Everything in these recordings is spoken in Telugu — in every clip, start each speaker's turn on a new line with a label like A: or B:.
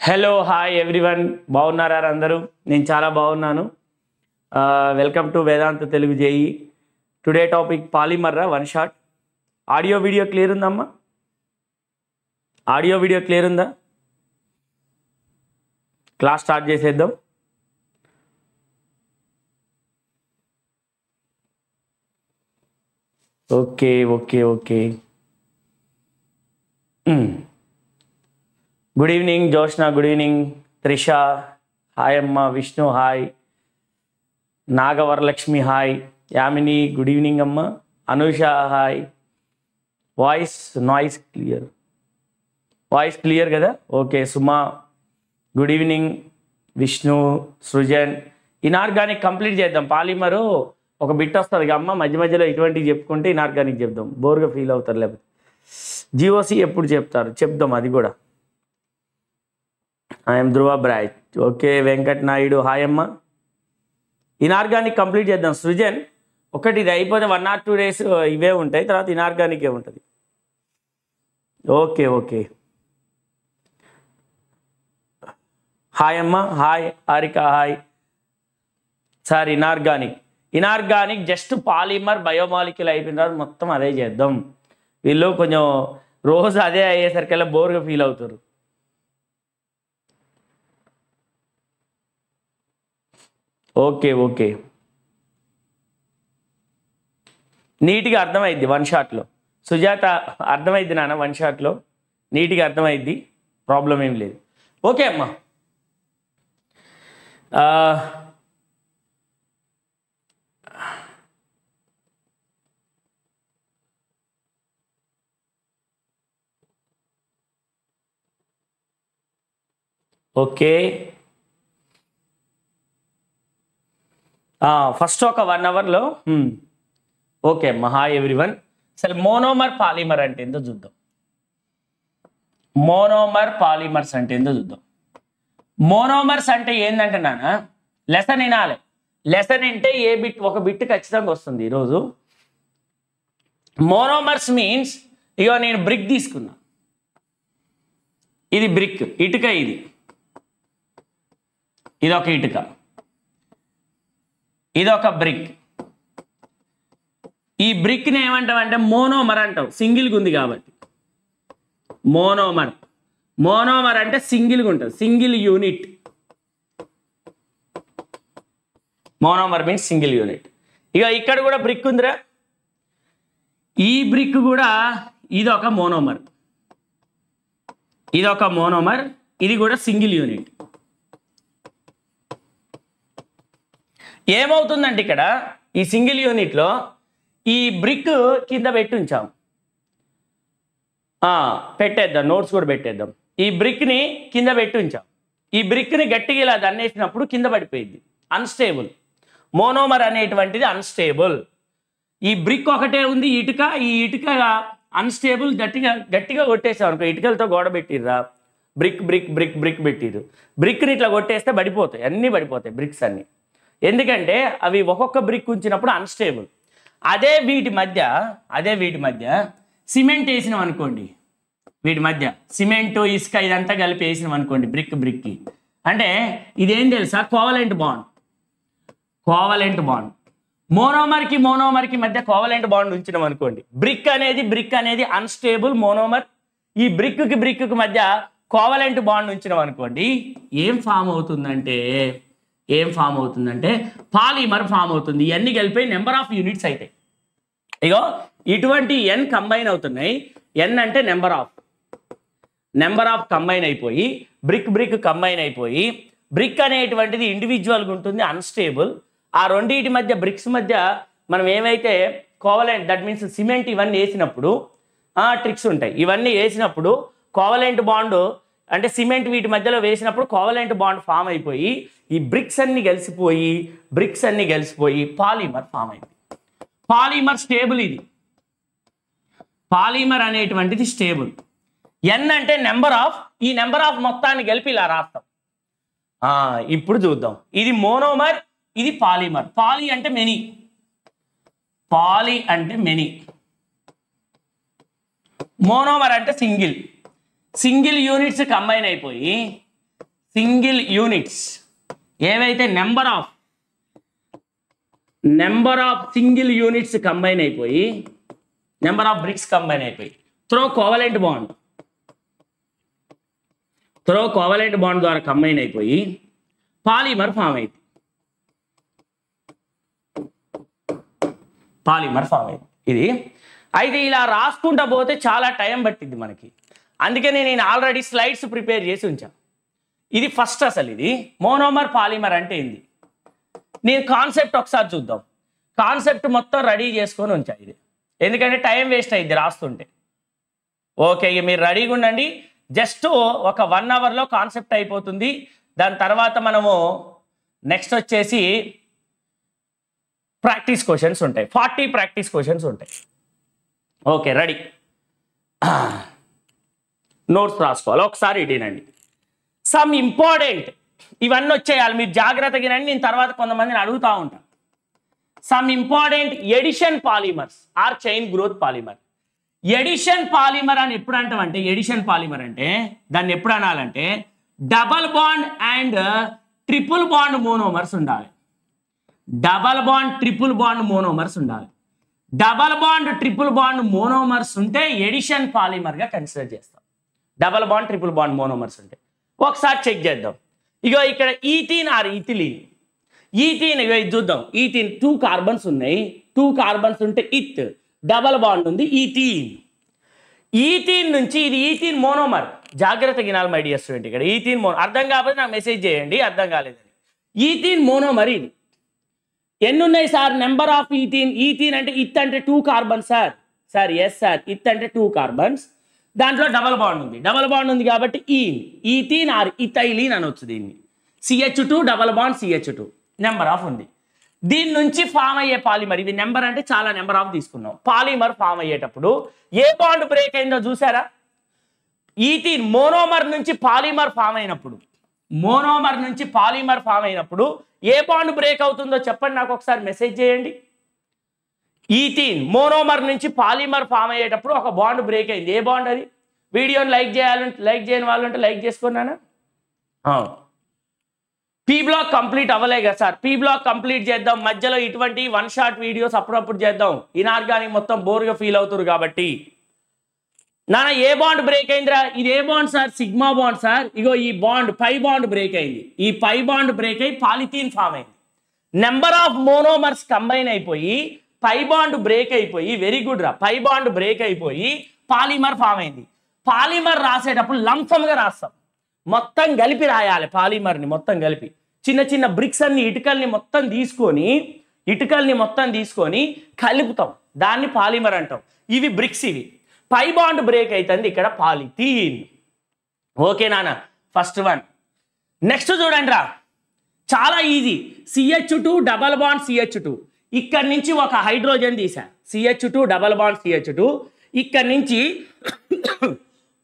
A: హలో హాయ్ ఎవ్రీవన్ బాగున్నారా అందరూ? నేను చాలా బాగున్నాను. Welcome to Vedantu Telugu JEE today topic పాలిమర్రా one shot audio video clear ఉందమ్మా ఆడియో వీడియో క్లియర్ ఉందా? క్లాస్ స్టార్ట్ చేసేద్దాం. Okay okay okay good evening Jyoshna good evening Trisha hi అమ్మ Vishnu hi Nagavaralakshmi hi Yamini good evening అమ్మ Anusha hi voice noise clear voice clear కదా okay Suma good evening Vishnu Srujan inorganic complete చేద్దాం. పాలిమరు ఒక బిట్ వస్తుంది అమ్మ మధ్య మధ్యలో ఇటువంటివి చెప్పుకుంటే ఇనార్గానిక్ చెప్దాం. బోర్గా ఫీల్ అవుతారు లేకపోతే. జిఓసి ఎప్పుడు చెప్తారు? చెప్దాం అది కూడా. ఐఎమ్ ధ్రువ బ్రాయ్ ఓకే వెంకట్ నాయుడు. హాయ్ అమ్మ. ఇనార్గానిక్ కంప్లీట్ చేద్దాం. సృజన్ ఒకటి ఇది అయిపోతే వన్ ఆర్ టూ డేస్ ఇవే ఉంటాయి. తర్వాత ఇనార్గానికే ఉంటుంది. Okay okay. హాయ్ అమ్మ. Hi Harika. Hi sir inorganic. Inorganic just polymer biomolecule అయిపోయిన తర్వాత మొత్తం అదే చేద్దాం. వీళ్ళు కొంచెం రోజు అదే అయ్యేసరికల్లా బోర్గా ఫీల్ అవుతారు. Okay okay. నీట్గా అర్థమైద్ది వన్ షాట్లో సుజాత అర్థమైద్ది నాన్న వన్ షాట్లో నీట్గా అర్థమైద్ది ప్రాబ్లం ఏం లేదు. ఓకే అమ్మా. ఓకే. ఫస్ట్ ఒక వన్ అవర్లో ఓకే మహా హాయ్ ఎవ్రీవన్ అసలు మోనోమర్ పాలిమర్ అంటే ఏందో చూద్దాం. మోనోమర్ పాలిమర్స్ అంటే ఏందో చూద్దాం. మోనోమర్స్ అంటే ఏంటంటే నాన్న లెసన్ వినాలి. లెసన్ అంటే ఏ బిట్ ఒక బిట్ ఖచ్చితంగా వస్తుంది ఈరోజు. మోనోమర్స్ మీన్స్ ఇగో నేను బ్రిక్ తీసుకున్నా. ఇది బ్రిక్ ఇటుక ఇది. ఇది ఒక ఇటుక. ఇది ఒక బ్రిక్. ఈ బ్రిక్ని ఏమంటామంటే మోనోమర్ అంటాం సింగిల్గా ఉంది కాబట్టి. మోనోమర్. మోనోమర్ అంటే సింగిల్గా ఉంటుంది. Single unit. Monomer means single unit. ఇక ఇక్కడ కూడా బ్రిక్ ఉందిరా. ఈ బ్రిక్ కూడా ఇది ఒక మోనోమర్. ఇది ఒక మోనోమర్. ఇది కూడా సింగిల్ యూనిట్. ఏమవుతుందంటే ఇక్కడ ఈ సింగిల్ యూనిట్లో ఈ బ్రిక్ కింద పెట్టి ఉంచాం. పెట్టేద్దాం నోట్స్ కూడా పెట్టేద్దాం. ఈ బ్రిక్ని కింద పెట్టి ఉంచాం. ఈ బ్రిక్ని గట్టిగా ఇలా దన్నేసినప్పుడు కింద పడిపోయింది. అన్స్టేబుల్ మోనోమర్ అనేటువంటిది అన్స్టేబుల్ ఈ బ్రిక్ ఒకటే ఉంది ఇటుక ఈ ఇటుక అన్స్టేబుల్ గట్టిగా గట్టిగా కొట్టేసాం అనుకో ఇటుకలతో గోడ పెట్టిర్రా. బ్రిక్ బ్రిక్ బ్రిక్ బ్రిక్ పెట్టిరు బ్రిక్ని ఇట్లా కొట్టేస్తే పడిపోతాయి అన్నీ పడిపోతాయి బ్రిక్స్ అన్నీ. ఎందుకంటే అవి ఒక్కొక్క బ్రిక్ ఉంచినప్పుడు అన్స్టేబుల్ అదే వీటి మధ్య అదే వీటి మధ్య సిమెంట్ వేసినాం అనుకోండి. వీటి మధ్య సిమెంట్ ఇసుక ఇదంతా కలిపి వేసినాం అనుకోండి బ్రిక్ బ్రిక్కి అంటే ఇదేం తెలుసా? కోవలెంట్ బాండ్ కోవలెంట్ బాండ్ మోనోమర్కి మోనోమర్కి మధ్య కోవలెంట్ బాండ్ ఉంచినాం అనుకోండి. బ్రిక్ అనేది బ్రిక్ అనేది అన్స్టేబుల్ మోనోమర్ ఈ బ్రిక్కి బ్రిక్కి మధ్య కోవలెంట్ బాండ్ ఉంచినాం అనుకోండి ఏం ఫామ్ అవుతుందంటే ఏం ఫామ్ అవుతుందంటే పాలిమర్ ఫామ్ అవుతుంది. ఇవన్నీ కలిపి నెంబర్ ఆఫ్ యూనిట్స్ అవుతాయి ఇగో ఇటువంటి ఎన్ కంబైన్ అవుతున్నాయి. ఎన్ అంటే number of. Number of combine అయిపోయి బ్రిక్ బ్రిక్ కంబైన్ అయిపోయి బ్రిక్ అనేటువంటిది ఇండివిజువల్గా ఉంటుంది అన్స్టేబుల్ ఆ రెండింటి మధ్య బ్రిక్స్ మధ్య మనం ఏమైతే కోవలెంట్ దట్ మీన్స్ సిమెంట్ ఇవన్నీ వేసినప్పుడు ట్రిక్స్ ఉంటాయి. ఇవన్నీ వేసినప్పుడు కోవలెంట్ బాండ్ అంటే సిమెంట్ వీటి మధ్యలో వేసినప్పుడు కోవలెంట్ బాండ్ ఫామ్ అయిపోయి ఈ బ్రిక్స్ అన్ని కలిసిపోయి బ్రిక్స్ అన్ని కలిసిపోయి పాలిమర్ ఫామ్ అయింది పాలిమర్ స్టేబుల్ ఇది. పాలిమర్ అనేటువంటిది స్టేబుల్. ఎన్ అంటే నెంబర్ ఆఫ్ ఈ నెంబర్ ఆఫ్ మొత్తాన్ని కలిపి ఇలా రాస్తాం. ఇప్పుడు చూద్దాం. ఇది మోనోమర్ ఇది పాలిమర్. పాలి అంటే మెనీ. పాలి అంటే మెనీ. మోనోమర్ అంటే సింగిల్. సింగిల్ యూనిట్స్ కంబైన్ అయిపోయి సింగిల్ యూనిట్స్ ఏవైతే number of number of single units combine అయిపోయి నెంబర్ ఆఫ్ బ్రిక్స్ కంబైన్ అయిపోయి through covalent bond through covalent bond ద్వారా కంబైన్ అయిపోయి పాలిమర్ ఫామ్ అయింది. పాలిమర్ ఫామ్ అయింది. ఇది అయితే ఇలా రాసుకుంటా పోతే చాలా టైం పట్టింది మనకి. అందుకనే నేను ఆల్రెడీ స్లైడ్స్ ప్రిపేర్ చేసి ఉంచాను ఇది ఫస్ట్ అసలు ఇది. మోనోమర్ పాలిమర్ అంటే ఏంది? నేను కాన్సెప్ట్ ఒకసారి చూద్దాం. కాన్సెప్ట్ మొత్తం రెడీ చేసుకొని ఉంచా ఇది. ఎందుకంటే టైం వేస్ట్ అయింది రాస్తుంటే. ఓకే ఇక మీరు రెడీగా ఉండండి. జస్ట్ ఒక వన్ అవర్లో కాన్సెప్ట్ అయిపోతుంది. దాని తర్వాత మనము నెక్స్ట్ వచ్చేసి ప్రాక్టీస్ క్వశ్చన్స్ ఉంటాయి. ఫార్టీ ప్రాక్టీస్ క్వశ్చన్స్ ఉంటాయి. ఓకే రెడీ నోట్స్ రాసుకోవాలి. ఒకసారి ఇటీనండి సమ్ ఇంపార్టెంట్ ఇవన్నీ వచ్చేయాలి. మీరు జాగ్రత్తగా వినండి. నేను తర్వాత కొంతమందిని అడుగుతూ ఉంటాను some important addition polymers are chain growth polymer addition polymer అని ఎప్పుడు అంటామంటే ఎడిషన్ పాలిమర్ అంటే దాన్ని ఎప్పుడు అనాలంటే double bond and triple bond monomers ఉండాలి. Double bond triple bond monomers ఉండాలి. Double bond triple bond monomers ఉంటే ఎడిషన్ పాలిమర్గా కన్సిడర్ చేస్తాం. Double bond triple bond monomers ఉంటాయి ఒకసారి చెక్ చేద్దాం. ఇగో ఇక్కడ ఈథీన్ ఆర్ ఇథిలీన్? ఈథీన్ ఇగో ఇది చూద్దాం. ఈథీన్ టూ కార్బన్స్ ఉన్నాయి. టూ కార్బన్స్ ఉంటే ఇత్. డబల్ బాండ్ ఉంది ఈథీన్. ఈథీన్ నుంచి ఇది ఈథీన్ మోనోమర్. జాగ్రత్త గినాలి మై డియర్ స్టూడెంట్ ఇక్కడ. ఈథీన్ మోనో అర్థం కాకపోతే నాకు మెసేజ్ చేయండి అర్థం కాలేదని. ఈథీన్ మోనోమర్ ఇది. ఎన్ని ఉన్నాయి sir? Number of ethene. Ethene అంటే ఇత్ అంటే two carbon sir. Sir yes sir. Eth అంటే టూ కార్బన్స్. దాంట్లో డబల్ బాండ్ ఉంది. డబల్ బాండ్ ఉంది కాబట్టి ఈ ఈథీన్ ఆర్ ఇథైలీన్ అనొచ్చు దీన్ని. CH two double bond CH two number of ఉంది. దీని నుంచి ఫామ్ అయ్యే పాలిమర్ ఇది నెంబర్ అంటే చాలా నెంబర్ ఆఫ్ తీసుకున్నాం. పాలిమర్ ఫామ్ అయ్యేటప్పుడు ఏ బాండ్ బ్రేక్ అయిందో చూసారా? ఈథీన్ మోనోమర్ నుంచి పాలిమర్ ఫామ్ అయినప్పుడు మోనోమర్ నుంచి పాలిమర్ ఫామ్ అయినప్పుడు ఏ బాండ్ బ్రేక్ అవుతుందో చెప్పండి నాకు ఒకసారి మెసేజ్ చేయండి. ఈథీన్ మోనోమర్ నుంచి పాలిమర్ ఫామ్ అయ్యేటప్పుడు ఒక బాండ్ బ్రేక్ అయింది. ఏ బాండ్ అది? వీడియోని లైక్ చేయాలంటే లైక్ చేయని వాళ్ళు అంటే లైక్ చేసుకున్నానా పీ బ్లాక్ కంప్లీట్ అవ్వలే కదా సార్. పీ బ్లాక్ కంప్లీట్ చేద్దాం. మధ్యలో ఇటువంటి వన్ షాట్ వీడియోస్ అప్పుడప్పుడు చేద్దాం. ఇనార్గానిక్ మొత్తం బోర్గా ఫీల్ అవుతారు కాబట్టి. నాన్న ఏ బాండ్ బ్రేక్ అయిందిరా? ఇది ఏ bond sir? Sigma bond sir. ఇగో ఈ బాండ్ పై బాండ్ బ్రేక్ అయింది. ఈ పై బాండ్ బ్రేక్ అయి పాలిథీన్ ఫామ్ అయింది. నెంబర్ ఆఫ్ మోనోమర్స్ కంబైన్ అయిపోయి పై బాండ్ బ్రేక్ అయిపోయి వెరీ గుడ్ రా పై బాండ్ బ్రేక్ అయిపోయి పాలిమర్ ఫామ్ అయింది. పాలిమర్ రాసేటప్పుడు లంఫమ్గా రాస్తాం. మొత్తం కలిపి రాయాలి పాలిమర్ని మొత్తం కలిపి. చిన్న చిన్న బ్రిక్స్ అన్ని ఇటుకల్ని మొత్తం తీసుకొని ఇటుకల్ని మొత్తం తీసుకొని కలుపుతాం. దాన్ని పాలిమర్ అంటాం. ఇవి బ్రిక్స్ ఇవి. పై బాండ్ బ్రేక్ అవుతుంది ఇక్కడ పాలిథీన్. ఓకే నాన్న ఫస్ట్ వన్ నెక్స్ట్ చూడండి రా. చాలా easy CH two double bond CH two ఇక్కడ నుంచి ఒక హైడ్రోజన్ తీసా CH two double bond CH two ఇక్కడ నుంచి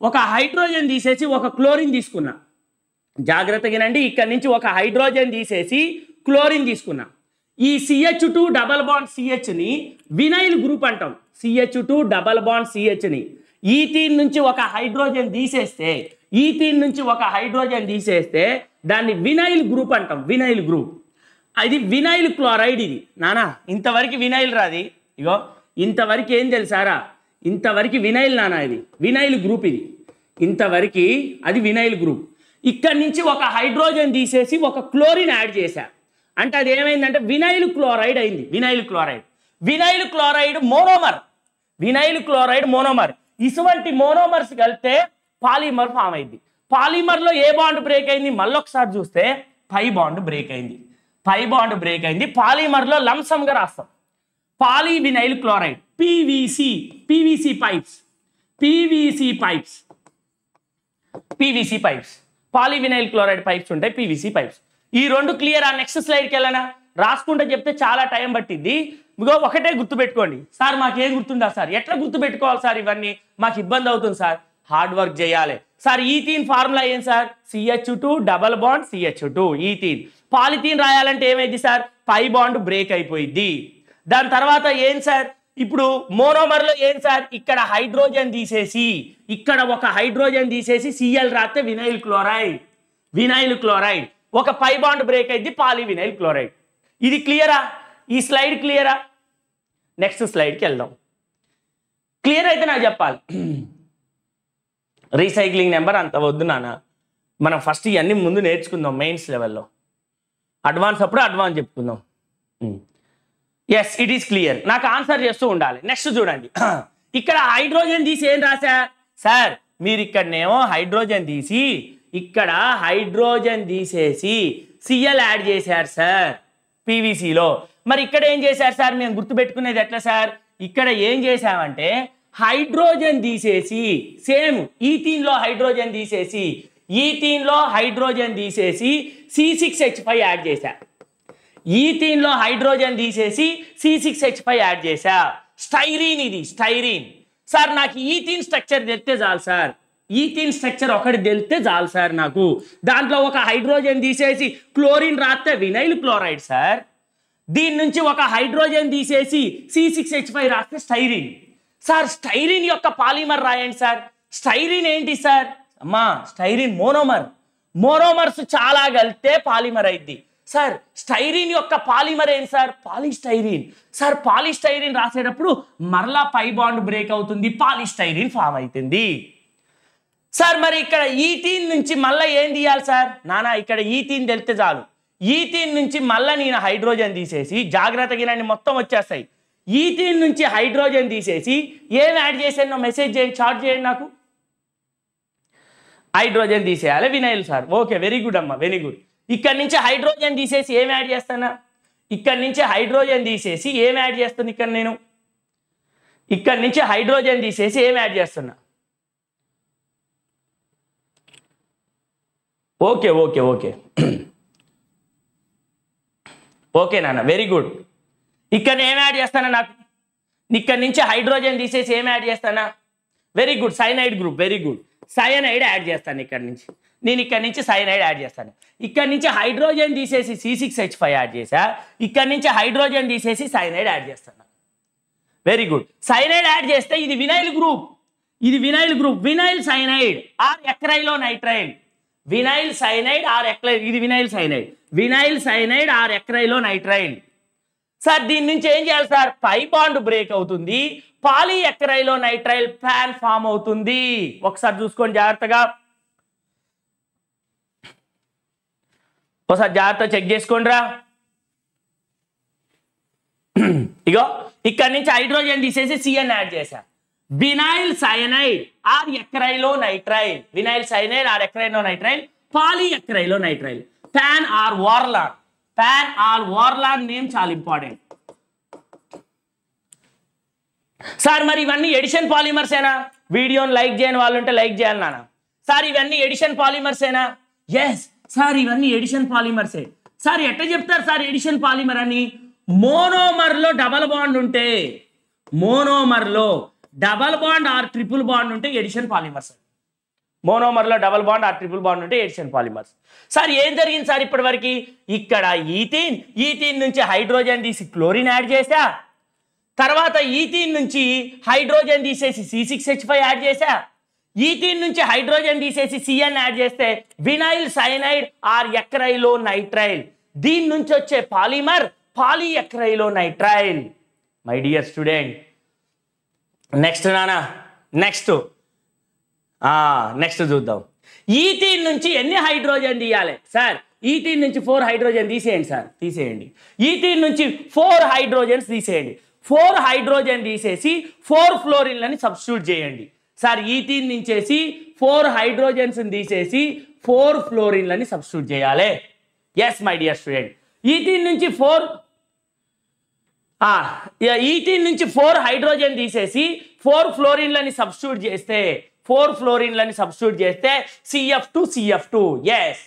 A: ఒక హైడ్రోజన్ తీసేసి ఒక క్లోరిన్ తీసుకున్నా. జాగ్రత్తగానండి ఇక్కడ నుంచి ఒక హైడ్రోజన్ తీసేసి క్లోరిన్ తీసుకున్నా. ఈ సిహెచ్ టూ డబల్ బాండ్ సిహెచ్ని వినైల్ గ్రూప్ అంటాం. సిహెచ్ టూ డబల్ బాండ్ సిహెచ్ని ఈథీన్ నుంచి ఒక హైడ్రోజన్ తీసేస్తే ఈథీన్ నుంచి ఒక హైడ్రోజన్ తీసేస్తే దాన్ని వినైల్ గ్రూప్ అంటాం వినైల్ గ్రూప్. అది వినైల్ క్లోరైడ్ ఇది. నానా ఇంతవరకు వినైల్ రాది ఇగో ఇంతవరకు ఏం తెలుసారా ఇంతవరకు వినైల్ నానా ఇది. వినైల్ గ్రూప్ ఇది. ఇంతవరకు అది వినైల్ గ్రూప్. ఇక్కడి నుంచి ఒక హైడ్రోజన్ తీసేసి ఒక క్లోరిన్ యాడ్ చేశా. అంటే అది ఏమైందంటే వినైల్ క్లోరైడ్ అయింది. Vinyl chloride. Vinyl chloride monomer. Vinyl chloride monomer. ఇటువంటి మోనోమర్స్ కలిపితే పాలిమర్ ఫామ్ అయింది. పాలిమర్లో ఏ బాండ్ బ్రేక్ అయింది? మళ్ళొకసారి చూస్తే పై బాండ్ బ్రేక్ అయింది. పై బాండ్ బ్రేక్ అయింది. పాలిమర్లో లంసంగా రాస్తాం. Polyvinyl chloride PVC PVC pipes PVC pipes PVC pipes. Polyvinyl chloride pipes ఉంటాయి పీవీసీ పైప్స్. ఈ రెండు క్లియర్ ఆ నెక్స్ట్ స్లైడ్కి వెళ్ళనా? రాసుకుంటే చెప్తే చాలా టైం పట్టింది. ఇగో ఒకటే గుర్తుపెట్టుకోండి. సార్ మాకేం గుర్తుందా సార్? ఎట్లా గుర్తుపెట్టుకోవాలి సార్ ఇవన్నీ? మాకు ఇబ్బంది అవుతుంది సార్. హార్డ్ వర్క్ చేయాలి. సార్ ఈథీన్ ఫార్ములా ఏం sir? CH two double bond CH two ethene. Polythene రాయాలంటే ఏమైంది సార్? పై బాండ్ బ్రేక్ అయిపోయింది దాని తర్వాత ఏం సార్? ఇప్పుడు మోనోమర్లో ఏం సార్? ఇక్కడ హైడ్రోజన్ తీసేసి ఇక్కడ ఒక హైడ్రోజన్ తీసేసి సిఎల్ రాస్తే వినైల్ క్లోరైడ్ వినైల్ క్లోరైడ్. ఒక పై బాండ్ బ్రేక్ అయింది పాలి వినైల్ క్లోరైడ్. ఇది క్లియరా? ఈ స్లైడ్ క్లియరా? నెక్స్ట్ స్లైడ్కి వెళ్దాం. క్లియర్ అయితే నాకు చెప్పాలి. రీసైక్లింగ్ నెంబర్ అంత వద్దు నాన్న. మనం ఫస్ట్ ఇవన్నీ ముందు నేర్చుకుందాం మెయిన్స్ లెవెల్లో. అడ్వాన్స్ అప్పుడు అడ్వాన్స్ చెప్పుకుందాం. ఎస్ ఇట్ ఈస్ క్లియర్ నాకు ఆన్సర్ చేస్తూ ఉండాలి. నెక్స్ట్ చూడండి. ఇక్కడ హైడ్రోజన్ తీసి ఏం రాశా? సార్ మీరు ఇక్కడనేమో హైడ్రోజన్ తీసి ఇక్కడ హైడ్రోజన్ తీసేసి సిఎల్ యాడ్ చేశారు సార్ పీవీసీలో మరి ఇక్కడ ఏం చేశారు సార్ మేము గుర్తుపెట్టుకునేది ఎట్లా సార్ ఇక్కడ ఏం చేశామంటే హైడ్రోజన్ తీసేసి సేమ్ ఈథీన్లో హైడ్రోజన్ తీసేసి ఈథీన్లో హైడ్రోజన్ తీసేసి C six H five add చేశా. ఈథీన్లో హైడ్రోజన్ తీసేసి C six H five add చేశా. స్టైరీన్ ఇది స్టైరీన్. సార్ నాకు ఈథీన్ స్ట్రక్చర్ తెలితే చాలు సార్. ఈథీన్ స్ట్రక్చర్ ఒకటి తెలితే చాలు సార్ నాకు. దాంట్లో ఒక హైడ్రోజన్ తీసేసి క్లోరిన్ రాస్తే వినైల్ క్లోరైడ్ సార్. దీని నుంచి ఒక హైడ్రోజన్ తీసేసి సి సిక్స్ హెచ్ ఫైవ్ రాస్తే స్టైరిన్. సార్ స్టైరిన్ యొక్క పాలిమర్ రాయండి సార్. స్టైరిన్ ఏంటి సార్? అమ్మా స్టైరిన్ మోనోమర్. మోనోమర్స్ చాలా కలిస్తే పాలిమర్ అయింది సార్ స్టైరిన్ యొక్క పాలిమర్ ఏంటి సార్? పాలిస్టైరిన్. సార్ పాలిస్టైరిన్ రాసేటప్పుడు మరలా పై బాండ్ బ్రేక్ అవుతుంది పాలిస్టైరిన్ ఫామ్ అవుతుంది సార్ మరి ఇక్కడ ఈటీన్ నుంచి మళ్ళీ ఏం తీయాలి సార్? నానా ఇక్కడ ఈటీన్ తెలితే చాలు. ఈథీన్ నుంచి మళ్ళీ నేను హైడ్రోజన్ తీసేసి జాగ్రత్తగా నన్ను మొత్తం వచ్చేస్తాయి. ఈథీన్ నుంచి హైడ్రోజన్ తీసేసి ఏం యాడ్ చేశాను మెసేజ్ చేయండి షార్ట్ చేయండి నాకు. హైడ్రోజన్ తీసేయాలి. Vinyl sir. Okay very good అమ్మ వెరీ గుడ్ ఇక్కడ నుంచి హైడ్రోజన్ తీసేసి ఏం యాడ్ చేస్తానా? ఇక్కడ నుంచి హైడ్రోజన్ తీసేసి ఏం యాడ్ చేస్తాను ఇక్కడ నేను? ఇక్కడ నుంచి హైడ్రోజన్ తీసేసి ఏం యాడ్ చేస్తున్నా? Okay okay okay. ఓకే నాన్న వెరీ గుడ్ ఇక్కడ ఏం యాడ్ చేస్తానా నాకు? ఇక్కడ నుంచి హైడ్రోజన్ తీసేసి ఏం యాడ్ చేస్తానా? Very good cyanide group very good cyanide add చేస్తాను ఇక్కడ నుంచి. నేను ఇక్కడ నుంచి సైనైడ్ యాడ్ చేస్తాను. ఇక్కడ నుంచి హైడ్రోజన్ తీసేసి C six H five add చేసా ఇక్కడ నుంచి హైడ్రోజన్ తీసేసి సైనైడ్ యాడ్ చేస్తాను. వెరీ గుడ్ సైనైడ్ యాడ్ చేస్తే ఇది వినైల్ గ్రూప్ ఇది vinyl group vinyl cyanide or acrylonitrile. Vinyl cyanide or acry ఇది vinyl cyanide vinyl cyanide or acrylonitrile. Sir దీని నుంచి ఏం చేయాలి సార్? పై బాండ్ బ్రేక్ అవుతుంది. పాలీ ఎక్రైలో నైట్రైల్ ఫ్యాన్ ఫామ్ అవుతుంది. ఒకసారి చూసుకోండి జాగ్రత్తగా. ఒకసారి జాగ్రత్త చెక్ చేసుకోండి రా. ఇగో ఇక్కడ నుంచి హైడ్రోజన్ తీసేసి సిఎన్ యాడ్ చేశా. Vinyl cyanide or acrylonitrile. Vinyl cyanide or acrylonitrile. Polyacrylonitrile. PAN or Orlon. PAN or Orlon name చాలా ఇంపార్టెంట్ సార్ మరి ఇవన్నీ ఎడిషన్ పాలిమర్సేనా వీడియోని లైక్ చేయని వాళ్ళు ఉంటే లైక్ చేయాలి నాన్న. సార్ ఇవన్నీ ఎడిషన్ పాలిమర్సేనా ఎస్ సార్ ఇవన్నీ ఎడిషన్ పాలిమర్సే సార్ ఎట్లా చెప్తారు సార్ ఎడిషన్ పాలిమర్ అని? మోనోమర్లో డబల్ బాండ్ ఉంటే మోనోమర్లో double bond or triple bond ఉంటే addition polymers మోనోమర్లో double bond or triple bond ఉంటే ఎడిషన్ పాలిమర్స్. సార్ ఏం జరిగింది సార్ ఇప్పటివరకు? ఇక్కడ ఈథీన్ ఈథీన్ నుంచి హైడ్రోజన్ తీసి క్లోరిన్ యాడ్ చేశా. తర్వాత ఈథీన్ నుంచి హైడ్రోజన్ తీసేసి C six H five add చేశా. ఈథీన్ నుంచి హైడ్రోజన్ తీసేసి సిఎన్ యాడ్ చేస్తే vinyl cyanide or acrylonitrile. దీని నుంచి వచ్చే polymer polyacrylonitrile. My dear student next నానా నెక్స్ట్. నెక్స్ట్ చూద్దాం. ఈథీన్ నుంచి ఎన్ని హైడ్రోజన్ తీయాలి? సార్ ఈథీన్ నుంచి ఫోర్ హైడ్రోజన్ తీసేయండి సార్ తీసేయండి. ఈథీన్ నుంచి ఫోర్ హైడ్రోజన్స్ తీసేయండి. ఫోర్ హైడ్రోజన్ తీసేసి ఫోర్ ఫ్లోరిన్లని సబ్స్టిట్యూట్ చేయండి. సార్ ఈథీన్ నుంచేసి ఫోర్ హైడ్రోజన్స్ తీసేసి ఫోర్ ఫ్లోరిన్లని సబ్స్టిట్యూట్ చేయాలి. Yes my dear student ethene నుంచి ఫోర్ ఈథీన్ నుంచి ఫోర్ హైడ్రోజన్ తీసేసి ఫోర్ ఫ్లోరిన్లని సబ్స్టిట్యూట్ చేస్తే ఫోర్ ఫ్లోరిన్లని సబ్స్టిట్యూట్ చేస్తే CF two CF two yes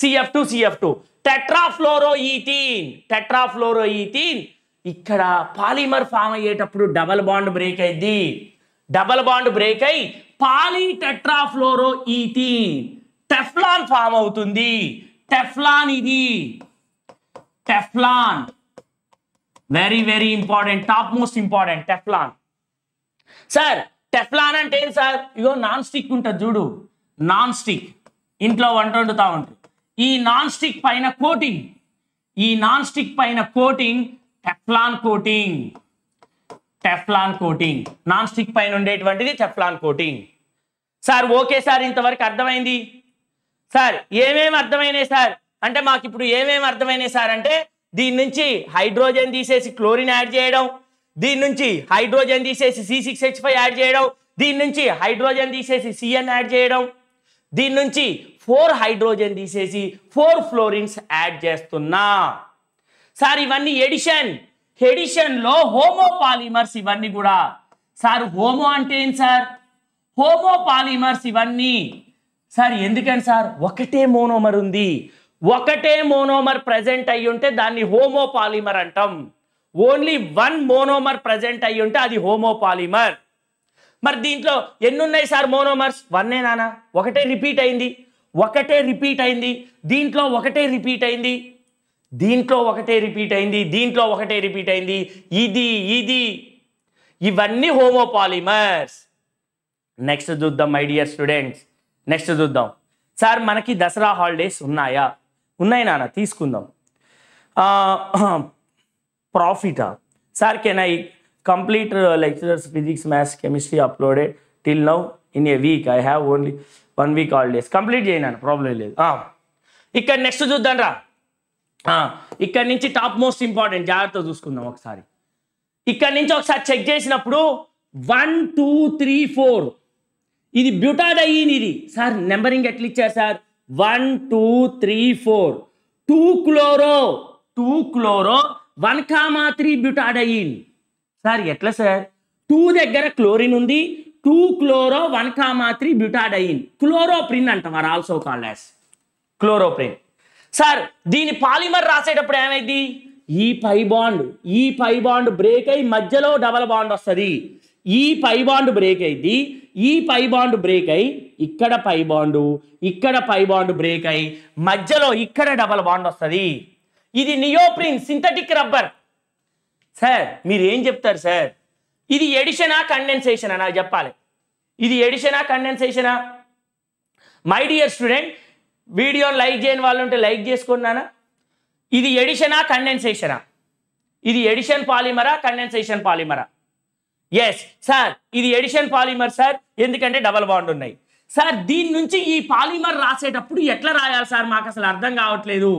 A: CF two CF two tetrafluoroethene tetrafluoro ethene ఇక్కడ పాలిమర్ ఫామ్ అయ్యేటప్పుడు డబల్ బాండ్ బ్రేక్ అయింది డబల్ బాండ్ బ్రేక్ అయి poly tetrafluoro ethene Teflon form అవుతుంది. టెఫ్లాన్ ఇది. Teflon. Very very important topmost important Teflon. Sir Teflon అంటే ఏంటి సార్? ఇగో నాన్ స్టిక్ ఉంటుంది చూడు. నాన్ స్టిక్ ఇంట్లో వంట వండుతూ ఉంటుంది ఈ నాన్ స్టిక్ పైన కోటింగ్. ఈ నాన్ స్టిక్ పైన coating Teflon coating. Teflon coating. Non stick పైన ఉండేటువంటిది Teflon coating. Sir okay sir ఇంతవరకు అర్థమైంది? సార్ ఏమేమి అర్థమైనాయి సార్? అంటే మాకు ఇప్పుడు ఏమేమి అర్థమైనాయి సార్ అంటే దీని నుంచి హైడ్రోజన్ తీసేసి క్లోరిన్ యాడ్ చేయడం దీని నుంచి హైడ్రోజన్ తీసేసి C six H five add చేయడం దీని నుంచి హైడ్రోజన్ తీసేసి సిఎన్ యాడ్ చేయడం దీని నుంచి ఫోర్ హైడ్రోజన్ తీసేసి ఫోర్ ఫ్లోరిన్స్ యాడ్ చేస్తున్నా. సార్ ఇవన్నీ ఎడిషన్. ఎడిషన్లో హోమో పాలిమర్స్ ఇవన్నీ కూడా. సార్ హోమో అంటే ఏంటి సార్? హోమో పాలిమర్స్ ఇవన్నీ. సార్ ఎందుకని సార్? ఒకటే మోనోమర్ ఉంది. ఒకటే మోనోమర్ ప్రజెంట్ అయ్యి ఉంటే దాన్ని హోమో పాలిమర్ అంటాం. ఓన్లీ వన్ మోనోమర్ ప్రజెంట్ అయ్యి ఉంటే అది హోమోపాలిమర్ మరి దీంట్లో ఎన్ని ఉన్నాయి సార్ మోనోమర్స్ వన్నే నానా ఒకటే రిపీట్ అయింది. ఒకటే రిపీట్ అయింది. దీంట్లో ఒకటే రిపీట్ అయింది. దీంట్లో ఒకటే రిపీట్ అయింది. దీంట్లో ఒకటే రిపీట్ అయింది. ఇది ఇది. ఇవన్నీ హోమోపాలిమర్స్ నెక్స్ట్ చూద్దాం మై డియర్ స్టూడెంట్స్ నెక్స్ట్ చూద్దాం. సార్ మనకి దసరా హాలిడేస్ ఉన్నాయా? ఉన్నాయి నాన్న తీసుకుందాం. ప్రాఫిటా? Sir can I complete lecturers physics maths chemistry uploaded till now in a week I have only one week holidays complete చేయను ప్రాబ్లం లేదు. ఇక్కడ నెక్స్ట్ చూద్దాం రా. ఇక్కడ నుంచి టాప్ మోస్ట్ ఇంపార్టెంట్ జాగ్రత్త చూసుకుందాం ఒకసారి. ఇక్కడ నుంచి ఒకసారి చెక్ చేసినప్పుడు వన్ టూ త్రీ ఫోర్ ఇది బ్యూటాడయిన్ ఇది. సార్ నెంబరింగ్ ఎట్లా ఇచ్చారు sir? One two three four two chloro two chloro one comma three butadiene sir ఎట్లా సార్? టూ దగ్గర క్లోరిన్ ఉంది two chloro one comma three butadiene chloroprene అంటాం or also called as. Chloroprene. Sir దీని పాలిమర్ రాసేటప్పుడు ఏమైంది ఈ పై బాండ్ ఈ పై బాండ్ బ్రేక్ అయి మధ్యలో డబల్ బాండ్ వస్తుంది. ఈ పై బాండ్ బ్రేక్ అయింది ఈ పై బాండ్ బ్రేక్ అయి ఇక్కడ పై బాండు ఇక్కడ పై బాండ్ బ్రేక్ అయి మధ్యలో ఇక్కడ డబల్ బాండ్ వస్తుంది. ఇది నియోప్రిన్ సింథటిక్ రబ్బర్. సార్ మీరు ఏం చెప్తారు సార్? ఇది ఎడిషనా కండెన్సేషనా? నాకు చెప్పాలి. ఇది ఎడిషనా కండెన్సేషనా? My dear student video like చేయని వాళ్ళు ఉంటే లైక్ చేసుకున్నానా ఇది ఎడిషనా కండెన్సేషనా? ఇది ఎడిషన్ పాలిమరా కండెన్సేషన్ పాలిమరా? ఎస్ సార్ ఇది ఎడిషన్ పాలిమర్ సార్ ఎందుకంటే డబల్ బాండ్ ఉన్నాయి. సార్ దీని నుంచి ఈ పాలిమర్ రాసేటప్పుడు ఎట్లా రాయాలి సార్? మాకు అసలు అర్థం కావట్లేదు.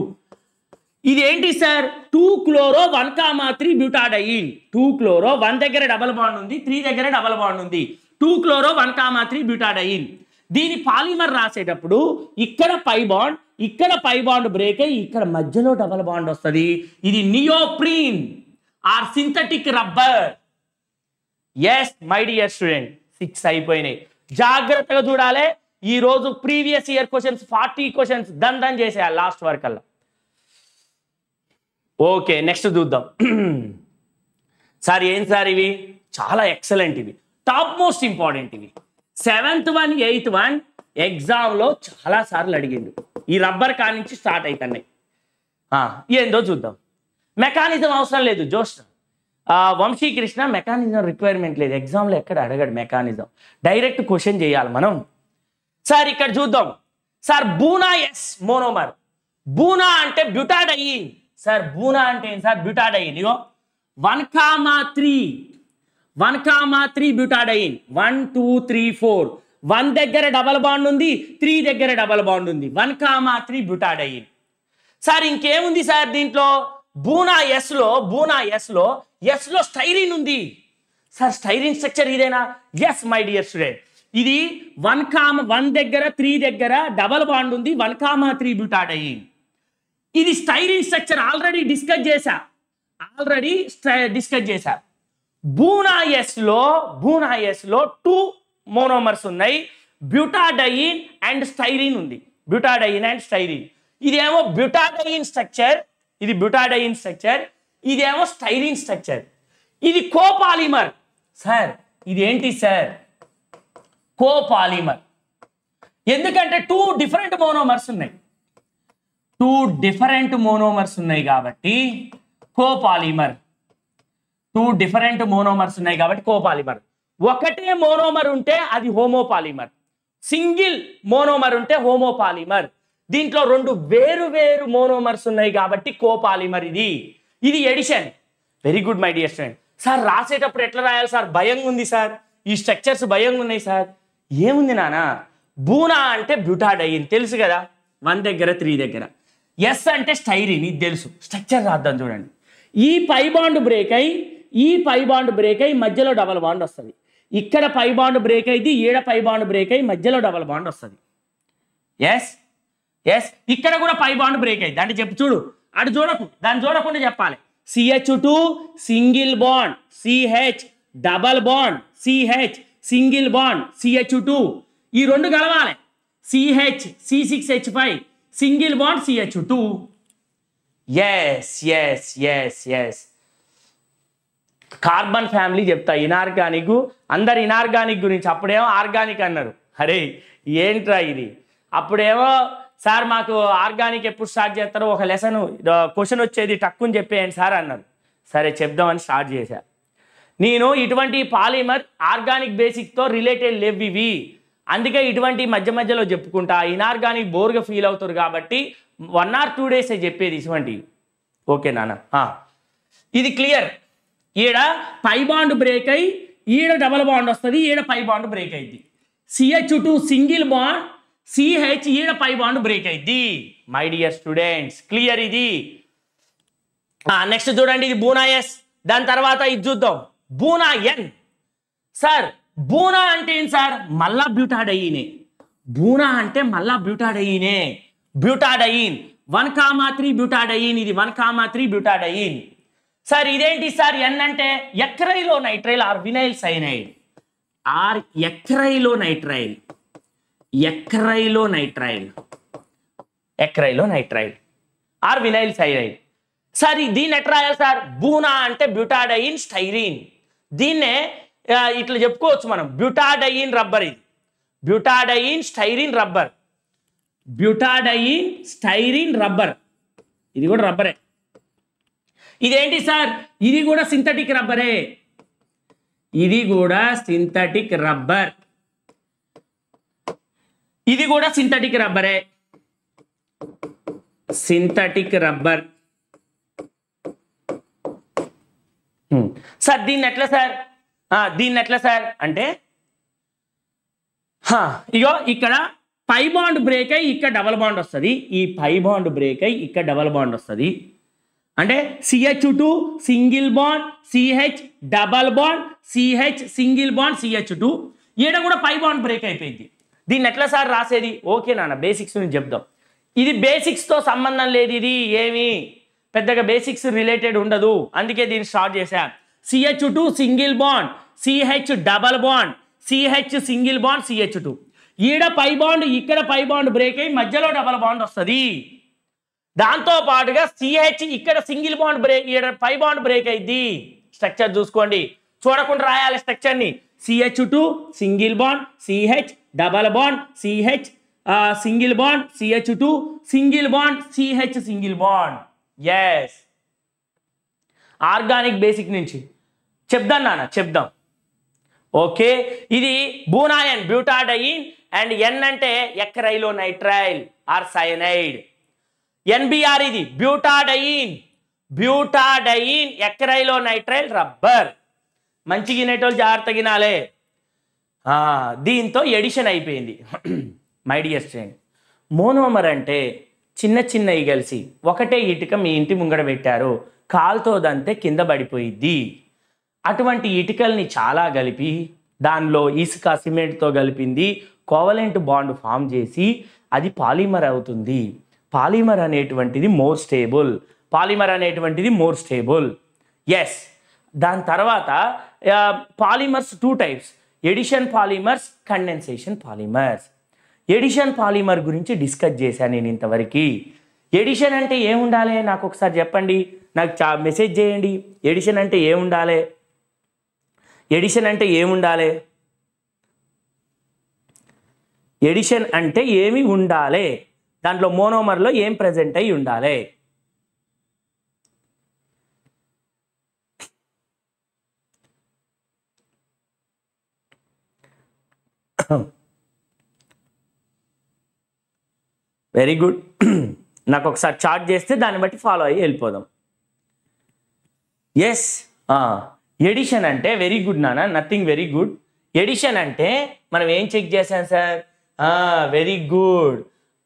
A: ఇది ఏంటి sir? Two chloro one comma three butadiene two chloro one దగ్గర డబల్ బాండ్ ఉంది త్రీ దగ్గర డబల్ బాండ్ ఉంది. Two chloro one comma three butadiene దీని పాలిమర్ రాసేటప్పుడు ఇక్కడ పై బాండ్ ఇక్కడ పై బాండ్ బ్రేక్ అయ్యి ఇక్కడ మధ్యలో డబల్ బాండ్ వస్తుంది. ఇది neoprene or synthetic rubber. Yes my dear student six అయిపోయినాయి. జాగ్రత్తగా చూడాలి. ఈ రోజు previous year questions forty questions done done చేసేయాలి లాస్ట్ వరకల్లా. అలా ఓకే నెక్స్ట్ చూద్దాం. సార్ ఏం సార్ ఇవి? చాలా ఎక్సలెంట్ ఇవి. టాప్ మోస్ట్ ఇంపార్టెంట్ ఇవి. సెవెంత్ వన్ ఎయిత్ వన్ ఎగ్జామ్లో చాలా సార్లు అడిగిండు. ఈ రబ్బర్ కా నుంచి స్టార్ట్ అవుతున్నాయి ఏందో చూద్దాం. మెకానిజం అవసరం లేదు జోష్. ఆ, వంశీకృష్ణ మెకానిజం రిక్వైర్మెంట్ లేదు. ఎగ్జామ్లో ఎక్కడ అడగడు మెకానిజం డైరెక్ట్ క్వశ్చన్ చేయాలి మనం. సార్ ఇక్కడ చూద్దాం. Sir Buna S monomer Buna అంటే బ్యూటాడయిన్ సార్ బూనా అంటే ఏంటి సార్? బ్యూటాడైన్ ఇగో one comma three. One comma three butadiene one two three four. One దగ్గర డబల్ బాండ్ ఉంది త్రీ దగ్గర డబల్ బాండ్ ఉంది. One comma three butadiene sir ఇంకేముంది సార్ దీంట్లో? బూనా ఎస్లో బూనా ఎస్లో ఎస్లో స్టైరిన్ ఉంది. సార్ స్టైరిన్ స్ట్రక్చర్ ఇదేనా? ఎస్ మై డియర్ స్టూడెంట్ ఇది వన్ కామ వన్ దగ్గర త్రీ దగ్గర డబల్ బాండ్ ఉంది వన్ కామా త్రీ బ్యూటాడైన్ ఇది స్టైరిన్ స్ట్రక్చర్ ఆల్రెడీ డిస్కస్ చేశా. ఆల్రెడీ డిస్కస్ చేశా. బూనాయస్లో బూనాయస్లో టూ మోనోమర్స్ ఉన్నాయి. బ్యూటాడయిన్ అండ్ స్టైరిన్ ఉంది. Butadiene and styrene. ఇదేమో బ్యూటాడయిన్ స్ట్రక్చర్ ఇది బ్యూటాడయిన్ స్ట్రక్చర్ ఇదేమో స్టైరిన్ స్ట్రక్చర్. ఇది కోపాలిమర్. సార్ ఇది ఏంటి సార్? కోపాలిమర్. ఎందుకంటే టూ డిఫరెంట్ మోనోమర్స్ ఉన్నాయి. టూ డిఫరెంట్ మోనోమర్స్ ఉన్నాయి కాబట్టి కోపాలిమర్ టూ డిఫరెంట్ మోనోమర్స్ ఉన్నాయి కాబట్టి కోపాలిమర్ ఒకటే మోనోమర్ ఉంటే అది హోమోపాలిమర్ సింగిల్ మోనోమర్ ఉంటే హోమోపాలిమర్ దీంట్లో రెండు వేరు వేరు మోనోమర్స్ ఉన్నాయి కాబట్టి కోపాలిమర్ ఇది. ఇది addition very good my dear student sir రాసేటప్పుడు ఎట్లా రాయాలి సార్? భయంగా ఉంది సార్. ఈ స్ట్రక్చర్స్ భయంగా ఉన్నాయి సార్. ఏముంది నానా బూనా అంటే బ్యూటాడైన్ తెలుసు కదా? వన్ దగ్గర త్రీ దగ్గర. ఎస్ అంటే స్టైరీన్ ఇది తెలుసు. స్ట్రక్చర్ రాద్దాం చూడండి. ఈ పై బాండ్ బ్రేక్ అయి ఈ పై బాండ్ బ్రేక్ అయి మధ్యలో డబల్ బాండ్ వస్తుంది. ఇక్కడ పై బాండ్ బ్రేక్ అయింది ఈడ పై బాండ్ బ్రేక్ అయి మధ్యలో డబల్ బాండ్ వస్తుంది. ఎస్ ఎస్ ఇక్కడ కూడా పై బాండ్ బ్రేక్ అయింది. అంటే చెప్పు చూడు. అటు చూడకు దాన్ని చూడకుండా చెప్పాలి. CH two single bond CH double bond CH single bond CH two ఈ రెండు కలవాలి. CH C six H five single bond CH two. Yes yes yes yes carbon family చెప్తా ఇనార్గానిక్. అందరు ఇనార్గానిక్ గురించి అప్పుడేమో ఆర్గానిక్ అన్నారు. అరే ఏంట్రా ఇది? అప్పుడేమో సార్ మాకు ఆర్గానిక్ ఎప్పుడు స్టార్ట్ చేస్తారో ఒక లెసన్ క్వశ్చన్ వచ్చేది టక్కుని చెప్పేయండి సార్ అన్నారు. సరే చెప్దామని స్టార్ట్ చేశా. నేను ఇటువంటి పాలిమర్ ఆర్గానిక్ బేసిక్తో రిలేటెడ్ లెవ్ ఇవి. అందుకే ఇటువంటి మధ్య మధ్యలో చెప్పుకుంటా ఇనార్గానిక్ బోర్గా ఫీల్ అవుతారు కాబట్టి వన్ ఆర్ టూ డేసే చెప్పేది ఇటువంటివి. ఓకే నాన్న ఇది క్లియర్. ఈడ పై బాండ్ బ్రేక్ అయ్యి ఈడ డబల్ బాండ్ వస్తుంది ఈడ పై బాండ్ బ్రేక్ అయింది CH two single bond CH ఈడ పై బాండ్ బ్రేక్ అయింది మై డియర్ స్టూడెంట్స్ క్లియర్ ఇది. నెక్స్ట్ చూడండి ఇది బూనా ఎస్. దాని తర్వాత ఇది చూద్దాం. బూనా ఎన్. సార్ బూనా అంటే ఏంటి సార్? మళ్ళా బ్యూటాడయినే బూనా అంటే మళ్ళా బ్యూటాడయినే butadiene one comma three butadiene ఇది one comma three butadiene sir ఇదేంటి సార్? ఎన్ అంటే acrylonitrile or vinyl cyanide. Or acrylonitrile. Acrylonitrile. Acrylonitrile. Or vinyl cyanide. Sir దీన్ని ఎట్రాయాలి సార్? బూనా అంటే బ్యూటాడయిన్ స్టైరీన్. దీన్నే ఇట్లా చెప్పుకోవచ్చు మనం. బ్యూటాడయిన్ రబ్బర్ ఇది. Butadiene styrene rubber. Butadiene styrene rubber. ఇది కూడా రబ్బరే. ఇదేంటి సార్? ఇది కూడా సింథటిక్ రబ్బరే. ఇది కూడా సింథటిక్ రబ్బర్. ఇది కూడా సింథటిక్ రబ్బరే. Synthetic rubber. సార్ దీన్ని ఎట్లా సార్? దీన్ని ఎట్లా సార్? అంటే ఇగో ఇక్కడ పై బాండ్ బ్రేక్ అయ్యి ఇక్కడ డబల్ బాండ్ వస్తుంది. ఈ పై బాండ్ బ్రేక్ అయ్యి ఇక్కడ డబల్ బాండ్ వస్తుంది. అంటే CH two single bond CH double bond CH single bond CH two ఈడ కూడా పై బాండ్ బ్రేక్ అయిపోయింది. దీన్ని ఎట్లా సార్ రాసేది? ఓకే నాన్న బేసిక్స్ నుంచి చెప్దాం. ఇది బేసిక్స్తో సంబంధం లేదు ఇది ఏమి. పెద్దగా బేసిక్స్ రిలేటెడ్ ఉండదు. అందుకే దీన్ని స్టార్ట్ చేశాను CH two single bond CH double bond CH single bond CH two ఈడ పై బాండ్ ఇక్కడ పై బాండ్ బ్రేక్ అయ్యి మధ్యలో డబల్ బాండ్ వస్తుంది. దాంతో పాటుగా సిహెచ్ ఇక్కడ సింగిల్ బాండ్ బ్రేక్ ఇక్కడ పై బాండ్ బ్రేక్ అయింది స్ట్రక్చర్ చూసుకోండి. చూడకుండా రాయాలి స్ట్రక్చర్ని CH two single bond CH double bond CH single bond CH two single bond CH single bond yes organic basic నుంచి. చెప్దాం నాన్న చెప్దాం. ఓకే ఇది బూనాయన్ బ్యూటాడయిన్ అండ్ ఎన్ అంటే acrylo nitrile or cyanide. NBR ఇది butadiene butadiene acrylo nitrile rubber. మంచి గినేటోళ్ళు జాగ్రత్త గినాలే. దీంతో ఎడిషన్ అయిపోయింది. మై డియర్ స్టూడెంట్ మోనోమర్ అంటే చిన్న చిన్నవి కలిసి ఒకటే ఇటుక మీ ఇంటి ముంగడ పెట్టారు. కాలుతో దంతే కింద పడిపోయిద్ది. అటువంటి ఇటుకల్ని చాలా కలిపి దానిలో ఇసుక సిమెంట్తో కలిపింది కోవలెంట్ బాండ్ ఫామ్ చేసి అది పాలిమర్ అవుతుంది. పాలిమర్ అనేటువంటిది మోర్ స్టేబుల్. పాలిమర్ అనేటువంటిది మోర్ స్టేబుల్. ఎస్ దాని తర్వాత polymers two types. Addition polymers condensation polymers. Addition polymer గురించి డిస్కస్ చేశాను నేను ఇంతవరకు. ఎడిషన్ అంటే ఏముండాలి? నాకు ఒకసారి చెప్పండి. నాకు చా మెసేజ్ చేయండి. ఎడిషన్ అంటే ఏముండాలి? ఎడిషన్ అంటే ఏముండాలి? ఎడిషన్ అంటే ఏమి ఉండాలి? దాంట్లో మోనోమర్లో ఏం ప్రజెంట్ అయి ఉండాలి? వెరీ గుడ్ నాకు ఒకసారి చార్ట్ చేస్తే దాన్ని బట్టి ఫాలో అయ్యి వెళ్ళిపోదాం. ఎస్ ఎడిషన్ అంటే వెరీ గుడ్ నాన్న నథింగ్ వెరీ గుడ్ ఎడిషన్ అంటే మనం ఏం చెక్ చేసాం సార్? వెరీ గుడ్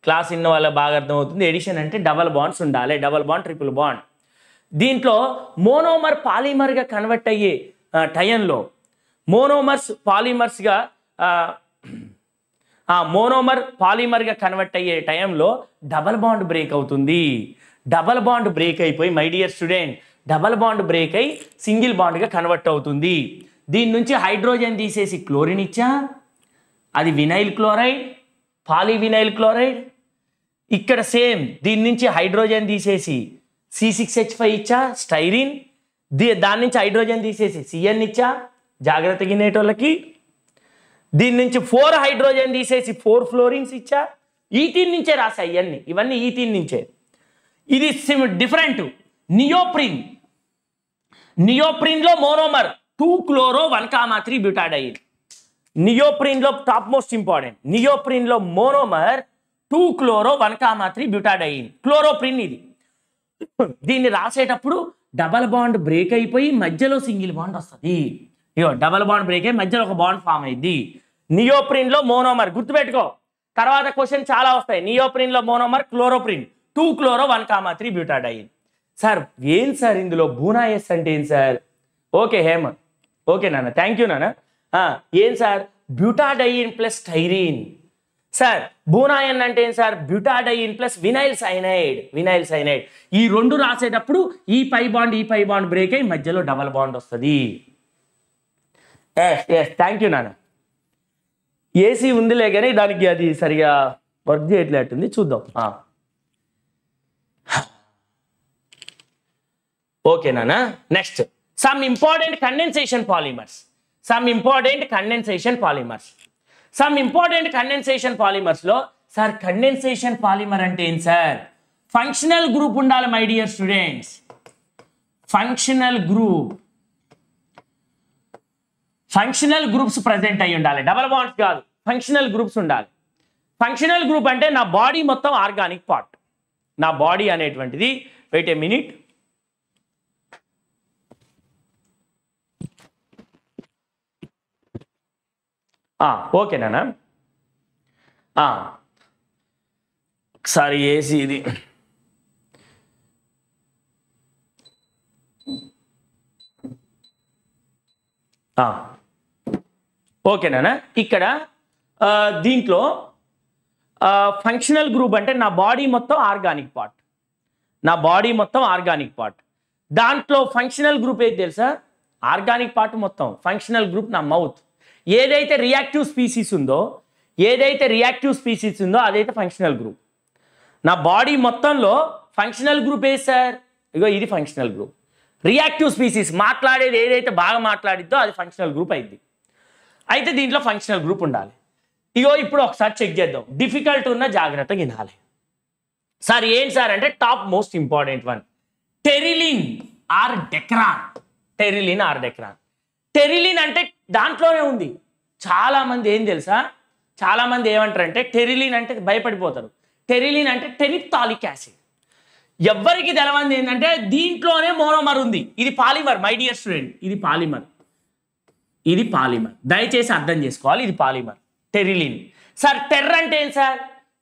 A: క్లాస్ ఇన్న వాళ్ళ బాగా అర్థమవుతుంది. ఎడిషన్ అంటే డబల్ బాండ్స్ ఉండాలి. డబల్ బాండ్ ట్రిపుల్ బాండ్ దీంట్లో మోనోమర్ పాలిమర్గా కన్వర్ట్ అయ్యే టైంలో మోనోమర్స్ పాలిమర్స్గా మోనోమర్ పాలిమర్గా కన్వర్ట్ అయ్యే టైంలో డబల్ బాండ్ బ్రేక్ అవుతుంది. డబల్ బాండ్ బ్రేక్ అయిపోయి my dear student double bond break అయి సింగిల్ బాండ్గా కన్వర్ట్ అవుతుంది. దీని నుంచి హైడ్రోజన్ తీసేసి క్లోరిన్ ఇచ్చా? అది వినైల్ క్లోరైడ్ పాలీవినైల్ క్లోరైడ్. ఇక్కడ సేమ్ దీని నుంచి హైడ్రోజన్ తీసేసి సి సిక్స్ హెచ్ ఫైవ్ ఇచ్చా? స్టైరిన్. దీ దాని నుంచి హైడ్రోజన్ తీసేసి సిఎన్ ఇచ్చా? జాగ్రత్త గినేటోళ్ళకి దీని నుంచి ఫోర్ హైడ్రోజన్ తీసేసి ఫోర్ ఫ్లోరిన్స్ ఇచ్చా? ఈథీన్ నుంచే రాసా ఇవన్నీ. ఇవన్నీ ఈథీన్ నుంచే. ఇది SIM different neoprene. నియోప్రిన్లో monomer two chloro one comma three butadiene నియోప్రిన్లో top most important. నియోప్రిన్లో monomer two chloro one comma three butadiene chloroprene ఇది. దీన్ని రాసేటప్పుడు డబల్ బాండ్ బ్రేక్ అయిపోయి మధ్యలో సింగిల్ బాండ్ వస్తుంది. ఇగో డబల్ బాండ్ బ్రేక్ అయ్యి మధ్యలో ఒక బాండ్ ఫామ్ అయింది నియోప్రిన్లో మోనోమర్ గుర్తుపెట్టుకో. తర్వాత క్వశ్చన్ చాలా వస్తాయి. నియోప్రిన్లో monomer chloroprene two chloro one comma three butadiene sir ఏం సార్ ఇందులో? బూనాయస్ అంటే ఏం సార్? ఓకే హేమ ఓకే నాన్న. థ్యాంక్ యూ నాన్న. ఏం sir? Butadiene plus styrene. Sir Buna N అంటే ఏం sir? Butadiene plus vinyl cyanide. Vinyl cyanide. ఈ రెండు రాసేటప్పుడు ఈ పై బాండ్ ఈ పై బాండ్ బ్రేక్ అయ్యి మధ్యలో డబల్ బాండ్ వస్తుంది. Yes yes. థ్యాంక్ యూ నాన్న. ఏసీ ఉందిలే కానీ దానికి అది సరిగా వర్క్ చేయట్లేటుంది చూద్దాం. ఓకేనా next some important condensation polymers some important condensation polymers some important condensation పాలిమర్స్లో sir condensation polymer అంటే ఏంటి సార్ ఫంక్షనల్ గ్రూప్ ఉండాలి my dear students functional group functional groups present అయి ఉండాలి. డబల్ బాండ్స్ కాదు. ఫంక్షనల్ గ్రూప్స్ ఉండాలి. ఫంక్షనల్ గ్రూప్ అంటే నా బాడీ మొత్తం ఆర్గానిక్ పార్ట్ నా బాడీ అనేటువంటిది వెయిట్ ఏ మినిట్ ఓకేనా ఒకసారి ఏసీ ఇది. ఓకేనా ఇక్కడ దీంట్లో ఫంక్షనల్ గ్రూప్ అంటే నా బాడీ మొత్తం ఆర్గానిక్ పార్ట్ నా బాడీ మొత్తం ఆర్గానిక్ పార్ట్ దాంట్లో ఫంక్షనల్ గ్రూప్ ఏది తెలుసా? ఆర్గానిక్ పార్ట్ మొత్తం. ఫంక్షనల్ గ్రూప్ నా మౌత్ ఏదైతే రియాక్టివ్ స్పీసీస్ ఉందో ఏదైతే రియాక్టివ్ స్పీసీస్ ఉందో అదైతే ఫంక్షనల్ గ్రూప్ నా బాడీ మొత్తంలో ఫంక్షనల్ గ్రూప్ ఏది సార్ ఇగో ఇది ఫంక్షనల్ గ్రూప్ రియాక్టివ్ స్పీసీస్ మాట్లాడేది ఏదైతే బాగా మాట్లాడిద్దో అది ఫంక్షనల్ గ్రూప్ అయింది అయితే దీంట్లో ఫంక్షనల్ గ్రూప్ ఉండాలి. ఇగో ఇప్పుడు ఒకసారి చెక్ చేద్దాం. డిఫికల్ట్ ఉన్న జాగ్రత్తగా వినాలి. సార్ ఏంటి సార్ అంటే top most important one Terylene or Dacron Terylene or Dacron Terylene అంటే దాంట్లోనే ఉంది. చాలామంది ఏం తెలుసా? చాలామంది ఏమంటారంటే టెరిలిన్ అంటే భయపడిపోతారు. టెరిలిన్ అంటే టెరిప్తాలిక్ యాసిడ్ ఎవ్వరికి తెలవంది ఏంటంటే దీంట్లోనే మోనోమర్ ఉంది. ఇది పాలిమర్ మై డియర్ స్టూడెంట్ ఇది పాలిమర్ ఇది పాలిమర్ దయచేసి అర్థం చేసుకోవాలి. ఇది పాలిమర్ టెరిలిన్ సార్ టెర్ర అంటే ఏం సార్?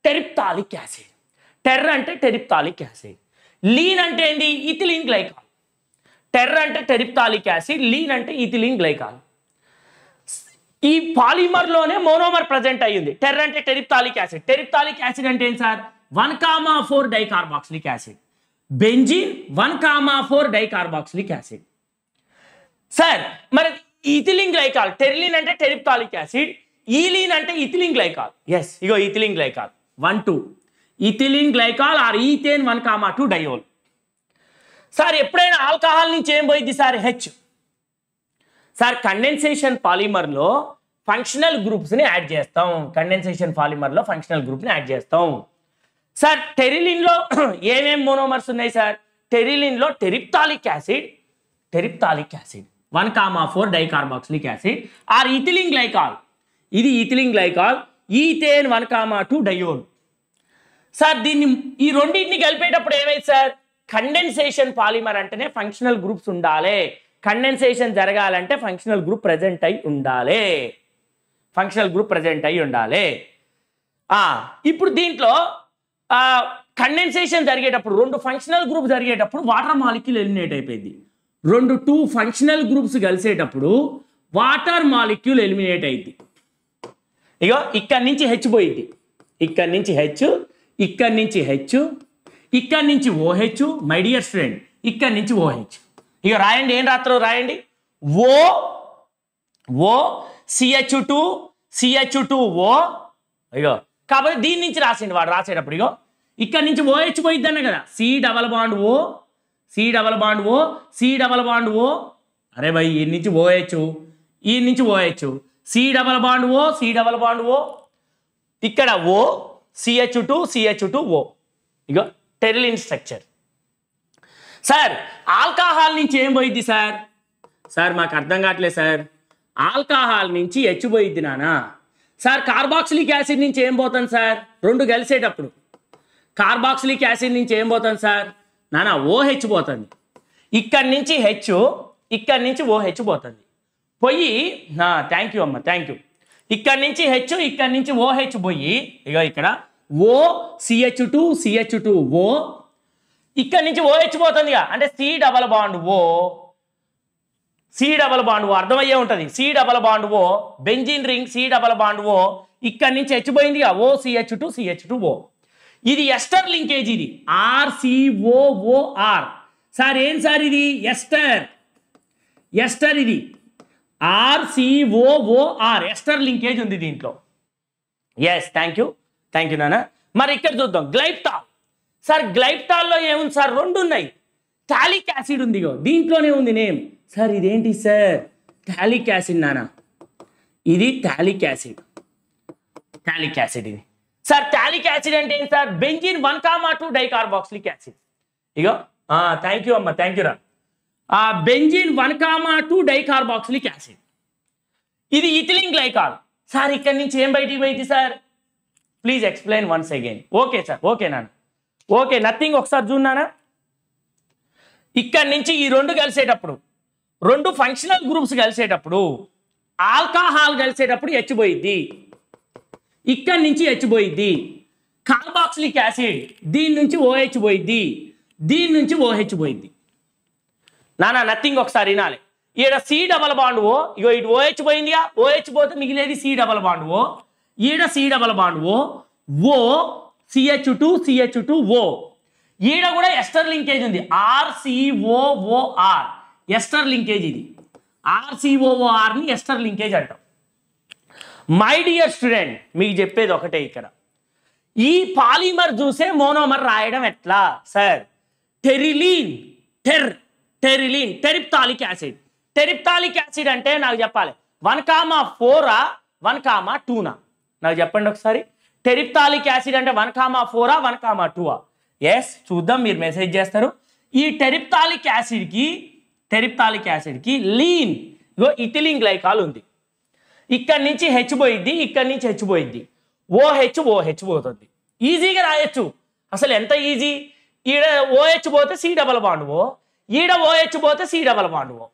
A: టెరిప్తాలిక్ యాసిడ్ టెర్ర అంటే టెరిప్తాలిక్ యాసిడ్ లీన్ అంటే ఏంటి ఇథిలిన్ గ్లైకాల్ టెర్ర అంటే టెరిప్తాలిక్ యాసిడ్ లీన్ అంటే ఇథిలిన్ గ్లైకాల్. ఈ పాలిమర్లోనే మోనోమర్ ప్రజెంట్ అయ్యింది. టెర్ర అంటే టెరిప్తాలిక్ యాసిడ్. టెరిప్తాలిక్ యాసిడ్ అంటే ఏంటి sir? One comma four dicarboxylic acid. Benzene one comma four dicarboxylic acid. Sir మరి ఇథిలిన్ గ్లైకాల్ టెర్లిన్ అంటే టెరిప్తాలిక్ యాసిడ్ ఈలీన్ అంటే ethylene glycol. Yes ego ethylene glycol. One two. Ethylene glycol or ethane one comma two diol. Sir ఎప్పుడైనా ఆల్కహాల్ నుంచి ఏం పోయింది సార్? హెచ్ సార్ కండెన్సేషన్ పాలిమర్లో ఫంక్షనల్ గ్రూప్స్ని యాడ్ చేస్తాం. కండెన్సేషన్ పాలిమర్లో ఫంక్షనల్ గ్రూప్ని యాడ్ చేస్తాం. సార్ టెరిలిన్లో ఏమేం మోనోమర్స్ ఉన్నాయి sir? టెరిలిన్లో terephthalic acid terephthalic acid one comma four dicarboxylic acid or ethylene glycol ఇది ethylene glycol ethane one comma two diol sir దీన్ని ఈ రెండింటిని కలిపేటప్పుడు ఏమైంది సార్? కండెన్సేషన్ పాలిమర్ అంటేనే ఫంక్షనల్ గ్రూప్స్ ఉండాలి. కండెన్సేషన్ జరగాలంటే ఫంక్షనల్ గ్రూప్ ప్రజెంట్ అయి ఉండాలి. ఫంక్షనల్ గ్రూప్ ప్రజెంట్ అయి ఉండాలి. ఇప్పుడు దీంట్లో కండెన్సేషన్ జరిగేటప్పుడు రెండు ఫంక్షనల్ గ్రూప్ జరిగేటప్పుడు వాటర్ మాలిక్యూల్ ఎలిమినేట్ అయిపోయింది. రెండు టూ ఫంక్షనల్ గ్రూప్స్ కలిసేటప్పుడు వాటర్ మాలిక్యూల్ ఎలిమినేట్ అయింది ఇగో ఇక్కడి నుంచి హెచ్ పోయింది. ఇక్కడి నుంచి హెచ్ ఇక్కడి నుంచి హెచ్ ఇక్కడి నుంచి ఓహెచ్ మై డియర్ స్టూడెంట్ ఇక్కడి నుంచి ఓహెచ్. ఇక రాయండి ఏం రాత్రో రాయండి. O O CH two CH two O. ఇగో కాబట్టి దీని నుంచి రాసేయండి వాడు రాసేటప్పుడు ఇగో. ఇక్కడ నుంచి ఓహెచ్ పోయిద్దనే కదా. C double bond O C double bond O C double bond O. అరే భయ్ ఈ నుంచి ఓహెచ్ ఈ నుంచి OH. C double bond O C double bond O. ఇక్కడ O CH two CH two O. ఇగో. Terylene structure. సార్ ఆల్కహాల్ నుంచి ఏం పోయిద్ది సార్? సార్ మాకు అర్థం కావట్లేదు సార్. ఆల్కహాల్ నుంచి హెచ్చు పోయిద్ది నానా. సార్ కార్బాక్సిలిక్ యాసిడ్ నుంచి ఏం పోతుంది సార్? రెండు కలిసేటప్పుడు. కార్బాక్సిలిక్ యాసిడ్ నుంచి ఏం పోతుంది సార్? నానా ఓహెచ్ పోతుంది. ఇక్కడి నుంచి హెచ్ ఇక్కడి నుంచి ఓహెచ్ పోతుంది. పోయి థ్యాంక్ యూ అమ్మ థ్యాంక్ యూ ఇక్కడి నుంచి హెచ్ ఇక్కడి నుంచి ఓహెచ్ పోయి ఇక ఇక్కడ O CH two CH two O. ఇక్కడి నుంచి ఓహెచ్ పోతుందిగా అంటే C double bond O C double bond O అర్థమయ్యే ఉంటుంది. C double bond O benzene ring C double bond O ఇక్కడి నుంచి H పోయిందిగా O CH two CH two O. ఇది ఎస్టర్ లింకేజ్ ఇది. ఆర్సిఓఓఆర్ సార్ ఏం సార్ ఇది? ఎస్టర్. ఎస్టర్ ఇది. ఆర్సిఓఓఆర్ ఎస్టర్ లింకేజ్ ఉంది దీంట్లో. Yes thank you thank you నాన్న. మరి ఇక్కడ చూద్దాం. గ్లైప్టాల్ సార్ గ్లైప్టాల్లో ఏముంది సార్? రెండు ఉన్నాయి టాలిక్ యాసిడ్ ఉంది ఇగో. దీంట్లోనే ఉంది నేమ్. సార్ ఇదేంటి సార్? టాలిక్ యాసిడ్ నానా ఇది టాలిక్ యాసిడ్. టాలిక్ యాసిడ్ ఇది. సార్ టాలిక్ యాసిడ్ అంటే ఏంటి sir? Benzene one comma two dicarboxylic acid. Ego. Thank you అమ్మ థ్యాంక్ యూ రా. Benzene one comma two dicarboxylic acid. ఇది ఇథిలిన్ గ్లైకాల్. సార్ ఇక్కడి నుంచి ఏం బయటికి పోయింది sir? Please explain once again okay sir okay నాన్న. ఓకే నథింగ్ ఒకసారి చూన్నానా ఇక్కడి నుంచి ఈ రెండు కలిసేటప్పుడు రెండు ఫంక్షనల్ గ్రూప్స్ కలిసేటప్పుడు ఆల్కహాల్ కలిసేటప్పుడు హెచ్చిపోయిద్ది ఇక్కడి నుంచి హెచ్చిపోయిద్ది కార్బాక్సిలిక్ యాసిడ్ దీని నుంచి ఓహెచ్ పోయిద్ది. దీని నుంచి ఓహెచ్ పోయిద్ది. నానా నథింగ్ ఒకసారి వినాలి. ఈడ సి డబల్ బాండ్ ఓ ఇగో ఇటు ఓహెచ్ పోయిందిగా. ఓహెచ్ పోతే మిగిలేది సి డబల్ బాండ్ ఓ. ఈడ C double bond O O CH two CH two O. ఈడ కూడా ఎస్టర్ లింకేజ్ ఉంది. ఆర్సిఓఓఆర్ ఎస్టర్ లింకేజ్ ఇది. ఆర్సిఓఓఆర్ని ఎస్టర్ లింకేజ్ అంటాం. మై డియర్ స్టూడెంట్ మీకు చెప్పేది ఒకటే ఇక్కడ. ఈ పాలిమర్ చూసే మోనోమర్ రాయడం ఎట్లా? Sir Terylene టెర్ terylene terephthalic acid. Terephthalic acid అంటే నాకు చెప్పాలి. వన్ కామా ఫోరా వన్ కామా టూనా? నాకు చెప్పండి ఒకసారి. టెరిప్తాలిక్ యాసిడ్ అంటే వన్ కామా ఫోరా వన్ కామా టూవా? ఎస్ చూద్దాం మీరు మెసేజ్ చేస్తారు. ఈ టెరిప్తాలిక్ యాసిడ్కి టెరిప్తాలిక్ యాసిడ్కి లీన్ ఇగో ఇథిలిన్ గ్లైకాల్ ఉంది. ఇక్కడి నుంచి హెచ్ పోయిద్ది ఇక్కడి నుంచి హెచ్ పోయిద్ది. ఓహెచ్ ఓహెచ్ పోతుంది. ఈజీగా రాయొచ్చు. అసలు ఎంత ఈజీ ఈడ ఓహెచ్ పోతే సి డబల్ బాండ్ ఓ ఈడ ఓహెచ్ పోతే సి డబల్ బాండ్ ఓ.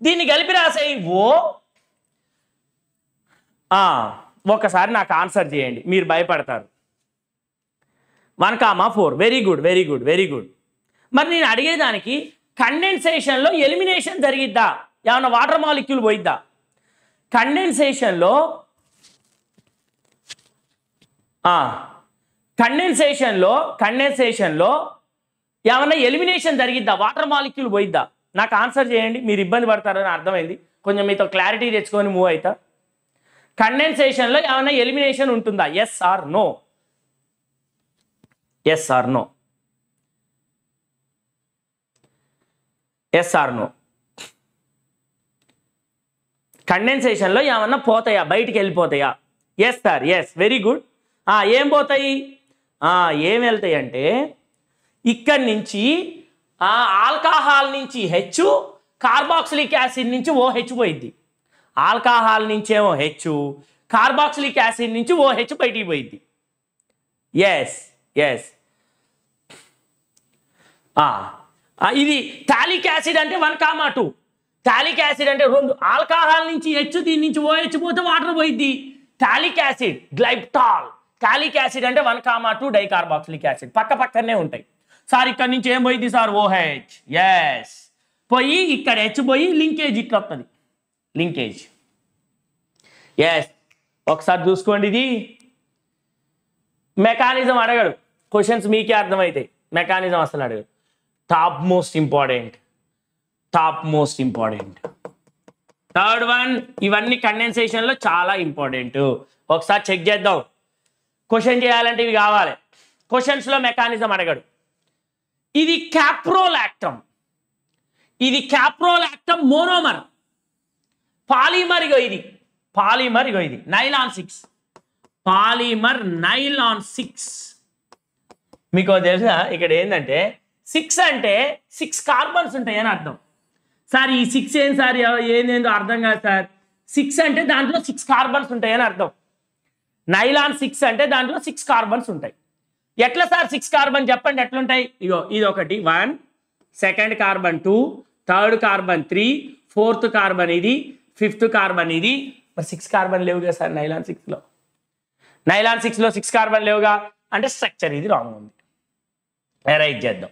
A: దీన్ని కలిపి రాసేయి ఓ. ఒకసారి నాకు ఆన్సర్ చేయండి. మీరు భయపడతారు. One comma four. Very good very good very good మరి నేను అడిగేదానికి కండెన్సేషన్లో ఎలిమినేషన్ జరిగిద్దా? ఏమన్నా వాటర్ మాలిక్యూల్ పోయిద్దా? కండెన్సేషన్లో కండెన్సేషన్లో కండెన్సేషన్లో ఏమన్నా ఎలిమినేషన్ జరిగిద్దా? వాటర్ మాలిక్యూల్ పోయిద్దా? నాకు ఆన్సర్ చేయండి. మీరు ఇబ్బంది పడతారని అర్థమైంది. కొంచెం మీతో క్లారిటీ తెచ్చుకొని మూవ్ అవుతా. కండెన్సేషన్లో ఏమైనా ఎలిమినేషన్ ఉంటుందా? Yes or no yes or no yes or no కండెన్సేషన్లో ఏమన్నా పోతాయా? బయటికి వెళ్ళిపోతాయా? Yes sir yes very good ఏం పోతాయి? ఏం వెళ్తాయి అంటే ఇక్కడి నుంచి ఆల్కహాల్ నుంచి హెచ్ కార్బాక్సిలిక్ యాసిడ్ నుంచి ఓ హెచ్ పోయిద్ది. ఆల్కహాల్ నుంచేమో హెచ్ కార్బాక్సిలిక్ యాసిడ్ నుంచి ఓ హెచ్ బయటికి పోయింది. ఎస్ ఎస్ ఇది టాలిక్ యాసిడ్ అంటే one comma two. Phthalic acid అంటే రెండు. ఆల్కహాల్ నుంచి హెచ్ దీని నుంచి ఓహెచ్ పోతే వాటర్ పోయిద్ది. Phthalic acid glyptal. Phthalic acid అంటే one comma two dicarboxylic acid. పక్క పక్కనే ఉంటాయి. సార్ ఇక్కడ నుంచి ఏం పోయింది సార్? ఓహెచ్ ఎస్ పోయి ఇక్కడ హెచ్ పోయి లింకేజ్ ఇట్లా వస్తుంది లింకేజ్ ఎస్ ఒకసారి చూసుకోండి ఇది. మెకానిజం అడగడు. క్వశ్చన్స్ మీకే అర్థమవుతాయి మెకానిజం అసలు అడగడు. Top most important top most important third one ఇవన్నీ కండెన్సేషన్లో చాలా ఇంపార్టెంట్ ఒకసారి చెక్ చేద్దాం. క్వశ్చన్ చేయాలంటే ఇవి కావాలి. క్వశ్చన్స్లో మెకానిజం అడగడు. ఇది క్యాప్రోలాక్టమ్ ఇది క్యాప్రోలాక్టమ్ మోనోమర్ పాలిమర్ ఇగో ఇది. పాలిమర్ ఇగో ఇది. Nylon six polymer nylon six మీకు తెలుసా? ఇక్కడ ఏంటంటే సిక్స్ అంటే సిక్స్ కార్బన్స్ ఉంటాయి అని అర్థం. సార్ ఈ సిక్స్ ఏం సార్? ఏందేందో అర్థం కాదు సార్. సిక్స్ అంటే దాంట్లో సిక్స్ కార్బన్స్ ఉంటాయి అని అర్థం. నైలాన్ సిక్స్ అంటే దాంట్లో సిక్స్ కార్బన్స్ ఉంటాయి. ఎట్లా సార్ సిక్స్ కార్బన్ చెప్పండి ఎట్లుంటాయి? ఇగో ఇది ఒకటి one second carbon two third carbon three fourth carbon ఇది. ఫిఫ్త్ కార్బన్ ఇది మరి సిక్స్ కార్బన్ లేవు కదా సార్ నైలాన్ సిక్స్లో. నైలాన్ సిక్స్లో సిక్స్ కార్బన్ లేవుగా? అంటే స్ట్రక్చర్ ఇది రాంగ్ ఉంది. ఎరైజ్ చేద్దాం.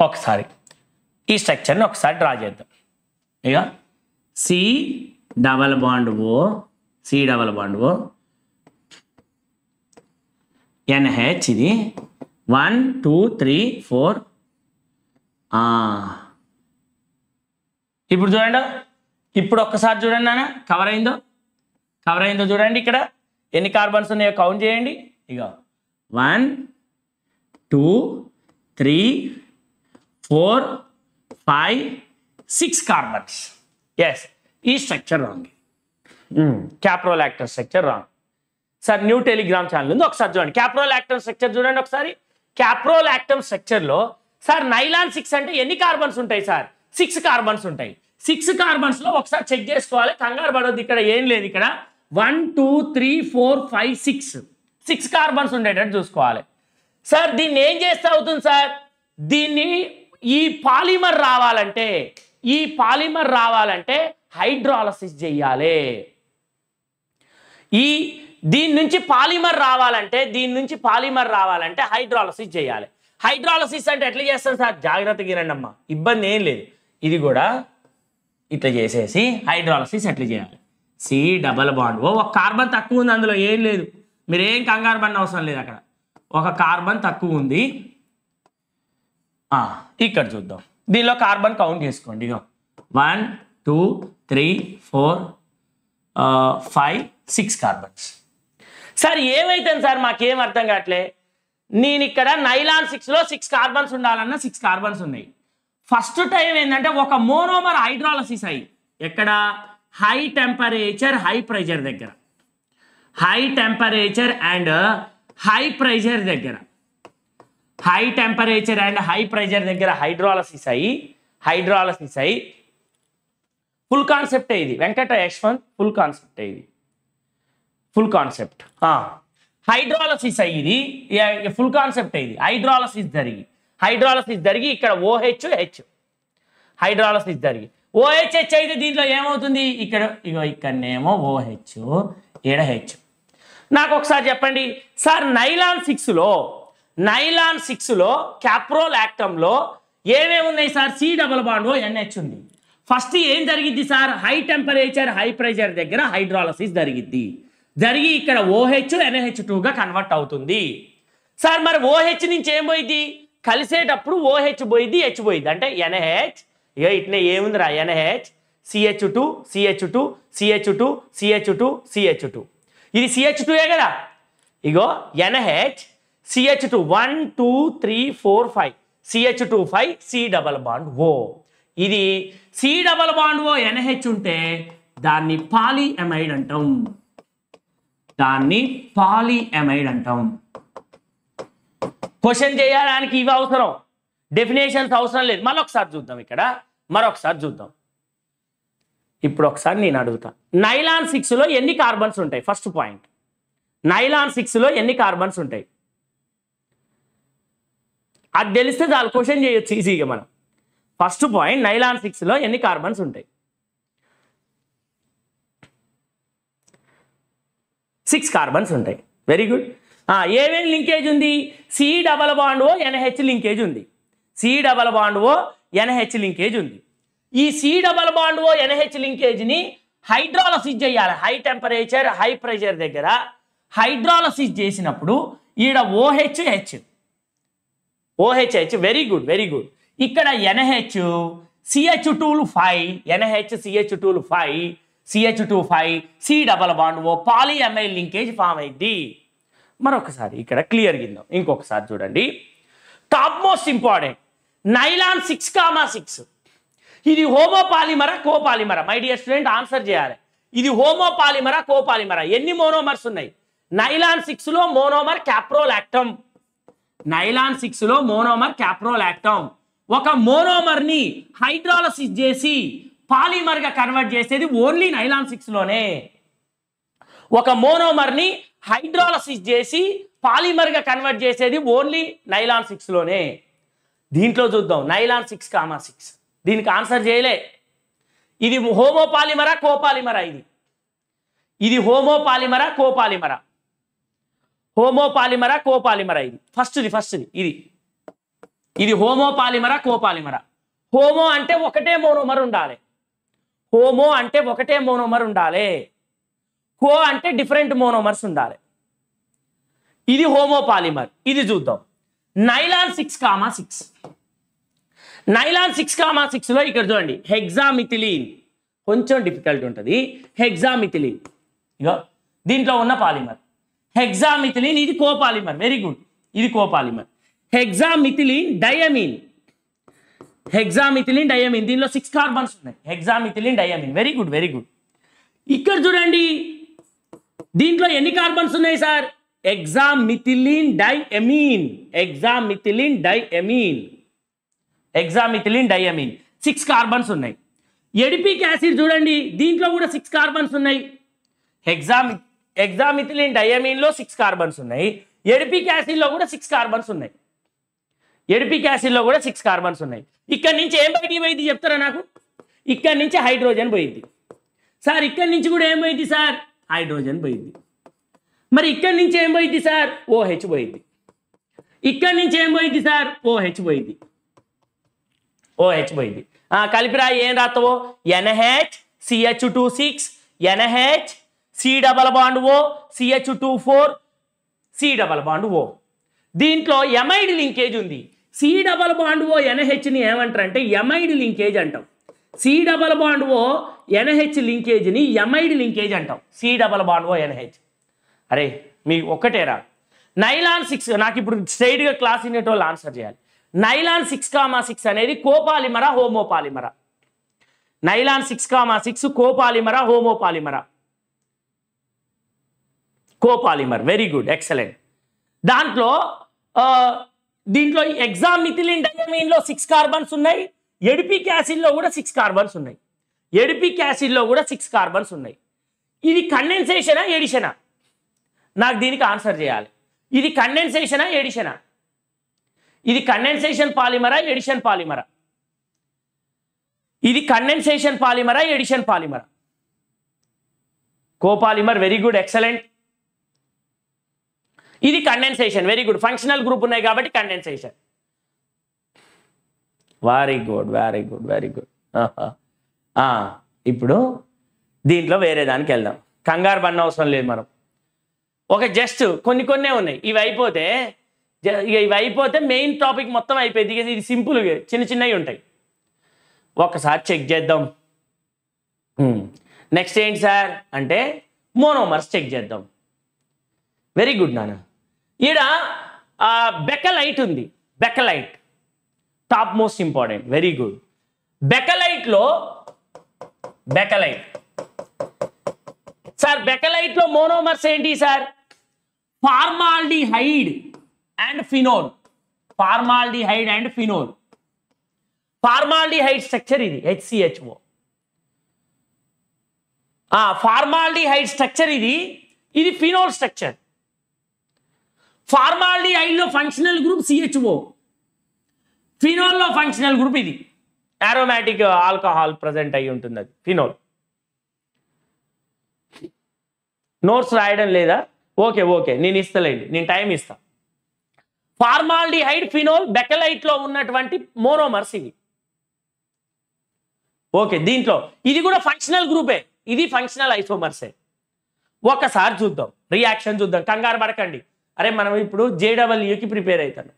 A: ఒకసారి ఈ స్ట్రక్చర్ని ఒకసారి డ్రా చేద్దాం. ఇక C double bond O C double bond O. NH ఇది వన్ టూ త్రీ ఫోర్. ఇప్పుడు చూడండి. ఇప్పుడు ఒక్కసారి చూడండి నాన్న. కవర్ అయిందో? కవర్ అయిందో చూడండి ఇక్కడ. ఎన్ని కార్బన్స్ ఉన్నాయో కౌంట్ చేయండి. ఇక one two three four five six carbons yes ఈ structure wrong caprolactam structure wrong sir new Telegram channel ఉంది. ఒకసారి చూడండి. క్యాప్రోలాక్టమ్ స్ట్రక్చర్ చూడండి ఒకసారి. క్యాప్రోలాక్టమ్ స్ట్రక్చర్లో సార్ నైలాన్ సిక్స్ అంటే ఎన్ని కార్బన్స్ ఉంటాయి సార్ సిక్స్ కార్బన్స్ ఉంటాయి. సిక్స్ కార్బన్స్లో ఒకసారి చెక్ చేసుకోవాలి. కంగారు పడొద్దు ఇక్కడ ఏం లేదు ఇక్కడ. One two three four five six six carbons ఉండేటట్టు చూసుకోవాలి. సార్ దీన్ని ఏం చేస్తే అవుతుంది సార్ దీన్ని ఈ పాలిమర్ రావాలంటే ఈ పాలిమర్ రావాలంటే హైడ్రాలసిస్ చెయ్యాలి ఈ దీని నుంచి పాలిమర్ రావాలంటే దీని నుంచి పాలిమర్ రావాలంటే హైడ్రాలసిస్ చేయాలి. హైడ్రాలసిస్ అంటే ఎట్లా చేస్తాం సార్? జాగ్రత్తగా వినండి అమ్మా. ఇబ్బంది ఏం లేదు. ఇది కూడా ఇట్లా చేసేసి హైడ్రాలసిస్ ఎట్లా చేయాలి? C double bond. ఓ ఒక కార్బన్ తక్కువ ఉంది అందులో. ఏం లేదు. మీరు ఏం కంగారు పడిన అవసరం లేదు అక్కడ. ఒక కార్బన్ తక్కువ ఉంది. ఇక్కడ చూద్దాం. దీనిలో కార్బన్ కౌంట్ చేసుకోండి ఇగో one two three four five six carbons sir ఏమైతుంది సార్ మాకేం అర్థం కావట్లే? నేను ఇక్కడ నైలాన్ సిక్స్లో సిక్స్ కార్బన్స్ ఉండాలన్న సిక్స్ కార్బన్స్ ఉన్నాయి. ఫస్ట్ టైం ఏంటంటే ఒక మోనోమర్ హైడ్రాలసిస్ అయ్యి ఎక్కడ? హై టెంపరేచర్ హై ప్రెషర్ దగ్గర. High temperature and high pressure దగ్గర. High temperature and high pressure దగ్గర హైడ్రాలసిస్ అయ్యి హైడ్రాలసిస్ అయ్యి ఫుల్ కాన్సెప్ట్ ఇది. వెంకట యశ్వంత్ ఫుల్ కాన్సెప్ట్ ఇది. ఫుల్ కాన్సెప్ట్ హైడ్రాలసిస్ అయ్యింది ఫుల్ కాన్సెప్ట్ ఇది. హైడ్రాలసిస్ జరిగి హైడ్రాలసిస్ జరిగి ఇక్కడ ఓహెచ్ హెచ్ హైడ్రాలసిస్ జరిగి. ఓహెచ్హెచ్ అయితే దీంట్లో ఏమవుతుంది? ఇక్కడ ఇగో ఇక్కడనేమో ఓహెచ్ ఏడహెచ్ నాకు ఒకసారి చెప్పండి. సార్ నైలాన్ సిక్స్లో నైలాన్ సిక్స్లో క్యాప్రోల్ యాక్టంలో ఏమేమి ఉన్నాయి sir? C double bond O NH ఉంది. ఫస్ట్ ఏం జరిగిద్ది sir? High temperature high pressure దగ్గర హైడ్రాలసిస్ జరిగిద్ది. జరిగి ఇక్కడ ఓహెచ్ ఎన్హెచ్ టూగా కన్వర్ట్ అవుతుంది. సార్ మరి ఓహెచ్ నుంచి ఏం పోయింది కలిసేటప్పుడు ఓహెచ్ పోయింది హెచ్ పోయింది అంటే ఎన్హెచ్ ఇక ఇట్నే ఏముందిరా? NH CH two CH two CH two CH two CH two ఇది సిహెచ్ టూయే కదా? ఇగో NH CH two one two three four five CH two five C double bond O ఇది C double bond O NH ఉంటే దాన్ని పాలీ ఎమైడ్ అంటాం. దాన్ని పాలీ ఎమైడ్ అంటాం. క్వశ్చన్ చేయడానికి ఇవి అవసరం. డెఫినేషన్స్ అవసరం లేదు. మరొకసారి చూద్దాం ఇక్కడ. మరొకసారి చూద్దాం. ఇప్పుడు ఒకసారి నేను అడుగుతా. నైలాన్ సిక్స్లో ఎన్ని కార్బన్స్ ఉంటాయి? ఫస్ట్ పాయింట్ నైలాన్ సిక్స్లో ఎన్ని కార్బన్స్ ఉంటాయి? అది తెలిస్తే చాలు క్వశ్చన్ చేయొచ్చు ఈజీగా మనం. ఫస్ట్ పాయింట్ నైలాన్ సిక్స్లో ఎన్ని కార్బన్స్ ఉంటాయి? సిక్స్ కార్బన్స్ ఉంటాయి. వెరీ గుడ్ ఏమేమి లింకేజ్ ఉంది. C double bond O NH linkage ఉంది. C double bond O NH linkage ఉంది. ఈ C double bond O NH లింకేజ్ని hydrolysis చేయాలి. హై టెంపరేచర్ హై ప్రెషర్ దగ్గర హైడ్రాలసిస్ చేసినప్పుడు ఈడ OH H OHH very good very good ఇక్కడ ఎన్హెచ్ సిహెచ్ టూలు five NH CH tool five CH two five C double bond O poly amide linkage form అయింది. మరొకసారి ఇక్కడ క్లియర్ కింద ఇంకొకసారి చూడండి. Top most important nylon six comma six ఇది హోమో పాలిమరా కో పాలిమరా మై డియర్ స్టూడెంట్ ఆన్సర్ చేయాలి. ఇది హోమో పాలిమరా కో పాలిమరా ఎన్ని మోనోమర్స్ ఉన్నాయి? నైలాన్ సిక్స్లో మోనోమర్ క్యాప్రోలాక్టమ్ నైలాన్ సిక్స్లో మోనోమర్ క్యాప్రోలాక్టమ్. ఒక మోనోమర్ని హైడ్రాలసిస్ చేసి పాలిమర్గా కన్వర్ట్ చేసేది ఓన్లీ నైలాన్ సిక్స్లోనే ఒక మోనోమర్ని హైడ్రాలసిస్ చేసి పాలిమర్గా కన్వర్ట్ చేసేది ఓన్లీ నైలాన్ సిక్స్లోనే దీంట్లో చూద్దాం నైలాన్ సిక్స్ కామా సిక్స్. దీనికి ఆన్సర్ చేయలే. ఇది హోమోపాలిమరా కోపాలిమరా ఇది? ఇది హోమోపాలిమరా కోపాలిమరా? హోమోపాలిమరా కోపాలిమరా ఇది. ఫస్ట్ది ఫస్ట్ది ఇది. ఇది హోమోపాలిమరా కోపాలిమరా. హోమో అంటే ఒకటే మోనోమర్ ఉండాలి. హోమో అంటే ఒకటే మోనోమర్ ఉండాలి. కో అంటే డిఫరెంట్ మోనోమర్స్ ఉండాలి. ఇది హోమోపాలిమర్. ఇది చూద్దాం. Nylon six comma six. Nylon six comma సిక్స్లో ఇక్కడ చూడండి. హెగ్జామిథిలీన్. కొంచెం డిఫికల్ట్ ఉంటుంది. హెగ్జామిథిలీన్. ఇగో దీంట్లో ఉన్న పాలిమర్. హెగ్జామిథిలిన్ ఇది కోపాలిమర్ వెరీ గుడ్ ఇది copolymer hexamethylene diamine hexamethylene diamine దీనిలో సిక్స్ కార్బన్స్ ఉన్నాయి. Hexamethylene diamine very good very good ఇక్కడ చూడండి. దీంట్లో ఎన్ని కార్బన్స్ ఉన్నాయి sir hexamethylene diamine hexamethylene diamine hexamethylene diamine six carbons ఉన్నాయి. ఎడిపిక్ యాసిడ్ చూడండి. దీంట్లో కూడా సిక్స్ కార్బన్స్ ఉన్నాయి. హెగ్జామి ఎగ్జామిథిలిన్ డయమీన్లో సిక్స్ కార్బన్స్ ఉన్నాయి. ఎడిపిక్ యాసిడ్లో కూడా సిక్స్ కార్బన్స్ ఉన్నాయి. ఎడిపిక్ యాసిడ్లో కూడా సిక్స్ కార్బన్స్ ఉన్నాయి. ఇక్కడ నుంచి ఏం బయటికి పోయింది చెప్తారా నాకు? ఇక్కడ నుంచి హైడ్రోజన్ పోయింది. సార్ ఇక్కడ నుంచి కూడా ఏం పోయింది సార్? హైడ్రోజన్ పోయింది. మరి ఇక్కడ నుంచి ఏం పోయింది సార్? ఓహెచ్ పోయింది. ఇక్కడ నుంచి ఏం పోయింది సార్? ఓహెచ్ పోయింది. ఓహెచ్ పోయింది. ఆ, కలిపిరా ఏం రాస్తావో? NH CH two six NH C double bond O CH two four C double bond O దీంట్లో ఎమైడ్ లింకేజ్ ఉంది. సి డబల్ బాండ్ ఓ ఎన్హెచ్ని ఏమంటారంటే ఎమైడ్ లింకేజ్ అంటాం. C double bond O NH లింకేజ్ని amide linkage అంటాం. C double bond O NH అరే మీ ఒక్కటేరా నైలాన్ సిక్స్ నాకు ఇప్పుడు స్ట్రైట్గా క్లాస్ వినేటోళ్ళు ఆన్సర్ చేయాలి. నైలాన్ సిక్స్ కామా సిక్స్ అనేది కోపాలిమరా హోమోపాలిమరా నైలాన్ సిక్స్ కామా సిక్స్ కోపాలిమరా హోమోపాలిమరా కోపాలిమర్. వెరీ గుడ్ ఎక్సలెంట్ దాంట్లో దీంట్లో ఎగ్జామ్ మిథిలిన్ డయమీన్లో సిక్స్ కార్బన్స్ ఉన్నాయి. ఎడిపిక్ యాసిడ్లో కూడా సిక్స్ కార్బన్స్ ఉన్నాయి. ఎడిపిక్ యాసిడ్లో కూడా సిక్స్ కార్బన్స్ ఉన్నాయి. ఇది కండెన్సేషనా ఎడిషనా నాకు దీనికి ఆన్సర్ చేయాలి. ఇది కండెన్సేషనా ఎడిషనా ఇది కండెన్సేషన్ పాలిమరా ఎడిషన్ పాలిమరా ఇది కండెన్సేషన్ పాలిమరా ఎడిషన్ పాలిమరా కోపాలిమర్ వెరీ గుడ్ ఎక్సలెంట్ ఇది condensation very good functional group ఉన్నాయి కాబట్టి condensation very good very good very good ఇప్పుడు దీంట్లో వేరే దానికి వెళ్దాం. కంగారు పడిన అవసరం లేదు మనం. ఒక జస్ట్ కొన్ని కొన్నే ఉన్నాయి. ఇవి అయిపోతే జ- ఇక ఇవి అయిపోతే మెయిన్ టాపిక్ మొత్తం అయిపోయింది. ఇక ఇది సింపుల్ చిన్న చిన్నవి ఉంటాయి. ఒకసారి చెక్ చేద్దాం. నెక్స్ట్ ఏంటి సార్? అంటే మోనోమర్స్ చెక్ చేద్దాం. వెరీ గుడ్ నాన్న. ఈడ బెకలైట్ ఉంది. Bakelite. Top most important. Very good. బెకలైట్లో Bakelite. Sir బెకలైట్లో మోనోమర్స్ ఏంటి sir? Formaldehyde and phenol. Formaldehyde and phenol. Formaldehyde structure ఇది హెచ్సిహెచ్ఓ ఫార్మాల్డిహైడ్ స్ట్రక్చర్ ఇది ఇది ఫినోల్ స్ట్రక్చర్. ఫార్మాల్డిహైడ్లో ఫంక్షనల్ గ్రూప్ సిహెచ్ఓ ఫినోల్లో ఫంక్షనల్ గ్రూప్ ఇది. ఆరోమాటిక్ ఆల్కహాల్ ప్రజెంట్ అయి ఉంటుంది అది. ఫినోల్. నోట్స్ రాయడం లేదా? Okay okay. నేను ఇస్తలేండి. నేను టైం ఇస్తా. ఫార్మాల్డిహైడ్ ఫినోల్ బెకలైట్లో ఉన్నటువంటి మోనోమర్స్ ఇవి. ఓకే దీంట్లో. ఇది కూడా ఫంక్షనల్ గ్రూపే. ఇది ఫంక్షనల్ ఐసోమర్సే. ఒక్కసారి చూద్దాం. రియాక్షన్ చూద్దాం. కంగారు పడకండి. అరే మనం ఇప్పుడు జేడబ్ల్యూకి ప్రిపేర్ అవుతాను.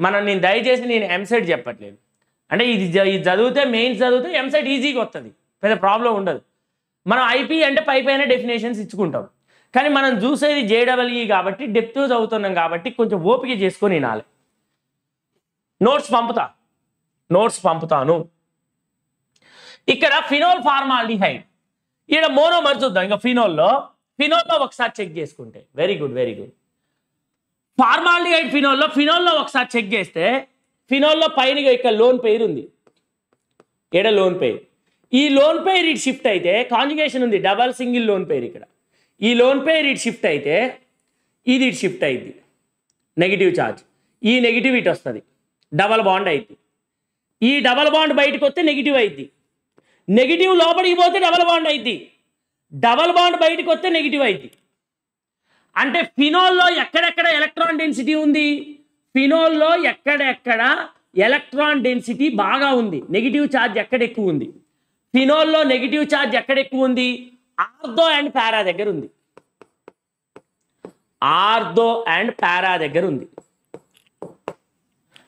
A: మనం నేను దయచేసి నేను ఎంసెట్ చెప్పట్లేదు. అంటే ఇది ఇది చదివితే మెయిన్స్ చదివితే ఎంసెట్ ఈజీగా వస్తుంది పెద్ద ప్రాబ్లం ఉండదు. మనం ఐపీ అంటే పై పైన డెఫినేషన్స్ ఇచ్చుకుంటాం. కానీ మనం చూసేది జేడబ్ల్యూ కాబట్టి డెప్త్ చదువుతున్నాం కాబట్టి కొంచెం ఓపిక చేసుకొని వినాలి. నోట్స్ పంపుతా. నోట్స్ పంపుతాను. ఇక్కడ ఫినోల్ ఫార్మాలిహైడ్ ఇక్కడ మోనోమర్ చూద్దాం. ఇంకా ఫినోల్లో ఫినోల్లో ఒకసారి చెక్ చేసుకుంటే. Very good very good formaldehyde ఫినోల్లో ఫినోల్లో ఒకసారి చెక్ చేస్తే ఫినోల్లో పైన ఇక్కడ లోన్ పేరు ఉంది. ఎడ లోన్ పేరు? ఈ లోన్ పేర్ ఇటు షిఫ్ట్ అయితే కాంజుగేషన్ ఉంది డబల్ సింగిల్ లోన్ పేరు ఇక్కడ. ఈ లోన్ పేర్ ఇటు షిఫ్ట్ అయితే ఇది ఇటు షిఫ్ట్ అయింది నెగిటివ్ ఛార్జ్ ఈ నెగిటివ్ ఇటు వస్తుంది. డబల్ బాండ్ అయింది ఈ డబల్ బాండ్ బయటకు వస్తే నెగిటివ్ అయింది నెగిటివ్ లోపలికి పోతే డబల్ బాండ్ అయింది డబల్ బాండ్ బయటకు వస్తే నెగిటివ్ అయింది అంటే ఫినోల్లో ఎక్కడెక్కడ ఎలక్ట్రాన్ డెన్సిటీ ఉంది? ఫినోల్లో ఎక్కడెక్కడ ఎలక్ట్రాన్ డెన్సిటీ బాగా ఉంది? నెగిటివ్ ఛార్జ్ ఎక్కడ ఎక్కువ ఉంది? ఫినోల్లో నెగిటివ్ ఛార్జ్ ఎక్కడ ఎక్కువ ఉంది? ఆర్దో అండ్ పారా దగ్గర ఉంది. ఆర్దో అండ్ పారా దగ్గర ఉంది.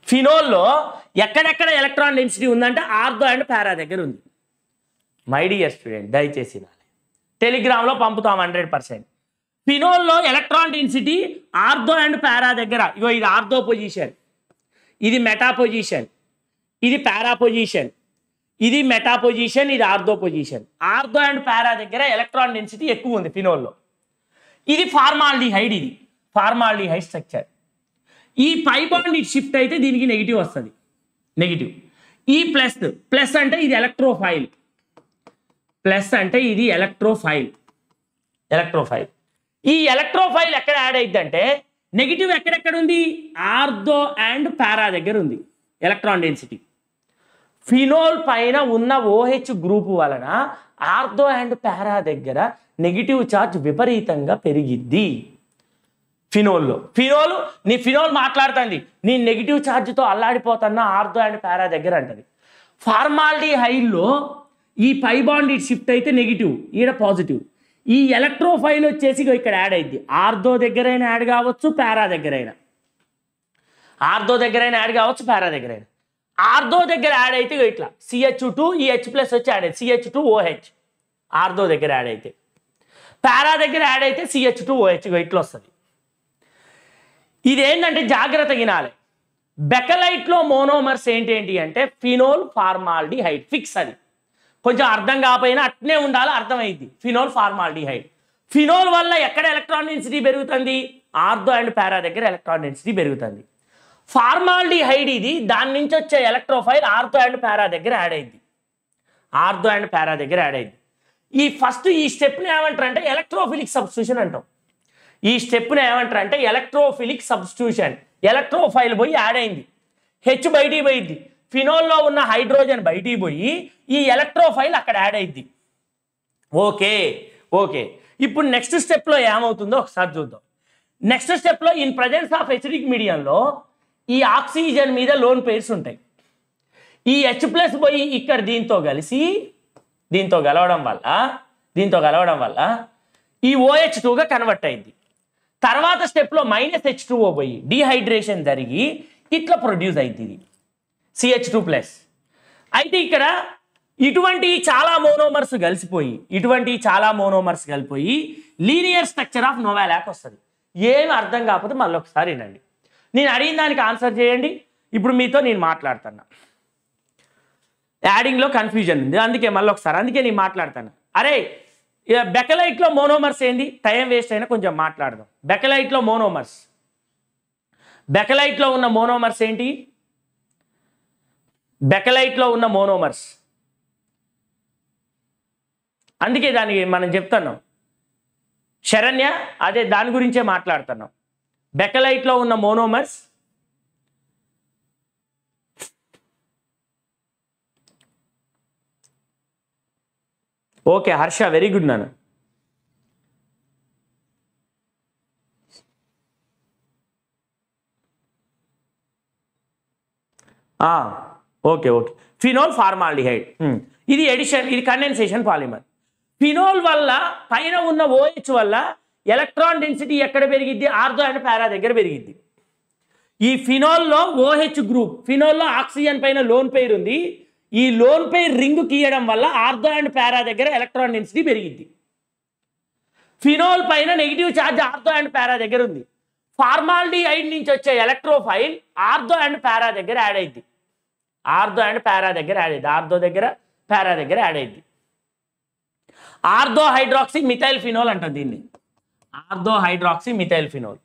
A: ఫినోల్లో ఎక్కడెక్కడ ఎలక్ట్రాన్ డెన్సిటీ ఉందంటే ఆర్దో అండ్ పారా దగ్గర ఉంది. మై డియర్ స్టూడెంట్ దయచేసి టెలిగ్రామ్లో పంపుతాం hundred percent. ఫినోల్లో electron density ortho and para దగ్గర. ఇగో ఇది ఆర్థో పొజిషన్. ఇది మెటా పొజిషన్. ఇది పారా పొజిషన్. ఇది మెటా పొజిషన్ ఇది ortho position. Ortho and para దగ్గర ఎలక్ట్రాన్ డెన్సిటీ ఎక్కువ ఉంది ఫినోల్లో ఇది ఫార్మాల్డిహైడ్ ఇది. Formaldehyde structure. ఈ పై బాండ్ ఇటు షిఫ్ట్ అయితే దీనికి నెగిటివ్ వస్తుంది. నెగిటివ్. ఈ ప్లస్ ప్లస్ అంటే ఇది ఎలక్ట్రోఫైల్. ప్లస్ అంటే ఇది ఎలక్ట్రోఫైల్. ఎలక్ట్రోఫైల్. ఈ ఎలక్ట్రోఫైల్ ఎక్కడ యాడ్ అయిద్దంటే నెగిటివ్ ఎక్కడెక్కడ ఉంది ఆర్థో అండ్ పారా దగ్గర ఉంది ఎలక్ట్రాన్ డెన్సిటీ. ఫినోల్ పైన ఉన్న ఓహెచ్ గ్రూప్ వలన ఆర్థో అండ్ పారా దగ్గర నెగిటివ్ ఛార్జ్ విపరీతంగా పెరిగిద్ది. ఫినోల్లో. ఫినోల్ నీ ఫినోల్ మాట్లాడుతుంది. నీ నెగిటివ్ ఛార్జ్తో అల్లాడిపోతున్న ఆర్దో అండ్ పారా దగ్గర అంటది. ఫార్మాలిటీ హైల్లో ఈ పై బాండ్ ఇటు షిఫ్ట్ అయితే నెగిటివ్ ఈడ పాజిటివ్. ఈ ఎలక్ట్రోఫైల్ వచ్చేసి ఇక్కడ యాడ్ అయింది. ఆర్దో దగ్గరైనా యాడ్ కావచ్చు పారా దగ్గరైనా. ఆర్దో దగ్గరైనా యాడ్ కావచ్చు పారా దగ్గరైనా. ఆర్దో దగ్గర యాడ్ అయితే ఇట్లా. సిహెచ్ టూ ఈ హెచ్ ప్లస్ వచ్చి యాడ్ అయితే సిహెచ్ టూ ఓహెచ్ ఆర్దో దగ్గర యాడ్ అయితే. పారా దగ్గర యాడ్ అయితే సిహెచ్ టూ ఓహెచ్ ఇట్లా వస్తుంది. ఇదేంటంటే జాగ్రత్త గినాలి బెకలైట్లో మోనోమర్స్ ఏంటి ఏంటి అంటే ఫినోల్ ఫార్మాల్డిహైడ్ ఫిక్స్ అది. కొంచెం అర్థం కాకపోయినా అట్నే ఉండాలి అర్థమైంది ఫినోల్ ఫార్మాల్డిహైడ్. ఫినోల్ వల్ల ఎక్కడ ఎలక్ట్రాన్ డెన్సిటీ పెరుగుతుంది? ఆర్థో అండ్ పారా దగ్గర ఎలక్ట్రాన్ డెన్సిటీ పెరుగుతుంది. ఫార్మాల్డిహైడ్ ఇది దాని నుంచి వచ్చే ఎలక్ట్రోఫైల్ ఆర్థో అండ్ పారా దగ్గర యాడ్ అయింది ఆర్థో అండ్ పారా దగ్గర యాడ్ అయింది ఈ ఫస్ట్ ఈ స్టెప్ని ఏమంటారు అంటే ఎలక్ట్రోఫిలిక్ సబ్స్టిట్యూషన్ అంటాం. ఈ స్టెప్ని ఏమంటారు అంటే ఎలక్ట్రోఫిలిక్ సబ్స్టిట్యూషన్. ఎలక్ట్రోఫైల్ పోయి యాడ్ అయింది. హెచ్ బయటికి పోయింది ఫినోల్లో ఉన్న హైడ్రోజన్ బయటికి పోయి ఈ ఎలక్ట్రోఫైల్ అక్కడ యాడ్ అయింది ఓకే ఓకే. ఇప్పుడు నెక్స్ట్ స్టెప్లో ఏమవుతుందో ఒకసారి చూద్దాం. నెక్స్ట్ స్టెప్లో ఇన్ ప్రజెన్స్ ఆఫ్ ఎసిడిక్ మీడియంలో ఈ ఆక్సిజన్ మీద లోన్ పేర్స్ ఉంటాయి. ఈ హెచ్ ప్లస్ పోయి ఇక్కడ దీంతో కలిసి దీంతో కలవడం వల్ల దీంతో కలవడం వల్ల ఈ ఓహెచ్ టూగా కన్వర్ట్ అయింది తర్వాత స్టెప్లో మైనస్ హెచ్ టూ పోయి డీహైడ్రేషన్ జరిగి ఇట్లా ప్రొడ్యూస్ అయింది ఇది. సిహెచ్ టూ ప్లస్ అయితే ఇక్కడ ఇటువంటి చాలా మోనోమర్స్ కలిసిపోయి ఇటువంటి చాలా మోనోమర్స్ కలిపోయి లీనియర్ స్ట్రక్చర్ ఆఫ్ నోవాలాక్ వస్తుంది. ఏమి అర్థం కాకపోతే మళ్ళీ ఒకసారి వినండి. నేను అడిగిన దానికి ఆన్సర్ చేయండి. ఇప్పుడు మీతో నేను మాట్లాడుతున్నా. యాడింగ్లో కన్ఫ్యూజన్ ఉంది. అందుకే మళ్ళీ ఒకసారి అందుకే నేను మాట్లాడతాను అరే ఇక బెకలైట్లో మోనోమర్స్ ఏంది? టైం వేస్ట్ అయినా కొంచెం మాట్లాడదాం. బెకలైట్లో మోనోమర్స్ బెకలైట్లో ఉన్న మోనోమర్స్ ఏంటి? బెకలైట్లో ఉన్న మోనోమర్స్. అందుకే దానికి మనం చెప్తున్నాం. శరణ్య అదే దాని గురించే మాట్లాడుతున్నాం. బెకలైట్లో ఉన్న monomers okay Harsha very good నాన్న. ఆ, ఓకే ఓకే. Phenol formaldehyde. ఇది ఎడిషన్ ఇది కండెన్సేషన్ పాలిమర్ ఫినోల్ వల్ల పైన ఉన్న ఓహెచ్ వల్ల ఎలక్ట్రాన్ డెన్సిటీ ఎక్కడ పెరిగిద్ది? ఆర్థో అండ్ పారా దగ్గర పెరిగిద్ది. ఈ ఫినోల్లో ఓహెచ్ గ్రూప్ ఫినోల్లో ఆక్సిజన్ పైన లోన్ పేర్ ఉంది. ఈ లోన్ పేర్ రింగ్ గీయడం వల్ల ఆర్థో అండ్ పారా దగ్గర ఎలక్ట్రాన్ డెన్సిటీ పెరిగిద్ది. ఫినోల్ పైన negative charge ortho and para దగ్గర ఉంది. ఫార్మాల్డిహైడ్ నుంచి వచ్చే ఎలక్ట్రోఫైల్ ఆర్థో అండ్ పారా దగ్గర యాడ్ అయింది ఆర్థో అండ్ పారా దగ్గర యాడ్ అయింది ఆర్థో దగ్గర పారా దగ్గర యాడ్ అయింది ఆర్థో హైడ్రాక్సీ మిథైల్ ఫినోల్ అంటారు దీన్ని. ఆర్థో హైడ్రాక్సీ మిథైల్ ఫినోల్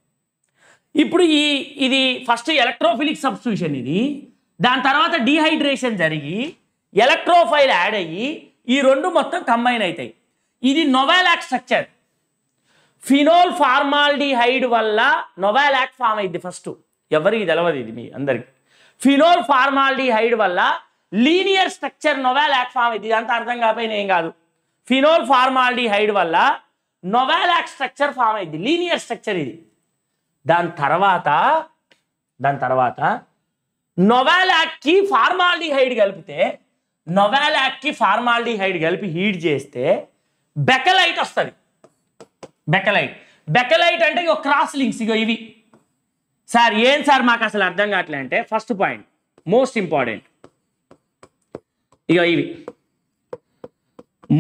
A: ఇప్పుడు ఈ ఇది ఫస్ట్ ఎలక్ట్రోఫిలిక్ సబ్స్టిట్యూషన్ ఇది. దాని తర్వాత డీహైడ్రేషన్ జరిగి ఎలక్ట్రోఫైల్ యాడ్ అయ్యి ఈ రెండు మొత్తం కంబైన్ అవుతాయి ఇది నొవాలాక్ స్ట్రక్చర్ ఫినోల్ ఫార్మాల్డిహైడ్ వల్ల నొవాలాక్ ఫామ్ అయింది ఫస్ట్ ఎవరికి తెలవదు ఇది మీ అందరికి. ఫినోల్ ఫార్మాల్డిహైడ్ వల్ల లీనియర్ స్ట్రక్చర్ నొవాలాక్ ఫామ్ అయింది ఇదంతా అర్థం కాకపోయినా ఏం కాదు. ఫినోల్ ఫార్మాల్డిహైడ్ వల్ల నొవాలాక్ స్ట్రక్చర్ ఫామ్ అయింది లీనియర్ స్ట్రక్చర్ ఇది. దాని తర్వాత దాని తర్వాత నొవాలాక్కి ఫార్మాల్డిహైడ్ కలిపితే నొవాలాక్కి ఫార్మాల్డిహైడ్ కలిపి హీట్ చేస్తే బెకలైట్ వస్తుంది. బెకలైట్. బెకలైట్ అంటే ఇక క్రాస్ లింక్స్ ఇగో ఇవి. సార్ ఏం సార్ మాకు అసలు అర్థం కావట్లే అంటే ఫస్ట్ పాయింట్ మోస్ట్ ఇంపార్టెంట్ ఇక ఇవి.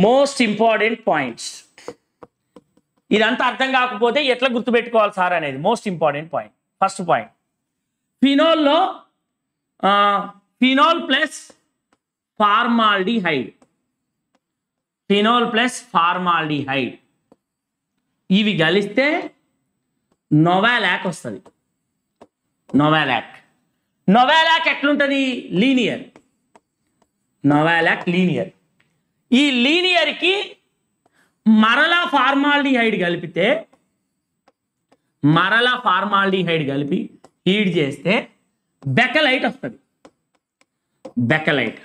A: మోస్ట్ ఇంపార్టెంట్ పాయింట్స్ ఇదంతా అర్థం కాకపోతే ఎట్లా గుర్తుపెట్టుకోవాలి సార్ అనేది? Most important point first point ఫినోల్లో phenol plus formaldehyde phenol plus formaldehyde ఇవి కలిస్తే నొవాలాక్ వస్తుంది నొవాలాక్. నొవాలాక్ ఎట్లుంటుంది? లీనియర్. Novolac linear. ఈ లీనియర్కి మరలా ఫార్మాల్డిహైడ్ కలిపితే మరలా ఫార్మాల్డిహైడ్ కలిపి హీట్ చేస్తే బెకలైట్ వస్తుంది. బెకలైట్.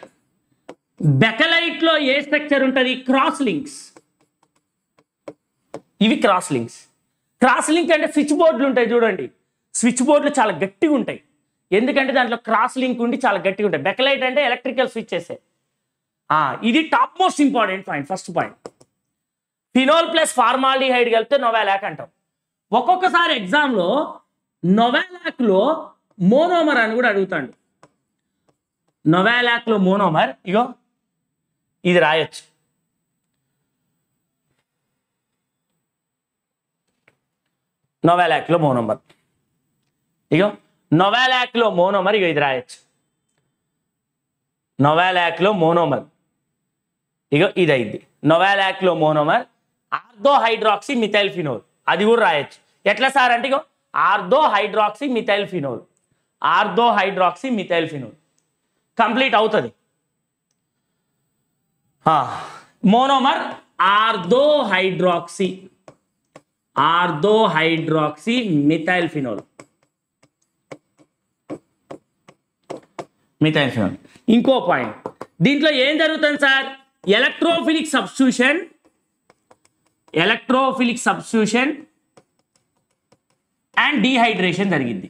A: బెకలైట్లో ఏ స్ట్రక్చర్ ఉంటుంది? Cross links. ఇవి క్రాస్ లింక్స్. క్రాస్ లింక్ అంటే స్విచ్ బోర్డులు ఉంటాయి చూడండి. స్విచ్ బోర్డులు చాలా గట్టిగా ఉంటాయి. ఎందుకంటే దాంట్లో క్రాస్ లింక్ ఉండి చాలా గట్టిగా ఉంటాయి. బెకలైట్ అంటే ఎలక్ట్రికల్ స్విచ్చెసే ఇది top most important point first point phenol plus formaldehyde కలిపితే నొవాలాక్ అంటాం. ఒక్కొక్కసారి ఎగ్జామ్లో నొవాలాక్లో మోనోమర్ అని కూడా అడుగుతాడు. నొవాలాక్లో మోనోమర్ ఇగో ఇది రాయొచ్చు. నొవాలాక్లో మోనోమర్ ఇక నొవాలాక్లో మోనోమర్ ఇక ఇది రాయొచ్చు. నొవాలాక్లో మోనోమర్. ఇగో ఇది అయింది నొవాలాక్లో monomer ortho hydroxy methyl phenol అది కూడా రాయొచ్చు. ఎట్లా సార్ అంటే ఇగో ortho hydroxy methyl phenol ortho hydroxy methyl phenol complete అవుతుంది. Monomer ortho hydroxy ortho hydroxy methyl phenol methyl phenol ఇంకో పాయింట్ దీంట్లో ఏం జరుగుతుంది sir? Electrophilic substitution electrophilic substitution and dehydration జరిగింది.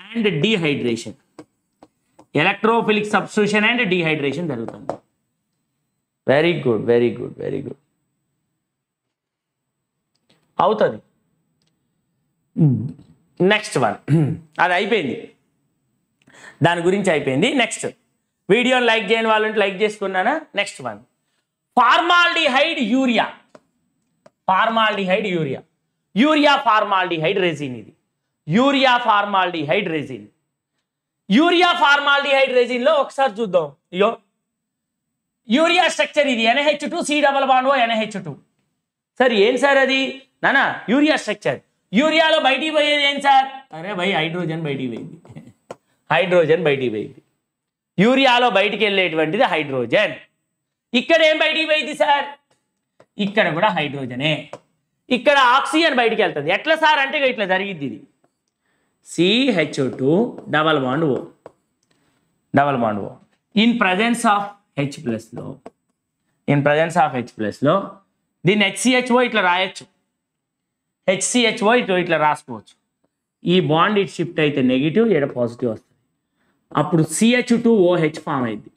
A: And dehydration electrophilic substitution and dehydration జరుగుతుంది. Very good very good very good అవుతుంది. నెక్స్ట్ వన్ అది అయిపోయింది. దాని గురించి అయిపోయింది. నెక్స్ట్ వీడియోని లైక్ చేయని వాళ్ళంటే like చేసుకున్నానా? Next one formaldehyde urea. Formaldehyde urea. Urea formaldehyde resin ఇది. Urea formaldehyde resin. Urea formaldehyde రెజిన్లో ఒకసారి చూద్దాం. ఇయో యూరియా స్ట్రక్చర్ ఇది. NH two C double bond O NH two. Sir ఏం సార్ అది? నానా యూరియా స్ట్రక్చర్. యూరియాలో బయటికి పోయేది ఏం సార్? అరే భయ్ హైడ్రోజన్ బయటికి పోయింది. హైడ్రోజన్ బయటికి పోయింది. యూరియాలో బయటికి వెళ్ళేటువంటిది హైడ్రోజన్. ఇక్కడ ఏం బయటికి పోయింది సార్? ఇక్కడ కూడా హైడ్రోజనే. ఇక్కడ ఆక్సిజన్ బయటికి వెళ్తుంది. ఎట్లా సార్? అంటే ఇట్లా జరిగిద్ది ఇది. C H O two double bond O double bond O in presence of H ప్లస్లో ఇన్ ప్రజెన్స్ ఆఫ్ హెచ్ ప్లస్లో దీన్ని హెచ్సిహెచ్ఓ ఇట్లా రాయొచ్చు. హెచ్సిహెచ్ఓ ఇట్లా ఇట్లా రాసుకోవచ్చు. ఈ బాండ్ ఇట్ షిఫ్ట్ అయితే నెగిటివ్ ఇక్కడ పాజిటివ్ వస్తుంది. అప్పుడు C H two O H form అయింది.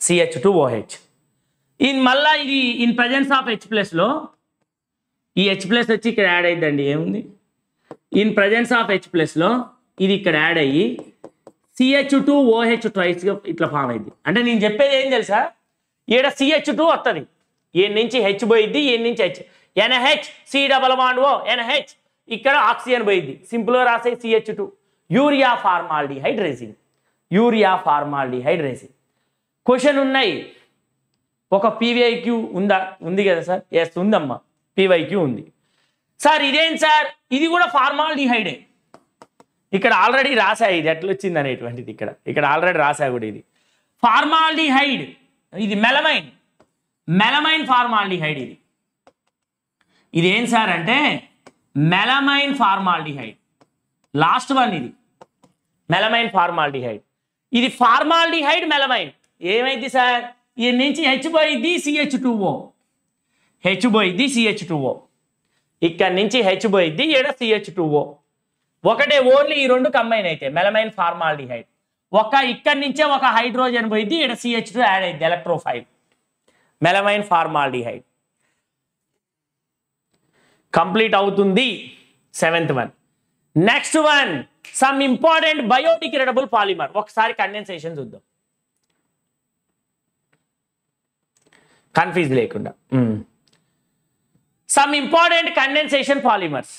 A: C H two O H in మళ్ళా ఇది ఇన్ ప్రజెన్స్ ఆఫ్ హెచ్ ప్లస్లో ఈ హెచ్ ప్లస్ వచ్చి ఇక్కడ యాడ్ అయ్యిందండి ఏముంది? ఇన్ ప్రజెన్స్ ఆఫ్ హెచ్ ప్లస్లో ఇది ఇక్కడ యాడ్ అయ్యి సిహెచ్ టూ ఓహెచ్ ట్వైస్గా ఇట్లా ఫామ్ అయింది అంటే నేను చెప్పేది ఏం తెలుసా? ఈడ సిహెచ్ టూ వస్తుంది ఏ నుంచి హెచ్ పోయిద్ది ఏ నుంచి H NH C double bond O NH ఇక్కడ ఆక్సిజన్ పోయిద్ది. సింపుల్గా రాసే CH two urea formaldehyde resin urea formaldehyde resin question ఉన్నాయి. ఒక పీవైక్యూ ఉందా? ఉంది కదా సార్? ఎస్ ఉందమ్మా. పీవైక్యూ ఉంది. సార్ ఇదేం సార్? ఇది కూడా ఫార్మాల్డిహైడే ఇక్కడ ఆల్రెడీ రాసా ఇది. ఎట్లా వచ్చింది అనేటువంటిది ఇక్కడ. ఇక్కడ ఆల్రెడీ రాసా కూడా ఇది. ఫార్మాల్డిహైడ్. ఇది మెలమైన్. మెలమైన్ ఫార్మాల్డిహైడ్ ఇది. ఇది ఏం సార్ అంటే? Melamine formaldehyde. లాస్ట్ వన్ ఇది. Melamine formaldehyde. ఇది ఫార్మాల్డిహైడ్ మెలమైన్. ఏమైంది సార్? ఈ నుంచి హెచ్ పోయిద్ది C H two O H పోయిద్ది సిహెచ్ టూ ఓ ఇక్కడ నుంచి హెచ్ పోయిద్ది ఈడ సిహెచ్ టూ ఓ ఒకటే ఓన్లీ ఈ రెండు కంబైన్ అయితే మెలమైన్ ఫార్మాల్డిహైడ్. ఒక ఇక్కడి నుంచే ఒక హైడ్రోజన్ పోయిద్ది ఇక్కడ సిహెచ్ టూ యాడ్ అయింది ఎలక్ట్రోఫైల్. Melamine formaldehyde. కంప్లీట్ అవుతుంది seventh one. Next one some important biodegradable polymer ఒకసారి కండెన్సేషన్ చూద్దాం. కన్ఫ్యూజ్ లేకుండా. Some important condensation polymers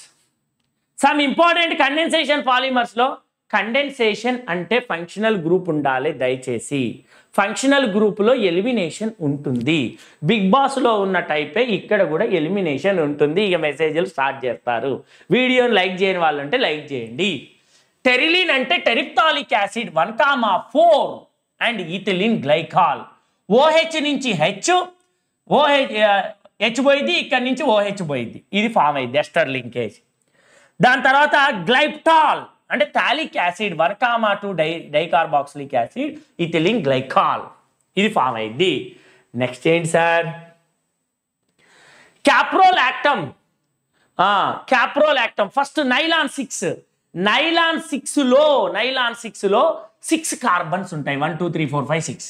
A: some important condensation పాలిమర్స్లో condensation అంటే ఫంక్షనల్ గ్రూప్ ఉండాలి దయచేసి. ఫంక్షనల్ గ్రూప్లో ఎలిమినేషన్ ఉంటుంది. బిగ్ బాస్లో ఉన్న టైపే ఇక్కడ కూడా ఎలిమినేషన్ ఉంటుంది. ఇక మెసేజ్లు స్టార్ట్ చేస్తారు. వీడియోని లైక్ చేయని వాళ్ళంటే లైక్ చేయండి. టెరిలిన్ అంటే terephthalic acid one comma four and ethylene glycol O H నుంచి హెచ్ ఓహెచ్ హెచ్ పోయింది ఇక్కడ నుంచి ఓహెచ్ పోయింది. ఇది ఫామ్ అయింది ఎస్టర్ లింకేజ్ దాని తర్వాత గ్లైప్టాల్ అంటే phthalic acid వర్కామా two di dicarboxylic acid ethylene glycol. ఇది ఫామ్ అయింది. నెక్స్ట్ ఏంటి sir? Caprolactam caprolactam first nylon six. Nylon సిక్స్లో నైలాన్ సిక్స్లో సిక్స్ కార్బన్స్ ఉంటాయి. One two three four five six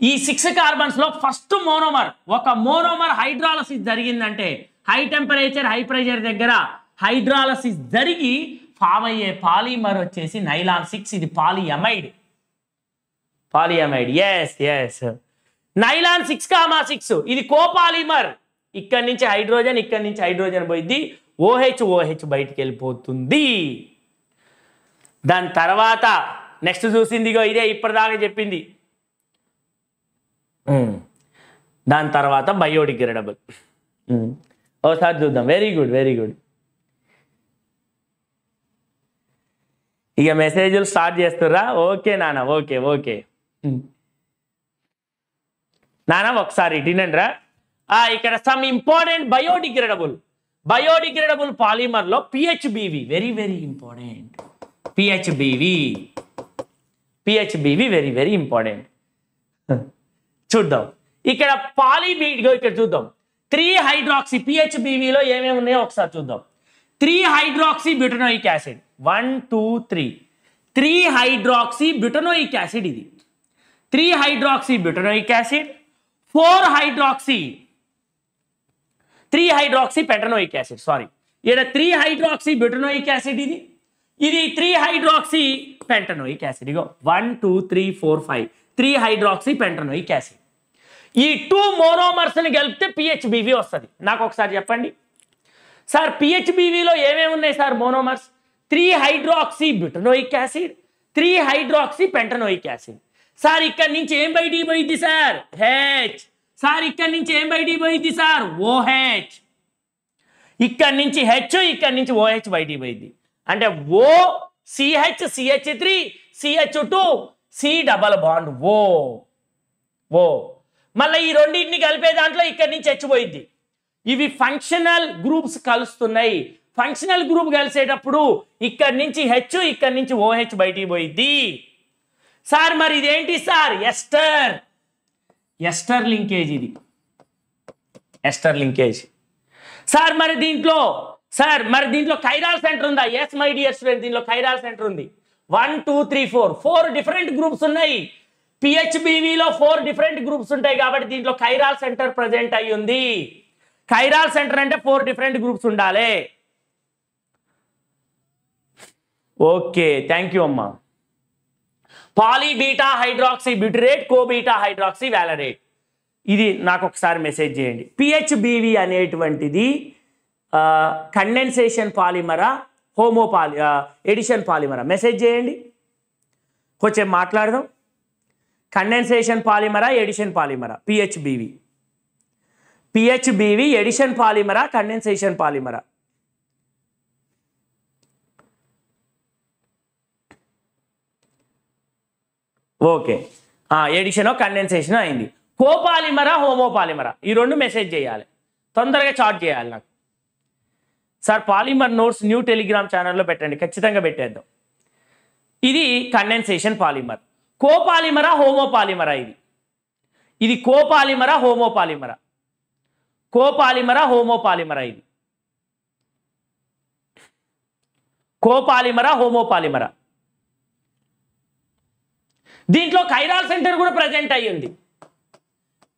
A: ఈ సిక్స్ కార్బన్స్లో ఫస్ట్ మోనోమర్ ఒక మోనోమర్ హైడ్రాలసిస్ జరిగిందంటే హై టెంపరేచర్ హై ప్రెషర్ దగ్గర హైడ్రాలసిస్ జరిగి ఫామ్ అయ్యే పాలిమర్ వచ్చేసి నైలాన్ సిక్స్. ఇది polyamide. Polyamide. Yes yes nylon six comma six. ఇది కోపాలిమర్. ఇక్కడి నుంచి హైడ్రోజన్ ఇక్కడి నుంచి హైడ్రోజన్ పోయింది ఓహెచ్ ఓహెచ్ బయటికి వెళ్ళిపోతుంది. దాని తర్వాత నెక్స్ట్ చూసింది ఇగో ఇదే ఇప్పటిదాకా చెప్పింది. Hmm. దాని తర్వాత బయోడిగ్రేడబుల్. Hmm. ఒకసారి చూద్దాం. వెరీ గుడ్ వెరీ గుడ్ ఇక మెసేజ్లు స్టార్ట్ చేస్తుర్రా? ఓకే నాన్న ఓకే ఓకే. నాన్న ఒకసారి తినండిరా. ఆ, ఇక్కడ some important biodegradable biodegradable పాలిమర్లో P H B V very very important P H B V P H B V very very important చూద్దాం. ఇక్కడ పాలిబీడ్గా ఇక్కడ చూద్దాం. త్రీ హైడ్రాక్సీ పిహెచ్బివిలో ఏమేమి ఉన్నాయో ఒకసారి చూద్దాం. Three hydroxy butanoic acid. One two three three hydroxy butanoic acid ఇది. Three hydroxy butanoic acid. Four hydroxy three hydroxy pentanoic acid. Sorry ఇక్కడ త్రీ హైడ్రాక్సీ బ్యూటనోయిక్ యాసిడ్ ఇది. ఇది త్రీ హైడ్రాక్సీ పెంటనోయిక్ యాసిడ్. ఇగో one two three four five three hydroxy pentanoic acid. ఈ టూ మోనోమర్స్ని కలిపితే పిహెచ్బివి వస్తుంది. నాకు ఒకసారి చెప్పండి. సార్ పిహెచ్బివిలో ఏమేమి ఉన్నాయి sir? Monomers three hydroxy butanoic acid three hydroxy pentanoic acid. Sir ఇక్కడ నుంచి ఏం బయటికి పోయింది సార్? హెచ్ సార్ ఇక్కడ నుంచి ఏం బయటికి పోయింది సార్? ఓహెచ్ ఇక్కడ నుంచి హెచ్ ఇక్కడ నుంచి ఓహెచ్ బయటికి పోయింది అంటే O C H C H three C H two C double bond O O మళ్ళీ ఈ రెండింటిని కలిపే దాంట్లో ఇక్కడ నుంచి హెచ్ పోయింది ఇవి ఫంక్షనల్ గ్రూప్స్ కలుస్తున్నాయి. ఫంక్షనల్ గ్రూప్ కలిసేటప్పుడు ఇక్కడి నుంచి హెచ్ ఇక్కడి నుంచి ఓహెచ్ బయటికి పోయింది సార్ మరి ఇదేంటి సార్? ఎస్టర్ ఎస్టర్ లింకేజ్ ఇది. ఎస్టర్ లింకేజ్ సార్ మరి దీంట్లో సార్ మరి దీంట్లో కైరాల్ సెంటర్ ఉందా? ఎస్ మై డియర్ స్టూడెంట్ దీంట్లో కైరాల్ సెంటర్ ఉంది. One two three four four different groups ఉన్నాయి. పిహెచ్బివిలో ఫోర్ డిఫరెంట్ గ్రూప్స్ ఉంటాయి కాబట్టి దీంట్లో కైరాల్ సెంటర్ ప్రజెంట్ అయ్యి ఉంది కైరాల్ సెంటర్ అంటే ఫోర్ డిఫరెంట్ గ్రూప్స్ ఉండాలి. ఓకే థ్యాంక్ యూ అమ్మా. Poly beta hydroxy butyrate co beta hydroxy valerate ఇది నాకు ఒకసారి మెసేజ్ చేయండి. పిహెచ్బివి అనేటువంటిది కండెన్సేషన్ పాలిమరా హోమో పాలి ఎడిషన్ పాలిమరా మెసేజ్ చేయండి. కొంచెం మాట్లాడదాం. కండెన్సేషన్ పాలిమరా addition పాలిమరా P H B V. P H B V addition పాలిమరా condensation పాలిమరా ఓకే ఎడిషనో కండెన్సేషన్ అయింది. కోపాలిమరా హోమోపాలిమరా ఈ రెండు మెసేజ్ చేయాలి. తొందరగా చార్ట్ చేయాలి నాకు. Sir polymer notes new Telegram ఛానల్లో పెట్టండి. ఖచ్చితంగా పెట్టేద్దాం. ఇది కండెన్సేషన్ పాలిమర్ కోపాలిమరా హోమోపాలిమరా ఇది. ఇది కోపాలిమరా హోమోపాలిమరా కోపాలిమరా హోమోపాలిమరా ఇది. కోపాలిమరా హోమోపాలిమరా. దీంట్లో కైరాల్ సెంటర్ కూడా ప్రజెంట్ అయ్యింది.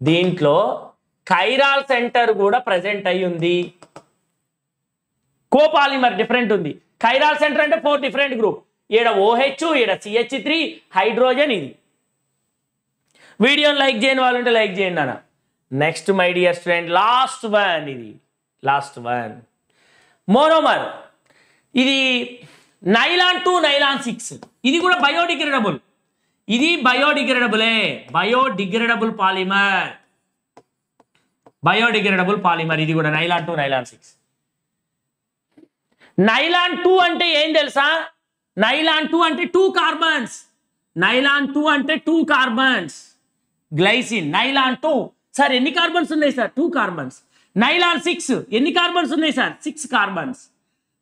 A: దీంట్లో కైరాల్ సెంటర్ కూడా ప్రజెంట్ అయ్యింది. కోపాలిమర్ డిఫరెంట్ ఉంది. కైరాల్ సెంటర్ అంటే ఫోర్ డిఫరెంట్ గ్రూప్. ఈడ ఓహెచ్ ఈడ సిహెచ్ త్రీ హైడ్రోజన్ ఇది. వీడియోని లైక్ చేయని వాళ్ళు ఉంటే లైక్ చేయండి అన్న. Next my dear student last one ఇది. లాస్ట్ వన్ మోనోమర్ ఇది నైలాన్ టూ నైలాన్ సిక్స్ ఇది కూడా బయోడిగ్రేడబుల్ ఇది బయోడిగ్రేడబులే బయోడిగ్రేడబుల్ పాలిమర్ బయోడిగ్రేడబుల్ పాలిమర్ ఇది కూడా nylon two nylon six nylon two అంటే ఏం తెలుసా? నైలాన్ టూ అంటే టూ కార్బన్స్ నైలాన్ టూ అంటే two carbons glycine nylon two sir ఎన్ని కార్బన్స్ ఉన్నాయి sir? Two carbons. Nylon six. ఎన్ని కార్బన్స్ ఉన్నాయి సార్? Six carbons.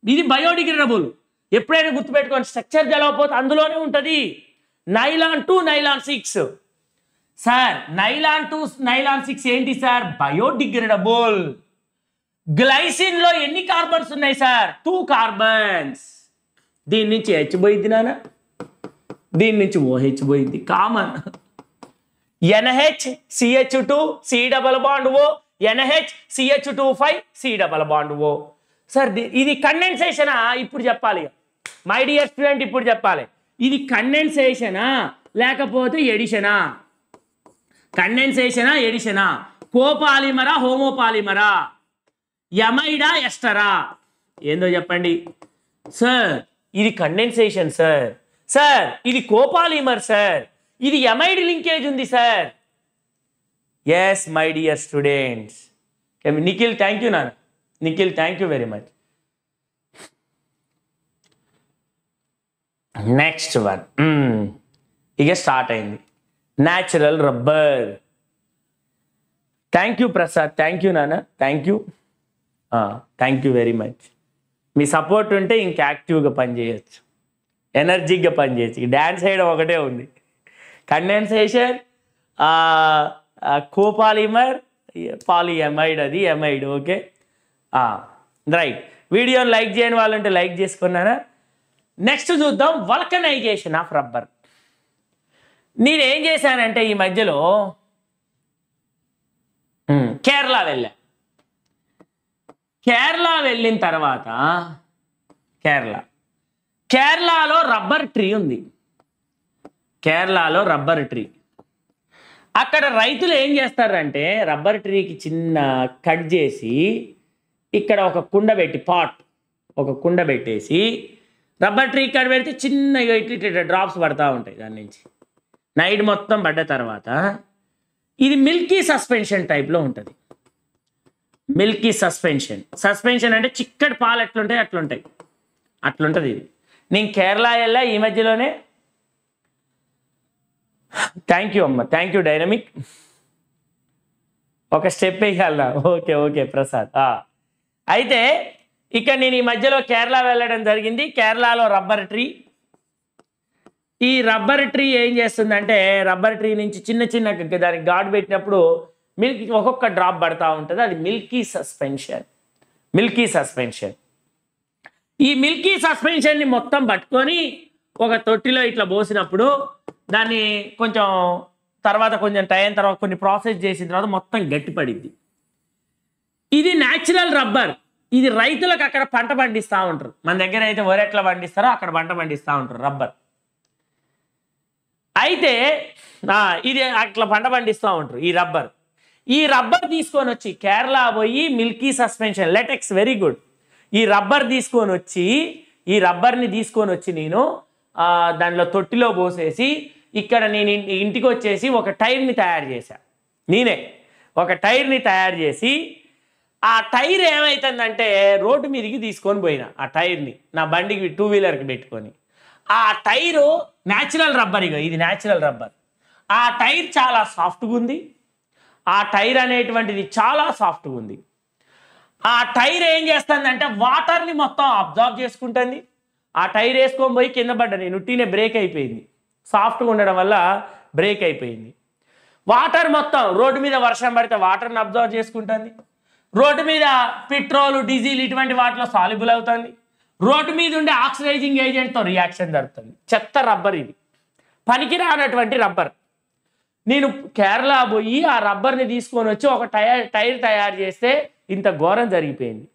A: ఇది బయోడిగ్రేడబుల్. ఎప్పుడైనా గుర్తుపెట్టుకోండి స్ట్రక్చర్ తెలవకపోతే అందులోనే ఉంటుంది. Nylon two nylon six. Sir nylon two nylon six ఏంటి సార్? బయోడిగ్రేడబుల్. గ్లైసిన్లో ఎన్ని కార్బన్స్ ఉన్నాయి సార్? Two carbons. దీని నుంచి హెచ్ పోయిద్ది నాన్న. దీని నుంచి ఓహెచ్ పోయిద్ది. Common. N H C H two C double bond O N H C H two five C double bond O sir the- ఇది కండెన్సేషనా ఇప్పుడు చెప్పాలి. మై డియర్ స్టూడెంట్ ఇప్పుడు చెప్పాలి. ఇది కండెన్సేషనా లేకపోతే ఎడిషనా కండెన్సేషనా ఎడిషనా కోపాలిమరా హోమోపాలిమరా ఎమైడా ఎస్టరా ఏందో చెప్పండి. సార్ ఇది కండెన్సేషన్ సార్ సార్ ఇది కోపాలిమర్ సార్ ఇది ఎమైడ్ లింకేజ్ ఉంది sir yes my dear students Nikhil thank you నాన్న Nikhil thank you very much next one ఇక స్టార్ట్ అయింది. Natural rubber thank you Prasad thank you నాన్న thank you thank you very much me support ఉంటే ఇంకా యాక్టివ్గా పనిచేయచ్చు. ఎనర్జీగా పనిచేయచ్చు. డ్యాన్స్ వేయడం ఒకటే ఉంది. కండెన్సేషన్ కోపాలిమర్ పాలిఎమైడ్ అది ఎమైడ్ ఓకే రైట్ వీడియోని లైక్ చేయని వాళ్ళు ఉంటే లైక్ చేసుకున్నారా? నెక్స్ట్ చూద్దాం వల్కనైజేషన్ ఆఫ్ రబ్బర్ నేను ఏం చేశానంటే ఈ మధ్యలో కేరళ వెళ్ళా. కేరళ వెళ్ళిన తర్వాత కేరళ. కేరళలో రబ్బర్ ట్రీ ఉంది. కేరళలో రబ్బర్ ట్రీ. అక్కడ రైతులు ఏం చేస్తారంటే రబ్బర్ ట్రీకి చిన్న కట్ చేసి ఇక్కడ ఒక కుండ పెట్టి పాట్ ఒక కుండ పెట్టేసి రబ్బర్ ట్రీ ఇక్కడ పెడితే చిన్న ఇట్లా ఇట్లా డ్రాప్స్ పడతా ఉంటాయి దాని నుంచి. నైట్ మొత్తం పడ్డ తర్వాత ఇది మిల్కీ సస్పెన్షన్ టైప్లో ఉంటుంది. మిల్కీ సస్పెన్షన్ సస్పెన్షన్ అంటే చిక్కటి పాలు ఎట్లుంటాయి అట్లుంటాయి. అట్లుంటుంది ఇది. నేను కేరళ వెళ్ళా ఈ మధ్యలోనే థ్యాంక్ యూ అమ్మ. థ్యాంక్ యూ డైనమిక్ ఒక స్టెప్ వేయాల? Okay okay Prasad. అయితే ఇక్కడ నేను ఈ మధ్యలో కేరళ వెళ్ళడం జరిగింది. కేరళలో రబ్బర్ ట్రీ. ఈ రబ్బర్ ట్రీ ఏం చేస్తుందంటే రబ్బర్ ట్రీ నుంచి చిన్న చిన్న దానికి గాడ్ పెట్టినప్పుడు మిల్క్ ఒక్కొక్క డ్రాప్ పడతా ఉంటుంది. అది మిల్కీ సస్పెన్షన్. Milky suspension. ఈ మిల్కీ సస్పెన్షన్ని మొత్తం పట్టుకొని ఒక తొట్టిలో ఇట్లా పోసినప్పుడు దాన్ని కొంచెం తర్వాత కొంచెం టైం తర్వాత కొన్ని ప్రాసెస్ చేసిన తర్వాత మొత్తం గట్టిపడింది. ఇది న్యాచురల్ రబ్బర్ ఇది రైతులకు అక్కడ పంట పండిస్తూ ఉంటారు. మన దగ్గర అయితే వరెట్లా పండిస్తారో అక్కడ పంట పండిస్తూ ఉంటారు రబ్బర్ అయితే ఇది అట్లా పంట పండిస్తూ ఉంటారు ఈ రబ్బర్ ఈ రబ్బర్ తీసుకొని వచ్చి కేరళ పోయి milky suspension latex very good ఈ రబ్బర్ తీసుకొని వచ్చి ఈ రబ్బర్ని తీసుకొని వచ్చి నేను దానిలో తొట్టిలో పోసేసి ఇక్కడ నేను ఇంటికి వచ్చేసి ఒక టైర్ని తయారు చేశా. నేనే. ఒక టైర్ని తయారు చేసి ఆ టైర్ ఏమవుతుందంటే రోడ్డు మీదకి తీసుకొని పోయినా ఆ టైర్ని నా బండికి టూ వీలర్కి పెట్టుకొని. ఆ టైరు న్యాచురల్ రబ్బర్ ఇక ఇది న్యాచురల్ రబ్బర్. ఆ టైర్ చాలా సాఫ్ట్గా ఉంది. ఆ టైర్ అనేటువంటిది చాలా సాఫ్ట్గా ఉంది. ఆ టైర్ ఏం చేస్తుందంటే వాటర్ని మొత్తం అబ్జార్బ్ చేసుకుంటుంది. ఆ టైర్ వేసుకొని పోయి కింద పడ్డా. నేను ఉట్టినే బ్రేక్ అయిపోయింది. సాఫ్ట్గా ఉండడం వల్ల బ్రేక్ అయిపోయింది. వాటర్ మొత్తం రోడ్డు మీద వర్షం పడితే వాటర్ని అబ్జర్వ్ చేసుకుంటుంది. రోడ్డు మీద పెట్రోల్ డీజిల్ ఇటువంటి వాటిలో సాల్యుబుల్ అవుతుంది. రోడ్డు మీద ఉండే ఆక్సిడైజింగ్ ఏజెంట్తో రియాక్షన్ జరుగుతుంది. చెత్త రబ్బర్ ఇది. పనికిరానటువంటి రబ్బర్. నేను కేరళ పోయి ఆ రబ్బర్ని తీసుకొని వచ్చి ఒక టైర్ టైర్ తయారు చేస్తే ఇంత ఘోరం జరిగిపోయింది.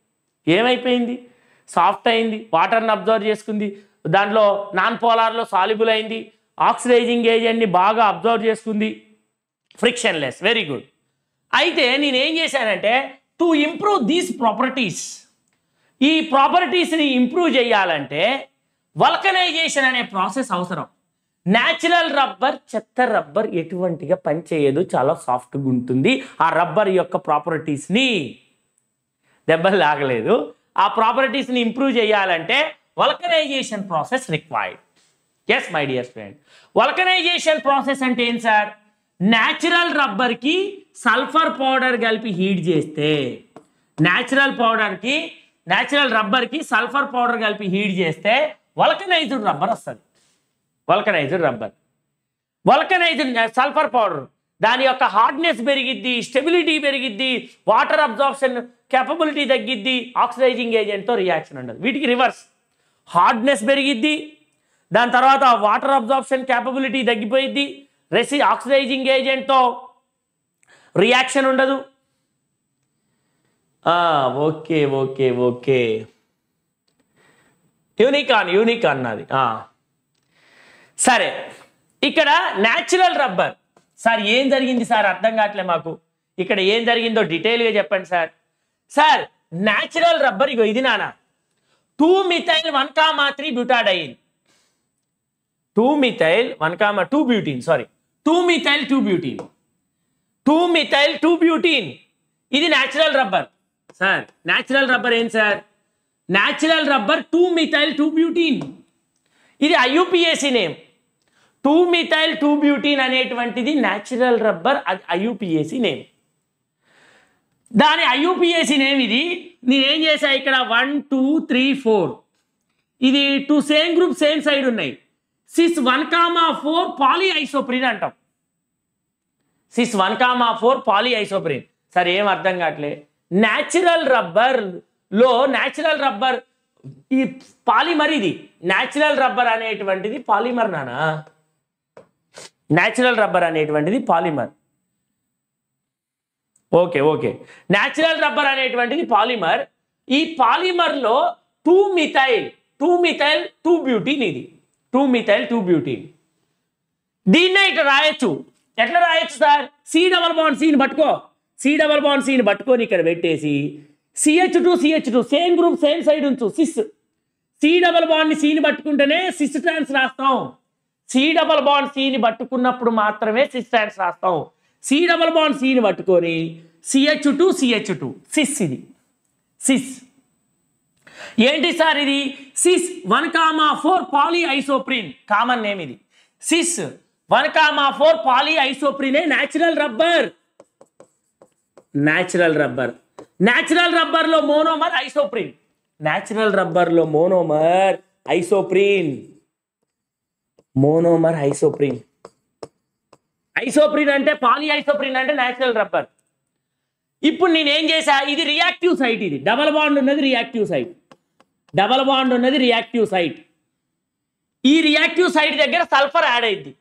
A: ఏమైపోయింది? సాఫ్ట్ అయింది. వాటర్ని అబ్జర్వ్ చేసుకుంది. దాంట్లో నాన్ పోలార్లో సాల్యుబుల్ అయింది. ఆక్సిడైజింగ్ ఏజెంట్ని బాగా అబ్జర్వ్ చేసుకుంది ఫ్రిక్షన్లెస్. వెరీ గుడ్ అయితే నేను ఏం చేశానంటే టు ఇంప్రూవ్ దీస్ ప్రాపర్టీస్ ఈ ప్రాపర్టీస్ని ఇంప్రూవ్ చేయాలంటే వల్కనైజేషన్ అనే ప్రాసెస్ అవసరం. న్యాచురల్ రబ్బర్ చెత్త రబ్బర్ ఎటువంటిగా పనిచేయదు. చాలా సాఫ్ట్గా ఉంటుంది. ఆ రబ్బర్ యొక్క ప్రాపర్టీస్ని దెబ్బలు లాగలేదు ఆ ప్రాపర్టీస్ని ఇంప్రూవ్ చేయాలంటే vulcanization process required yes my dear friend vulcanization process అంటే ఏం సార్? న్యాచురల్ రబ్బర్కి సల్ఫర్ పౌడర్ కలిపి హీట్ చేస్తే న్యాచురల్ పౌడర్కి న్యాచురల్ రబ్బర్కి సల్ఫర్ పౌడర్ కలిపి హీట్ చేస్తే వల్కనైజ్డ్ రబ్బర్ వస్తుంది. Vulcanized rubber vulcanized sulphur powder దాని యొక్క హార్డ్నెస్ పెరిగిద్ది స్టెబిలిటీ పెరిగిద్ది వాటర్ అబ్జార్ప్షన్ కెపబిలిటీ తగ్గిద్ది ఆక్సిడైజింగ్ ఏజెంట్తో రియాక్షన్ ఉండదు. వీటికి రివర్స్ హార్డ్నెస్ పెరిగిద్ది దాని తర్వాత వాటర్ అబ్జార్ప్షన్ క్యాపబిలిటీ తగ్గిపోయింది రెసి ఆక్సిడైజింగ్ ఏజెంట్తో రియాక్షన్ ఉండదు. Okay okay okay. యూనికాన్ యూనికాన్ నాది. సరే ఇక్కడ న్యాచురల్ రబ్బర్ సార్ ఏం జరిగింది సార్? అర్థం కావట్లే మాకు. ఇక్కడ ఏం జరిగిందో డీటెయిల్గా చెప్పండి సార్. సార్ న్యాచురల్ రబ్బర్ ఇగో ఇది నానా two methyl one comma three butadiene two methyl one comma two butene sorry two methyl two butene two methyl two butene ఇది natural rubber sir natural rubber ఏం sir natural rubber two methyl two butene ఇది IUPAC name two methyl two butene అనేటువంటిది న్యాచురల్ రబ్బర్ అది ఐయుపిఎసి నేమ్ దాని ఐయుపిఎసి నేమ్ ఇది. నేనేం చేశా ఇక్కడ? వన్ టూ త్రీ ఫోర్ ఇది two same group same side ఉన్నాయి. Cis one comma four poly isoprene అంటాం. Cis one comma four poly isoprene సరే ఏం అర్థం కావట్లే? న్యాచురల్ రబ్బర్లో న్యాచురల్ రబ్బర్ ఈ పాలిమర్ ఇది. న్యాచురల్ రబ్బర్ అనేటువంటిది పాలిమర్ నానా? న్యాచురల్ రబ్బర్ అనేటువంటిది polymer. Okay okay. Natural rubber అనేటువంటిది పాలిమర్. ఈ పాలిమర్లో two methyl two methyl two butene ఇది టూ మిథైల్ టూ బ్యూటీన్ దీన్నే ఇట్లా రాయొచ్చు. ఎట్లా రాయొచ్చు సార్? సి డబల్ బాండ్ సీని పట్టుకో. సి డబల్ బాండ్ సీని పట్టుకొని ఇక్కడ పెట్టేసి C H two C H two same group same side ఉంచు. సిస్ సి డబల్ బాండ్ని సీని పట్టుకుంటేనే సిస్ ట్రాన్స్ రాస్తాం. సి డబల్ బాండ్ సీని పట్టుకున్నప్పుడు మాత్రమే సిస్ ట్రాన్స్ రాస్తాం. సి డబల్ బాండ్ సీని పట్టుకొని CH two CH two cis ఇది. సిస్ ఏంటి సార్ ఇది? Cis one comma four poly isoprene common name ఇది. Cis one comma four poly ఐసోప్రినే natural rubber. Natural rubber. Natural రబ్బర్లో monomer isoprene. Natural రబ్బర్లో monomer isoprene. Monomer isoprene. Isoprene అంటే పాలీ ఐసోప్రిన్ అంటే న్యాచురల్ రబ్బర్. ఇప్పుడు నేనేం చేశా? ఇది రియాక్టివ్ సైట్ ఇది. డబల్ బాండ్ ఉన్నది రియాక్టివ్ సైట్. డబల్ బాండ్ ఉన్నది రియాక్టివ్ సైట్ ఈ రియాక్టివ్ సైట్ దగ్గర సల్ఫర్ యాడ్ అయింది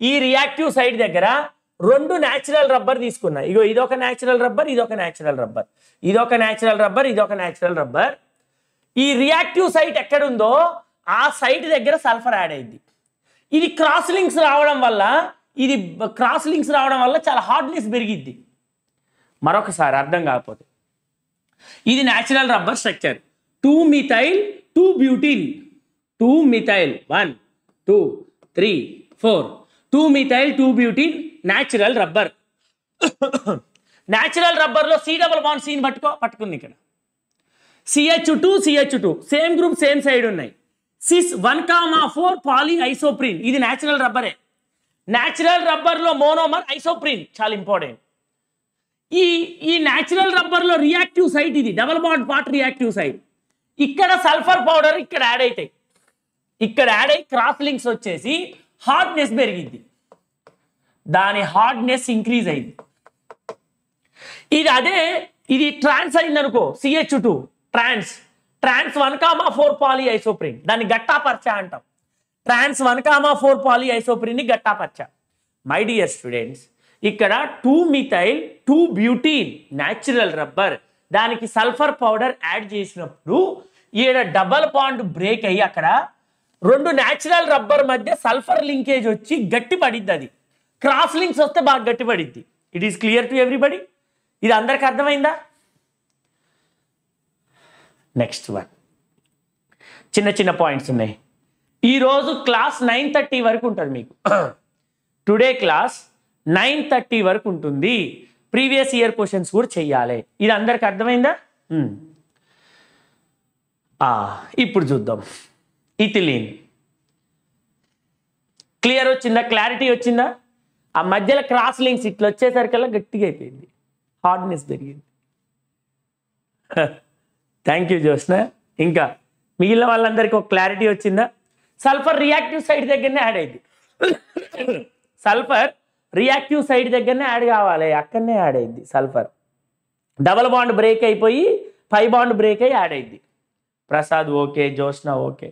A: ఈ రియాక్టివ్ సైట్ దగ్గర రెండు న్యాచురల్ రబ్బర్ తీసుకున్నా ఇగో ఇదొక న్యాచురల్ రబ్బర్ ఇదొక న్యాచురల్ రబ్బర్ ఇదొక న్యాచురల్ రబ్బర్ ఇదొక న్యాచురల్ రబ్బర్ ఈ రియాక్టివ్ సైట్ ఎక్కడుందో ఆ సైట్ దగ్గర సల్ఫర్ యాడ్ అయింది ఇది క్రాస్ లింక్స్ రావడం వల్ల ఇది క్రాస్ లింక్స్ రావడం వల్ల చాలా హార్డ్నెస్ పెరిగిద్ది. మరొకసారి అర్థం కాకపోతే. ఇది natural rubber structure two methyl two butene. Two methyl. One two three four. Two methyl two butene natural rubber natural రబ్బర్లో C double bond సీన్ పట్టుకో పట్టుకుంది ఇక్కడ. CH two CH two same group same side ఉన్నాయి. Cis one comma four poly isoprene ఇది న్యాచురల్ రబ్బరే న్యాచురల్ రబ్బర్లో మోనోమర్ ఐసోప్రిన్ చాలా ఇంపార్టెంట్ ఈ ఈ న్యాచురల్ రబ్బర్లో రియాక్టివ్ సైట్ ఇది. Double bond part reactive site ఇక్కడ సల్ఫర్ పౌడర్ ఇక్కడ యాడ్ అవుతాయి. ఇక్కడ యాడ్ అయ్యి క్రాస్ లింక్స్ వచ్చేసి హార్డ్నెస్ పెరిగింది. దాని హార్డ్నెస్ ఇంక్రీజ్ అయింది. ఇది అదే ఇది ట్రాన్స్ అయింది అనుకో CH two trans. Trans one comma four poly isoprene దాన్ని గట్టాపర్చ అంటాం. Trans one comma four poly ఐసోప్రిన్ని gutta percha. My dear students ఇక్కడ two methyl two butene natural rubber దానికి సల్ఫర్ పౌడర్ యాడ్ చేసినప్పుడు ఈడ డబల్ పాండ్ బ్రేక్ అయ్యి అక్కడ రెండు న్యాచురల్ రబ్బర్ మధ్య సల్ఫర్ లింకేజ్ వచ్చి గట్టి పడిద్ది అది. క్రాస్ లింక్స్ వస్తే బాగా గట్టి పడిద్ది it is clear to everybody ఇది అందరికి అర్థమైందా? నెక్స్ట్ వన్ చిన్న చిన్న పాయింట్స్ ఉన్నాయి. ఈరోజు క్లాస్ నైన్ థర్టీ వరకు ఉంటుంది మీకు. టుడే క్లాస్ నైన్ థర్టీ వరకు ఉంటుంది. ప్రీవియస్ ఇయర్ క్వశ్చన్స్ కూడా చెయ్యాలి. ఇది అందరికి అర్థమైందా. ఆ, ఇప్పుడు చూద్దాం. ఇథిలీన్. క్లియర్ వచ్చిందా? క్లారిటీ వచ్చిందా? ఆ మధ్యలో క్రాస్ లింక్స్ ఇట్లా వచ్చేసరికల్లా గట్టిగా అయిపోయింది. హార్డ్నెస్ పెరిగింది. థ్యాంక్ యూ జోష్న ఇంకా మిగిలిన వాళ్ళందరికీ ఒక క్లారిటీ వచ్చిందా? సల్ఫర్ రియాక్టివ్ సైడ్ దగ్గరనే యాడ్ అయింది. సల్ఫర్ రియాక్టివ్ సైడ్ దగ్గరనే యాడ్ కావాలి. అక్కడనే యాడ్ అయింది సల్ఫర్. డబల్ బాండ్ బ్రేక్ అయిపోయి పై బాండ్ బ్రేక్ అయ్యి యాడ్ అయింది ప్రసాద్ ఓకే జోష్న ఓకే.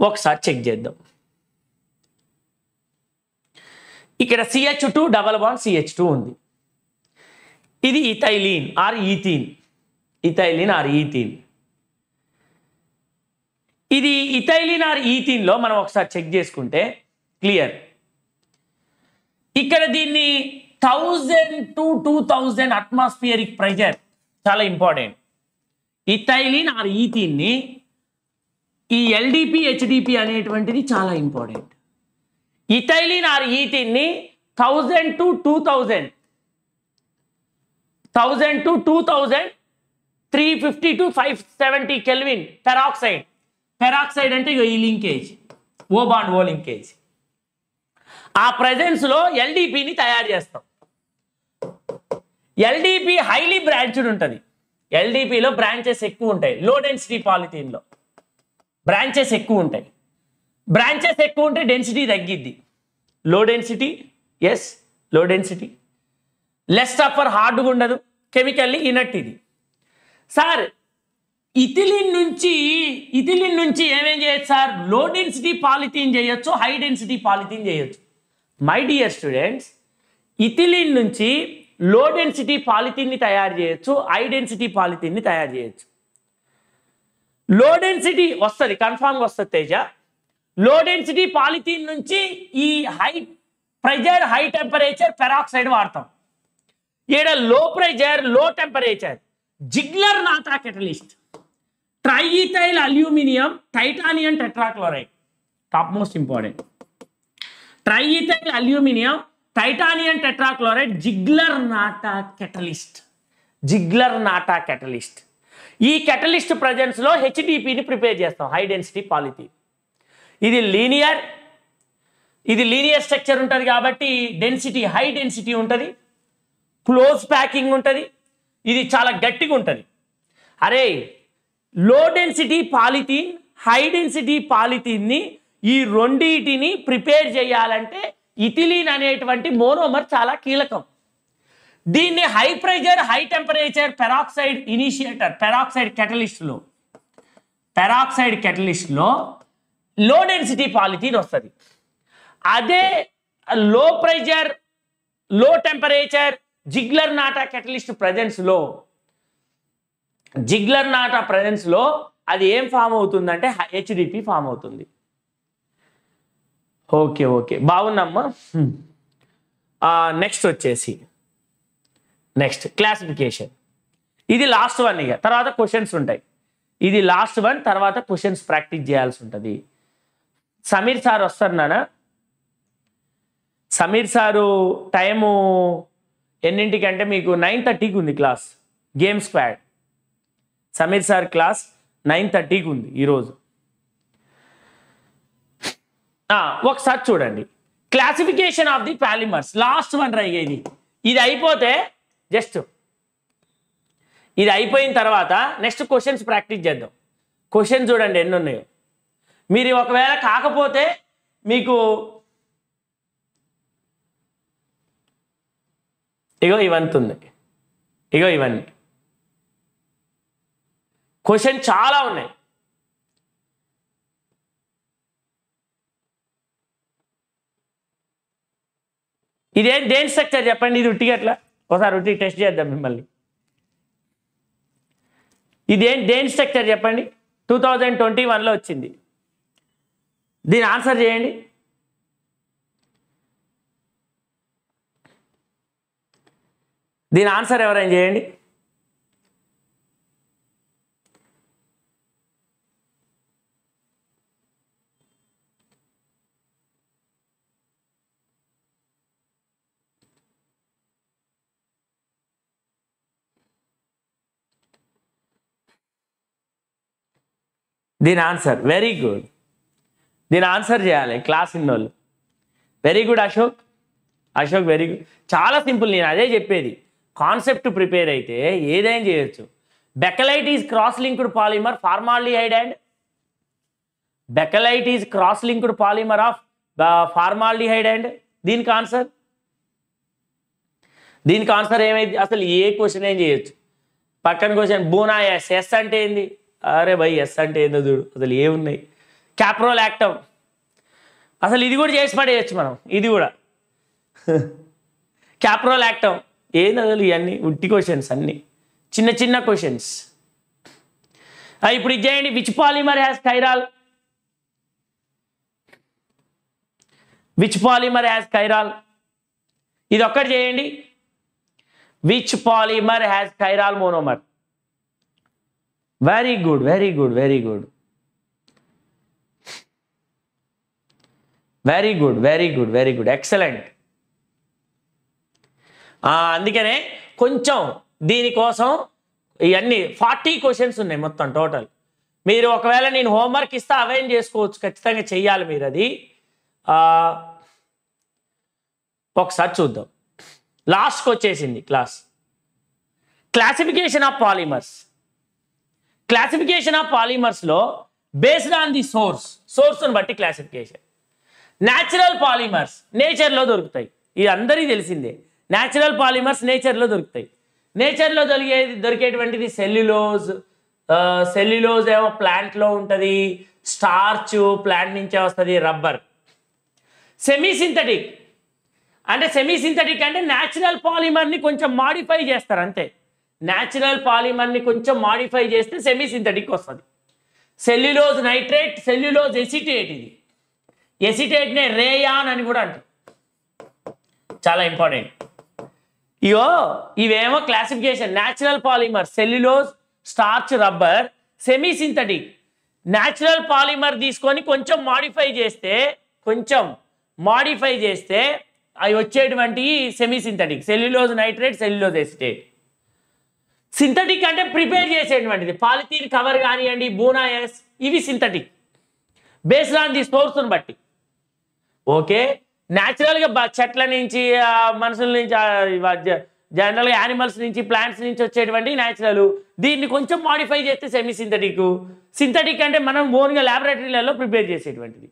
A: ఒకసారి చెక్ చేద్దాం. ఇక్కడ CH two double bond CH two ఉంది. ఇది ethylene or ethene. Ethylene or ethene. ఇది ఇథైలిన్ ఆర్ ఈథీన్లో మనం ఒకసారి చెక్ చేసుకుంటే క్లియర్. ఇక్కడ దీన్ని thousand to two thousand atmospheric pressure చాలా ఇంపార్టెంట్ ఇథైలిన్ ఆర్ ఈథీన్ని ఈ ఎల్డిపి హెచ్డిపి అనేటువంటిది చాలా important ethylene or ఈథిన్ని thousand to two thousand thousand to two thousand three fifty to five seventy kelvin peroxide peroxide అంటే ఈ linkage O bond O linkage ఆ ప్రజెన్స్లో ఎల్డిపిని తయారు చేస్తాం. ఎల్డిపి హైలీ బ్రాంచ్డ్ ఉంటుంది. ఎల్డిపిలో బ్రాంచెస్ ఎక్కువ ఉంటాయి. లో డెన్సిటీ పాలిథీన్లో బ్రాంచెస్ ఎక్కువ ఉంటాయి. బ్రాంచెస్ ఎక్కువ ఉంటే డెన్సిటీ తగ్గిద్ది. లో డెన్సిటీ ఎస్లో డెన్సిటీ లెస్ టఫర్ హార్డ్గా ఉండదు. కెమికల్లీ ఇనట్ ఇది. సార్ ఇథిలిన్ నుంచి ఇథిలిన్ నుంచి ఏమేం చేయొచ్చు సార్? లో డెన్సిటీ పాలిథీన్ చేయొచ్చు హై డెన్సిటీ పాలిథీన్ చేయొచ్చు. మై డియర్ స్టూడెంట్స్ ఇథిలిన్ నుంచి లో డెన్సిటీ పాలిథిన్ని తయారు చేయొచ్చు హై డెన్సిటీ పాలిథిన్ని తయారు చేయొచ్చు. లో డెన్సిటీ వస్తుంది కన్ఫామ్గా వస్తుంది తేజ. లో డెన్సిటీ పాలిథీన్ నుంచి ఈ high pressure high temperature peroxide వాడతాం. ఈడ low ప్రెజర్లో temperature Ziegler Natta catalyst triethyl aluminium titanium tetrachloride. Top most important triethyl aluminium titanium tetrachloride Ziegler Natta catalyst. Ziegler Natta catalyst. ఈ కెటలిస్ట్ ప్రజెన్స్లో హెచ్డిపిని ప్రిపేర్ చేస్తాం హై డెన్సిటీ పాలిథీన్. ఇది లీనియర్ ఇది లీనియర్ స్ట్రక్చర్ ఉంటుంది కాబట్టి డెన్సిటీ హై డెన్సిటీ ఉంటుంది. క్లోజ్ ప్యాకింగ్ ఉంటుంది. ఇది చాలా గట్టిగా ఉంటుంది. అరే low density polythene high density పాలిథీన్ని ఈ రెండింటిని ప్రిపేర్ చేయాలంటే ఇథిలీన్ అనేటువంటి మోనోమర్ చాలా కీలకం. దీన్ని high pressure high temperature peroxide initiator peroxide కెటలిస్ట్లో peroxide కెటలిస్ట్లో లో డెన్సిటీ పాలిథీన్ వస్తుంది. అదే లో ప్రెషర్లో టెంపరేచర్ జిగ్లర్ నాటా కెటలిస్ట్ ప్రజెన్స్లో జిగ్లర్ నాటా ప్రజెన్స్లో అది ఏం ఫామ్ అవుతుందంటే హెచ్డిపి ఫామ్ అవుతుంది. Okay okay. బాగుందమ్మా. నెక్స్ట్ వచ్చేసి. నెక్స్ట్ క్లాసిఫికేషన్ ఇది లాస్ట్ వన్ ఇక. తర్వాత క్వశ్చన్స్ ఉంటాయి. ఇది లాస్ట్ వన్ తర్వాత క్వశ్చన్స్ ప్రాక్టీస్ చేయాల్సి ఉంటుంది. సమీర్ సార్ వస్తారు నాన్న. సమీర్ సారు టైము ఎన్నింటికంటే మీకు నైన్ థర్టీకి ఉంది class games pad Sameer sir class nine థర్టీకి ఉంది ఈరోజు. ఒకసారి చూడండి. Classification of the polymers last one రై ఇది. ఇది అయిపోతే జస్ట్ ఇది అయిపోయిన తర్వాత నెక్స్ట్ క్వశ్చన్స్ ప్రాక్టీస్ చేద్దాం. క్వశ్చన్ చూడండి ఎన్ని ఉన్నాయో. మీరు ఒకవేళ కాకపోతే మీకు ఇగో ఇవంత ఉంది. ఇగో ఇవన్నీ క్వశ్చన్ చాలా ఉన్నాయి. ఇదేం దేని స్ట్రక్చర్ చెప్పండి ఇది ఉట్టిగా ఎట్లా? ఒకసారి ఉట్టి టెస్ట్ చేద్దాం మిమ్మల్ని. ఇదేం దేని స్ట్రక్చర్ చెప్పండి? టూ థౌజండ్ ట్వంటీ వన్లో వచ్చింది. దీని ఆన్సర్ చేయండి. దీని ఆన్సర్ ఎవరైనా చేయండి. దీని ఆన్సర్ వెరీ గుడ్ దీని ఆన్సర్ చేయాలి class ఇన్నోళ్ళు very good Ashok Ashok very good చాలా సింపుల్ నేను అదే చెప్పేది. కాన్సెప్ట్ ప్రిపేర్ అయితే ఏదైనా చేయొచ్చు. Bakelite is cross linked polymer formaldehyde and bakelite is cross linked polymer of formaldehyde and దీనికి ఆన్సర్ దీనికి ఆన్సర్ ఏమైంది? అసలు ఏ క్వశ్చన్ ఏం చేయొచ్చు. పక్కన క్వశ్చన్ బూనా ఎస్ ఎస్ అంటే ఏంది? అరే భయ్ ఎస్ అంటే ఏందో చూడు. అసలు ఏమున్నాయి? క్యాప్రోల్ యాక్టమ్ అసలు ఇది కూడా చేసి పడేయచ్చు మనం. ఇది కూడా. క్యాప్రోల్ యాక్టమ్ ఏంది అసలు ఇవన్నీ? ఉట్టి క్వశ్చన్స్ అన్నీ. చిన్న చిన్న క్వశ్చన్స్ ఇప్పుడు ఇది చేయండి. Which polymer has chiral which polymer has chiral ఇది ఒక్కటి చేయండి. Which polymer has chiral monomer very good very good very good very good very good very good excellent అందుకనే కొంచెం దీనికోసం ఇవన్నీ ఫార్టీ క్వశ్చన్స్ ఉన్నాయి మొత్తం టోటల్. మీరు ఒకవేళ నేను హోంవర్క్ ఇస్తే అవైన్ చేసుకోవచ్చు? ఖచ్చితంగా చెయ్యాలి మీరు అది. ఒకసారి చూద్దాం. లాస్ట్కి వచ్చేసింది class classification of polymers classification of పాలిమర్స్లో based on the source సోర్స్ను బట్టి క్లాసిఫికేషన్ న్యాచురల్ పాలిమర్స్ నేచర్లో దొరుకుతాయి. ఇది అందరికీ తెలిసిందే. న్యాచురల్ పాలిమర్స్ నేచర్లో దొరుకుతాయి. నేచర్లో దొరికేది దొరికేటువంటిది సెల్యులోజ్ సెల్యులోజ్ ఏమో ప్లాంట్లో ఉంటుంది స్టార్చ్ ప్లాంట్ నుంచే వస్తుంది రబ్బర్ సెమీ సింథటిక్ అంటే సెమీ సింథటిక్ అంటే న్యాచురల్ పాలిమర్ని కొంచెం మాడిఫై చేస్తారు అంతే. న్యాచురల్ పాలిమర్ని కొంచెం మాడిఫై చేస్తే సెమీ సింథటిక్ వస్తుంది. సెల్యులోజ్ నైట్రేట్ సెల్యులోజ్ ఎసిటేట్ ఇది. ఎసిటేట్నే రేయాన్ అని కూడా అంటారు. చాలా ఇంపార్టెంట్ ఇగో ఇవేమో classification natural polymer cellulose starch rubber semi synthetic natural polymer తీసుకొని కొంచెం మాడిఫై చేస్తే కొంచెం మాడిఫై చేస్తే అవి వచ్చేటువంటి semi synthetic cellulose nitrate cellulose acetate synthetic అంటే ప్రిపేర్ చేసేటువంటిది. పాలిథీన్ కవర్ కానివ్వండి బూనాయస్ ఇవి సింథటిక్ బేస్డ్ ఆన్ ది బట్టి. ఓకే న్యాచురల్గా చెట్ల నుంచి మనుషుల నుంచి జనరల్గా యానిమల్స్ నుంచి ప్లాంట్స్ నుంచి వచ్చేటువంటి న్యాచురల్ దీన్ని కొంచెం మాడిఫై చేస్తే సెమీ సింథటిక్ సింథటిక్ అంటే మనం ఓన్గా ల్యాబొరేటరీలలో ప్రిపేర్ చేసేటువంటిది.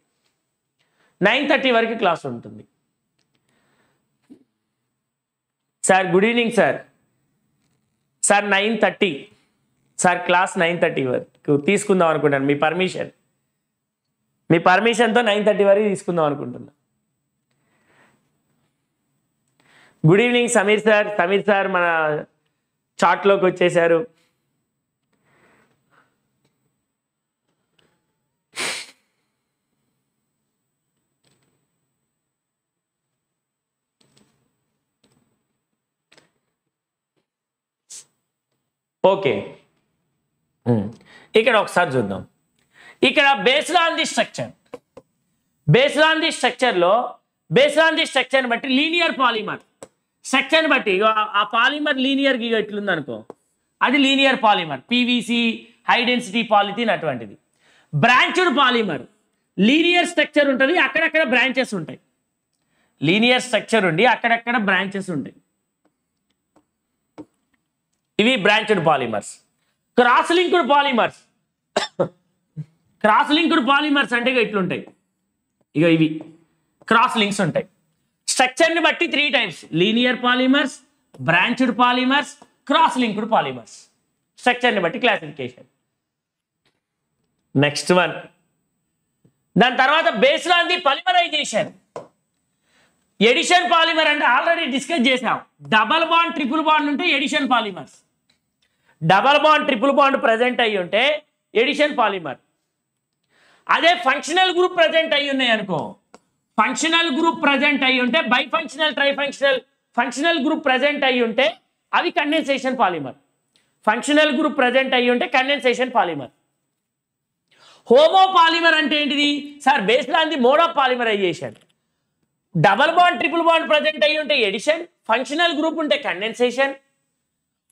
A: నైన్ థర్టీ వరకు క్లాస్ ఉంటుంది. Sir good evening sir sir nine thirty. Sir class nine thirty వరకు తీసుకుందాం అనుకుంటాను. మీ పర్మిషన్. మీ పర్మిషన్తో నైన్ థర్టీ వరకు తీసుకుందాం అనుకుంటున్నా. Good evening Sameer sir. Sameer sir మన చాట్లోకి వచ్చేసారు. ఓకే ఇక్కడ ఒకసారి చూద్దాం. ఇక్కడ based on the structure based on the స్ట్రక్చర్లో based on the స్ట్రక్చర్ని బట్టి లీనియర్ పాలిమర్ స్ట్రక్చర్ని బట్టి ఆ- పాలిమర్ లీనియర్ ఇగో ఇట్లుంది అనుకో. అది linear polymer PVC high density polythene అటువంటిది. బ్రాంచ్డ్ పాలిమర్ లీనియర్ స్ట్రక్చర్ ఉంటుంది అక్కడక్కడ బ్రాంచెస్ ఉంటాయి. లీనియర్ స్ట్రక్చర్ ఉండి అక్కడక్కడ బ్రాంచెస్ ఉంటాయి. ఇవి branched polymers. Cross linked polymers. Cross linked polymers అంటే ఇక ఇట్లుంటాయి. ఇక ఇవి. క్రాస్ లింక్స్ ఉంటాయి. స్ట్రక్చర్ని బట్టి three types. Linear polymers branched polymers cross linked polymers. స్ట్రక్చర్ని బట్టి క్లాసిఫికేషన్. Next one. దాని తర్వాత based on the polymerization. Addition polymer అంటే ఆల్రెడీ డిస్కస్ చేసాం. డబల్ బాండ్ ట్రిపుల్ బాండ్ ఉంటే addition polymers. Double bond triple bond present అయ్యి ఉంటే ఎడిషన్ పాలిమర్ అదే ఫంక్షనల్ గ్రూప్ ప్రజెంట్ అయ్యి ఉన్నాయి అనుకో. ఫంక్షనల్ గ్రూప్ ప్రజెంట్ అయ్యి ఉంటే bi functional tri functional functional group present అయ్యి ఉంటే అవి condensation polymer functional group present అయ్యి ఉంటే కండెన్సేషన్ పాలిమర్ హోమో పాలిమర్ అంటే ఏంటిది? Sir based on the mode of polymerisation double bond triple bond present అయ్యి ఉంటే ఎడిషన్ ఫంక్షనల్ గ్రూప్ ఉంటే కండెన్సేషన్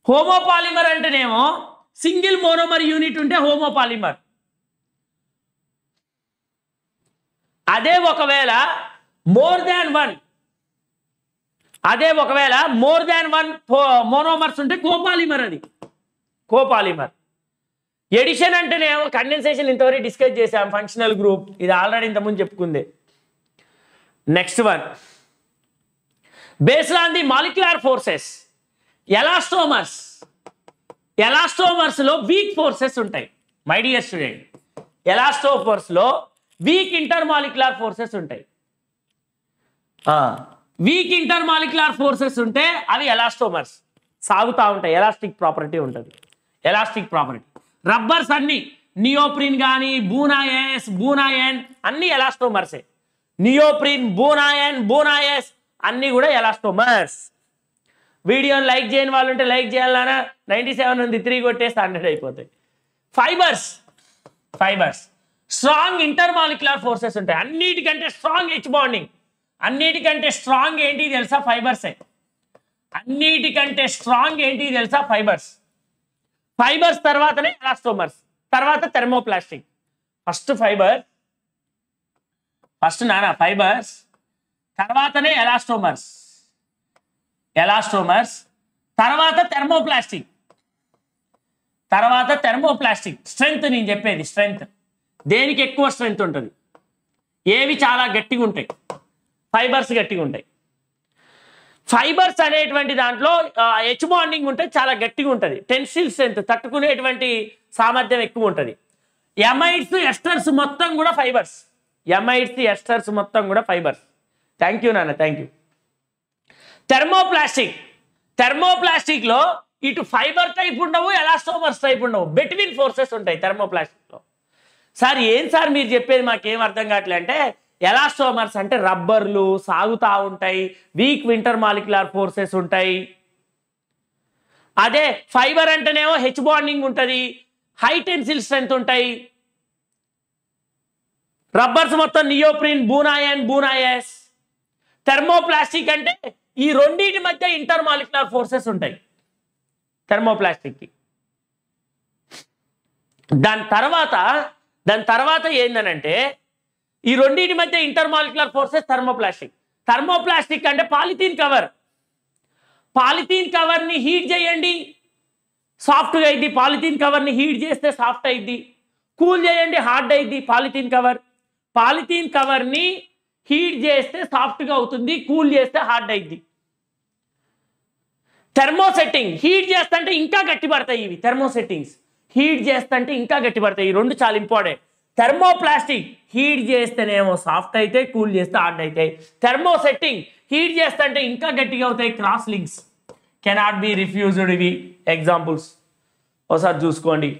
A: హోమోపాలిమర్ అంటేనేమో సింగిల్ మోనోమర్ యూనిట్ ఉంటే హోమోపాలిమర్. అదే ఒకవేళ మోర్ దాన్ వన్ అదే ఒకవేళ మోర్ దాన్ వన్ మోనోమర్స్ ఉంటే కోపాలిమర్ అది. కోపాలిమర్. ఎడిషన్ అంటేనేమో కండెన్సేషన్ ఇంతవరకు డిస్కస్ చేసాం ఫంక్షనల్ గ్రూప్. ఇది ఆల్రెడీ ఇంతకుముందు చెప్పుకుంది. Next one. Based on the molecular forces. Elastomers. ఎలాస్టోమర్స్లో weak forces ఉంటాయి. మై డియర్ స్టూడెంట్ ఎలాస్టోఫోర్స్లో వీక్ ఇంటర్మాలిక్యులర్ ఫోర్సెస్ ఉంటాయి. వీక్ ఇంటర్మాలిక్యులర్ ఫోర్సెస్ ఉంటే అవి ఎలాస్టోమర్స్. సాగుతూ ఉంటాయి. ఎలాస్టిక్ ప్రాపర్టీ ఉంటుంది. Elastic property. రబ్బర్స్ అన్ని నియోప్రిన్ కానీ బూనాయస్ బూనాయన్ అన్ని ఎలాస్టోమర్సే. నియోప్రిన్ బూనాయన్ బూనాయస్ అన్ని కూడా ఎలాస్టోమర్స్. వీడియోని లైక్ చేయని వాళ్ళు ఉంటే లైక్ చేయాలన్నా నైంటీ సెవెన్ ఉంది త్రీ కొట్టేస్తే హండ్రెడ్ అయిపోతాయి. Fibres fibres strong intermolecular forces ఉంటాయి. అన్నిటికంటే స్ట్రాంగ్ హెచ్ బాండింగ్ అన్నిటికంటే స్ట్రాంగ్ ఏంటి తెలుసా? ఫైబర్సే అన్నిటికంటే స్ట్రాంగ్ ఏంటి తెలుసా? ఫైబర్స్ ఫైబర్స్ తర్వాతనే ఎలాస్టోమర్స్ తర్వాత థెర్మోప్లాస్టిక్ ఫస్ట్ ఫైబర్ ఫస్ట్ నానా ఫైబర్స్ తర్వాతనే ఎలాస్టోమర్స్ ఎలాస్టోమర్స్ తర్వాత థెర్మోప్లాస్టిక్. తర్వాత థెర్మోప్లాస్టిక్. స్ట్రెంగ్త్ నేను చెప్పేది స్ట్రెంగ్త్. దేనికి ఎక్కువ స్ట్రెంగ్త్ ఉంటుంది? ఏవి చాలా గట్టిగా ఉంటాయి? ఫైబర్స్ గట్టిగా ఉంటాయి. ఫైబర్స్ అనేటువంటి దాంట్లో హెచ్ బాండింగ్ ఉంటే చాలా గట్టిగా ఉంటుంది. టెన్సిల్ స్ట్రెంత్ తట్టుకునేటువంటి సామర్థ్యం ఎక్కువ ఉంటుంది. ఎమైడ్స్ ఎస్టర్స్ మొత్తం కూడా ఫైబర్స్. ఎమైడ్స్ ఎస్టర్స్ మొత్తం కూడా ఫైబర్స్. థ్యాంక్ యూ నాన్న. Thank you thermoplastic. థెర్మోప్లాస్టిక్లో ఇటు ఫైబర్ టైప్ ఉండవు ఎలాస్టోమర్స్ టైప్ ఉండవు. బెట్వీన్ ఫోర్సెస్ ఉంటాయి థెర్మోప్లాస్టిక్లో. సార్ ఏం సార్ మీరు చెప్పేది మాకేం అర్థం కావట్లే అంటే ఎలాస్టోమర్స్ అంటే రబ్బర్లు సాగుతూ ఉంటాయి వీక్ వింటర్ మాలిక్యులర్ ఫోర్సెస్ ఉంటాయి. అదే ఫైబర్ అంటేనేమో హెచ్ బాండింగ్ ఉంటుంది హై టెన్సిల్ స్ట్రెంత్ ఉంటాయి. రబ్బర్స్ మొత్తం neoprene buna N buna S thermoplastic అంటే ఈ రెండింటి మధ్య ఇంటర్ మాలిక్యులర్ ఫోర్సెస్ ఉంటాయి థర్మోప్లాస్టిక్కి దాని తర్వాత దాని తర్వాత ఏందనంటే ఈ రెండింటి మధ్య inter molecular forces thermoplastic thermoplastic అంటే పాలిథీన్ కవర్ పాలిథీన్ కవర్ని హీట్ చేయండి. సాఫ్ట్గా అయింది పాలిథీన్ కవర్ని హీట్ చేస్తే సాఫ్ట్ అయింది కూల్ చేయండి హార్డ్ అయింది పాలిథీన్ కవర్ పాలిథీన్ కవర్ని హీట్ చేస్తే సాఫ్ట్గా అవుతుంది కూల్ చేస్తే హార్డ్ అయింది. థెర్మోసెట్టింగ్ హీట్ చేస్తుంటే ఇంకా గట్టిపడతాయి ఇవి థెర్మోసెట్టింగ్స్. హీట్ చేస్తుంటే ఇంకా గట్టిపడతాయి ఈ రెండు చాలా ఇంపార్టెంట్. థెర్మోప్లాస్టిక్ హీట్ చేస్తేనేమో సాఫ్ట్ అయితే కూల్ చేస్తే హార్డ్ అవుతాయి థెర్మోసెట్టింగ్ హీట్ చేస్తుంటే ఇంకా గట్టిగా అవుతాయి cross links. Cannot be refused ఇవి ఎగ్జాంపుల్స్. ఒకసారి చూసుకోండి.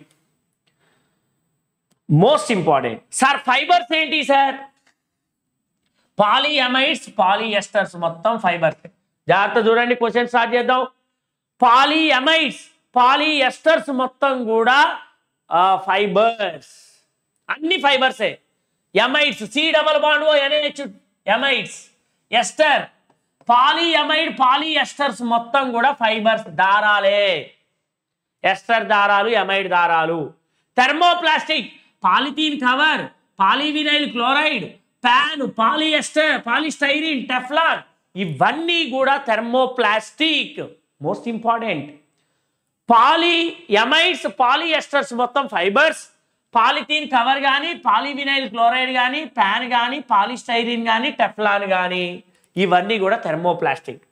A: Most important. సార్ ఫైబర్స్ ఏంటి సార్? పాలియమైడ్స్ పాలియస్టర్స్ మొత్తం ఫైబర్స్ జాగ్రత్త చూడండి క్వశ్చన్ స్టార్ట్ చేద్దాం. పాలియమైడ్స్ పాలియస్టర్స్ మొత్తం కూడా ఫైబర్స్. అన్ని ఫైబర్సే. Amides C double bond O NH amides. Ester polyamide polyesters మొత్తం కూడా ఫైబర్స్ దారాలే. ఎస్టర్ దారాలు ఎమైడ్ దారాలు. Thermoplastic polythene cover polyvinyl chloride PAN polyester polystyrene Teflon ఇవన్నీ కూడా thermoplastic. Most important. Poly amides polyesters మొత్తం ఫైబర్స్. పాలిథీన్ కవర్ కానీ పాలివినైల్ క్లోరైడ్ కానీ ప్యాన్ కానీ పాలిస్టైరిన్ కానీ టెఫ్లాన్ కానీ ఇవన్నీ కూడా థెర్మోప్లాస్టిక్.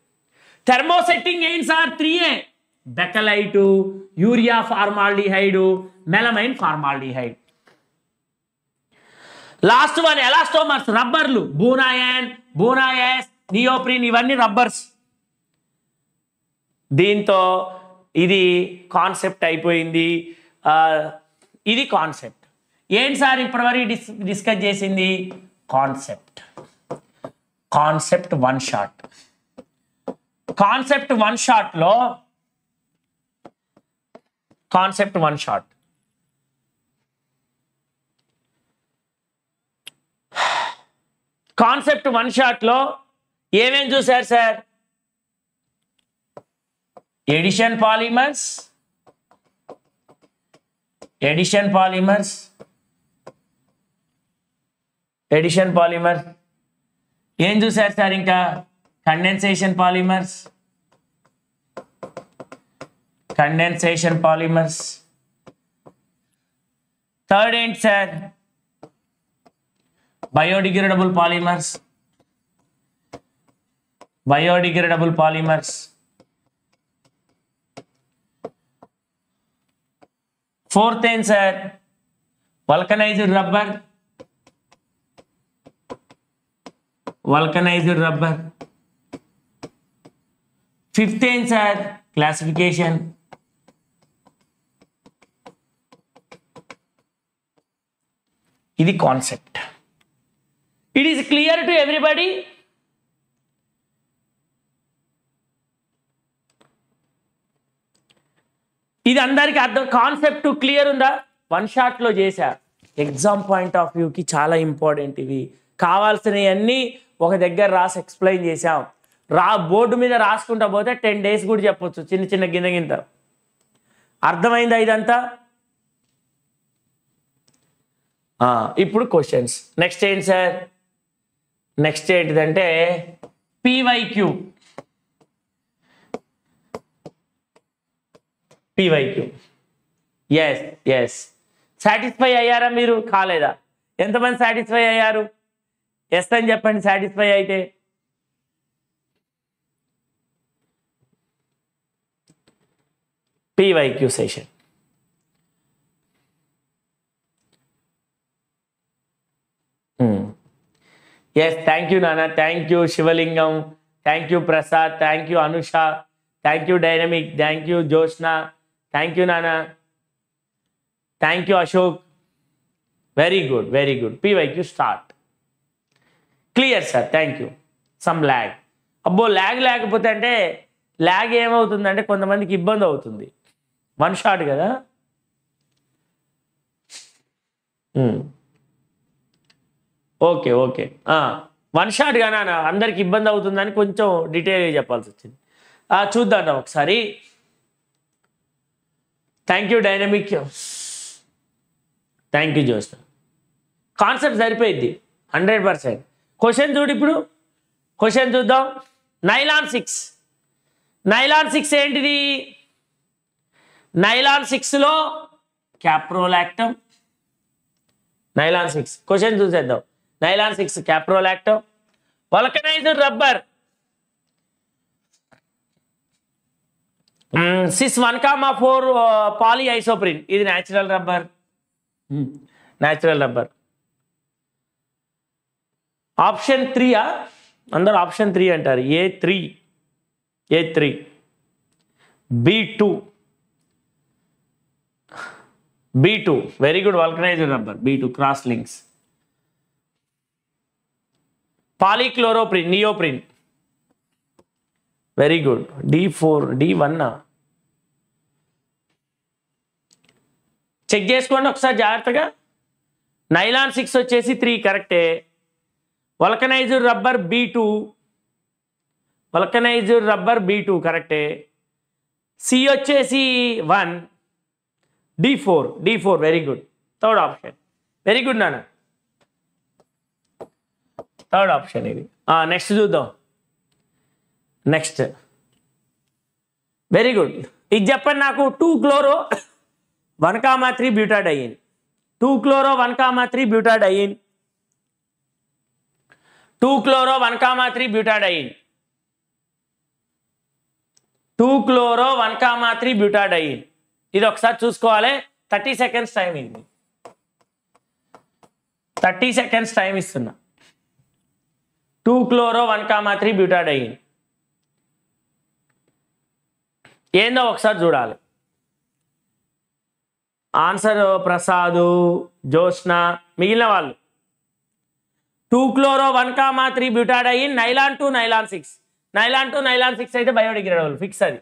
A: థెర్మోసెట్టింగ్ ఎయిన్స్ are three A? Bakelite urea formaldehyde melamine formaldehyde. Last one elastomers రబ్బర్లు. Buna N buna S neoprene ఇవన్నీ రబ్బర్స్. దీంతో ఇది కాన్సెప్ట్ అయిపోయింది. ఇది కాన్సెప్ట్. ఏంటి సార్ ఇప్పటివరకు డిస్ డిస్కస్ చేసింది? Concept. Concept one shot. Concept one షాట్లో concept one shot. Concept one షాట్లో ఏమేం చూశారు sir? Addition polymers addition polymers addition polymer ఏం చూశారు సార్ ఇంకా? Condensation polymers condensation polymers third ఏంటి sir? Biodegradable polymers. Biodegradable polymers. Fourth ఏం sir? Vulcanised rubber. Vulcanised rubber. Fifth ఏం సార్? క్లాసిఫికేషన్. ఇది concept. It is clear to everybody ఇది అందరికి అర్థం కాన్సెప్ట్ క్లియర్ ఉందా? వన్ షాట్లో చేశా. ఎగ్జామ్ పాయింట్ ఆఫ్ వ్యూకి చాలా ఇంపార్టెంట్ ఇవి. కావాల్సినవన్నీ ఒక దగ్గర రాసి ఎక్స్ప్లెయిన్ చేసాం రా బోర్డు మీద రాసుకుంటా పోతే టెన్ డేస్ కూడా చెప్పొచ్చు. చిన్న చిన్న గింద గింత. అర్థమైందా ఇదంతా? ఇప్పుడు క్వశ్చన్స్ నెక్స్ట్ ఏంటి సార్ నెక్స్ట్ ఏంటిదంటే PYQ. PYQ. Yes yes satisfy అయ్యారా మీరు? కాలేదా? ఎంతమంది సాటిస్ఫై అయ్యారు? ఎస్ అని చెప్పండి సాటిస్ఫై అయితే. PYQ session yes thank you నాన్న thank you Shivalingam thank you Prasad thank you Anusha thank you dynamic thank you Joshna thank you నాన్న thank you Ashok very good very good PYQ start clear sir thank you some lag అబ్బో ల్యాగ్ లేకపోతే అంటే ల్యాగ్ ఏమవుతుందంటే కొంతమందికి ఇబ్బంది అవుతుంది. వన్ షాట్ కదా? Okay okay. వన్ షాట్ కానీ అందరికి ఇబ్బంది అవుతుందని కొంచెం డీటెయిల్గా చెప్పాల్సి వచ్చింది. చూద్దాం ఒకసారి. Thank you dynamic thank you Josna concept సరిపోయింది హండ్రెడ్ పర్సెంట్ క్వశ్చన్ చూడు ఇప్పుడు. క్వశ్చన్ చూద్దాం. నైలాన్ సిక్స్ నైలాన్ సిక్స్ ఏంటిది? నైలాన్ సిక్స్లో క్యాప్రోలాక్టమ్ నైలాన్ సిక్స్ క్వశ్చన్ చూసేద్దాం. Nylon six caprolactam vulcanised rubber cis one comma four poly isoprene ఇది natural rubber natural rubber option త్రీయా అందరు ఆప్షన్ త్రీ అంటారు. A three A three B two B two very good vulcanised rubber B two cross links polychloroprene neoprene. Very good D four D one check చేసుకోండి ఒకసారి జాగ్రత్తగా. నైలాన్ సిక్స్ వచ్చేసి త్రీ కరెక్టే vulcanised rubber B two vulcanised rubber B two కరెక్టే సి వచ్చేసి one D four D four very good third option very good నాన్న. థర్డ్ ఆప్షన్ ఇది. నెక్స్ట్ చూద్దాం. నెక్స్ట్ వెరీ గుడ్ ఇది చెప్పండి నాకు two chloro one comma three butadiene అయ్యింది two chloro one comma three butadiene అయ్యింది two chloro one comma three butadiene అయ్యింది two chloro one comma three butadiene అయ్యింది ఇది ఒకసారి చూసుకోవాలి. థర్టీ సెకండ్స్ టైం ఇది. థర్టీ సెకండ్స్ టైం ఇస్తున్నా. Two chloro one comma three butadiene అయ్యింది ఏందో ఒకసారి చూడాలి. ఆన్సర్ ప్రసాద్ జోష్న మిగిలిన వాళ్ళు. Two chloro one comma three butadiene అయ్యి nylon two nylon six. Nylon two nylon six అయితే బయోడిగ్రేడబుల్ ఫిక్స్ అది.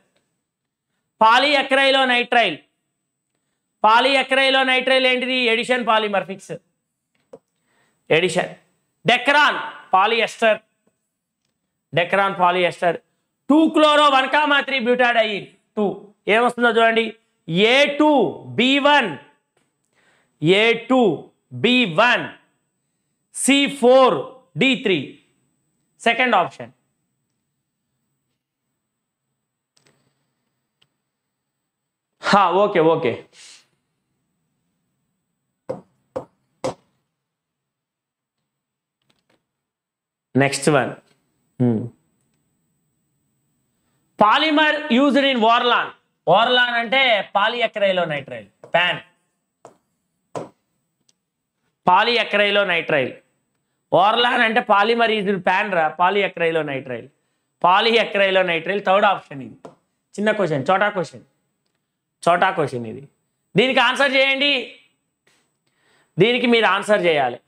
A: Poly ఎక్రైలో nitrile. పాలీ ఎక్రైలో నైట్రైల్ ఏంటిది? Addition polymer fix. Addition. Dacron polyester Dacron polyester two chloro one comma three butadiene అయ్యి టూ ఏమొస్తుందో చూడండి. A two B one A two B one C four D three second option okay okay next one polymer used in Orlon Orlon అంటే పాలిఎక్రైలో నైట్రైల్. PAN polyacrylonitrile. వార్లాన్ అంటే పాలిమర్ యూజ్డ్ ప్యాన్ రా polyacrylonitrile. Polyacrylonitrile third option ఇది. చిన్న క్వశ్చన్ చోటా క్వశ్చన్ చోటా క్వశ్చన్ ఇది. దీనికి ఆన్సర్ చేయండి. దీనికి మీరు ఆన్సర్ చేయాలి.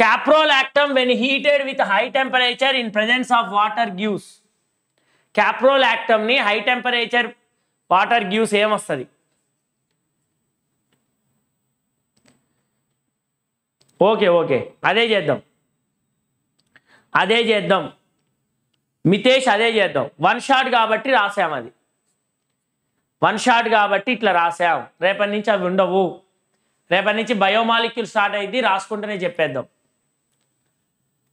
A: Caprolactam when heated with high temperature in presence of water gives. క్యాప్రోలాక్టమ్ని హై టెంపరేచర్ వాటర్ గ్యూస్ ఏమొస్తుంది? Okay okay. అదే చేద్దాం. అదే చేద్దాం. మితేష్ అదే చేద్దాం. వన్ షాట్ కాబట్టి రాసాం అది. వన్ షాట్ కాబట్టి ఇట్లా రాసాం రేపటి నుంచి అవి ఉండవు. రేపటి నుంచి బయోమాలిక్యూల్ స్టార్ట్ అయింది రాసుకుంటూనే చెప్పేద్దాం.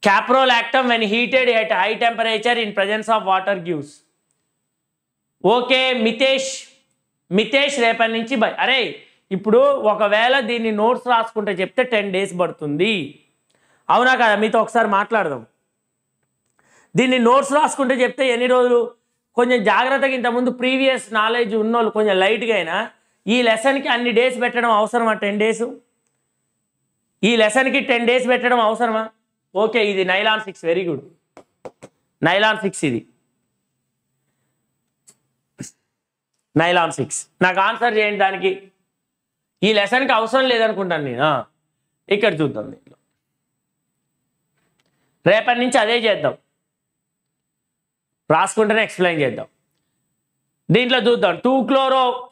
A: Caprolactam when heated at high temperature in presence of water gives. Okay Mitesh Mitesh రేపటి నుంచి బై అరే ఇప్పుడు ఒకవేళ దీన్ని నోట్స్ రాసుకుంటే చెప్తే టెన్ డేస్ పడుతుంది. అవునా కదా? మీతో ఒకసారి మాట్లాడదాం. దీన్ని నోట్స్ రాసుకుంటే చెప్తే ఎన్ని రోజులు? కొంచెం జాగ్రత్తగా ఇంతకుముందు ప్రీవియస్ నాలెడ్జ్ ఉన్నోళ్ళు కొంచెం లైట్గా అయినా ఈ లెసన్కి అన్ని డేస్ పెట్టడం అవసరమా? టెన్ డేస్ ఈ లెసన్కి టెన్ డేస్ పెట్టడం అవసరమా? ఓకే ఇది nylon six very good. Nylon six ఇది. Nylon six. నాకు ఆన్సర్ చేయండి దానికి. ఈ లెసన్కి అవసరం లేదనుకుంటాను నేను. ఇక్కడ చూద్దాం దీంట్లో రేపటి నుంచి అదే చేద్దాం. రాసుకుంటేనే ఎక్స్ప్లెయిన్ చేద్దాం. దీంట్లో చూద్దాం. Two chloro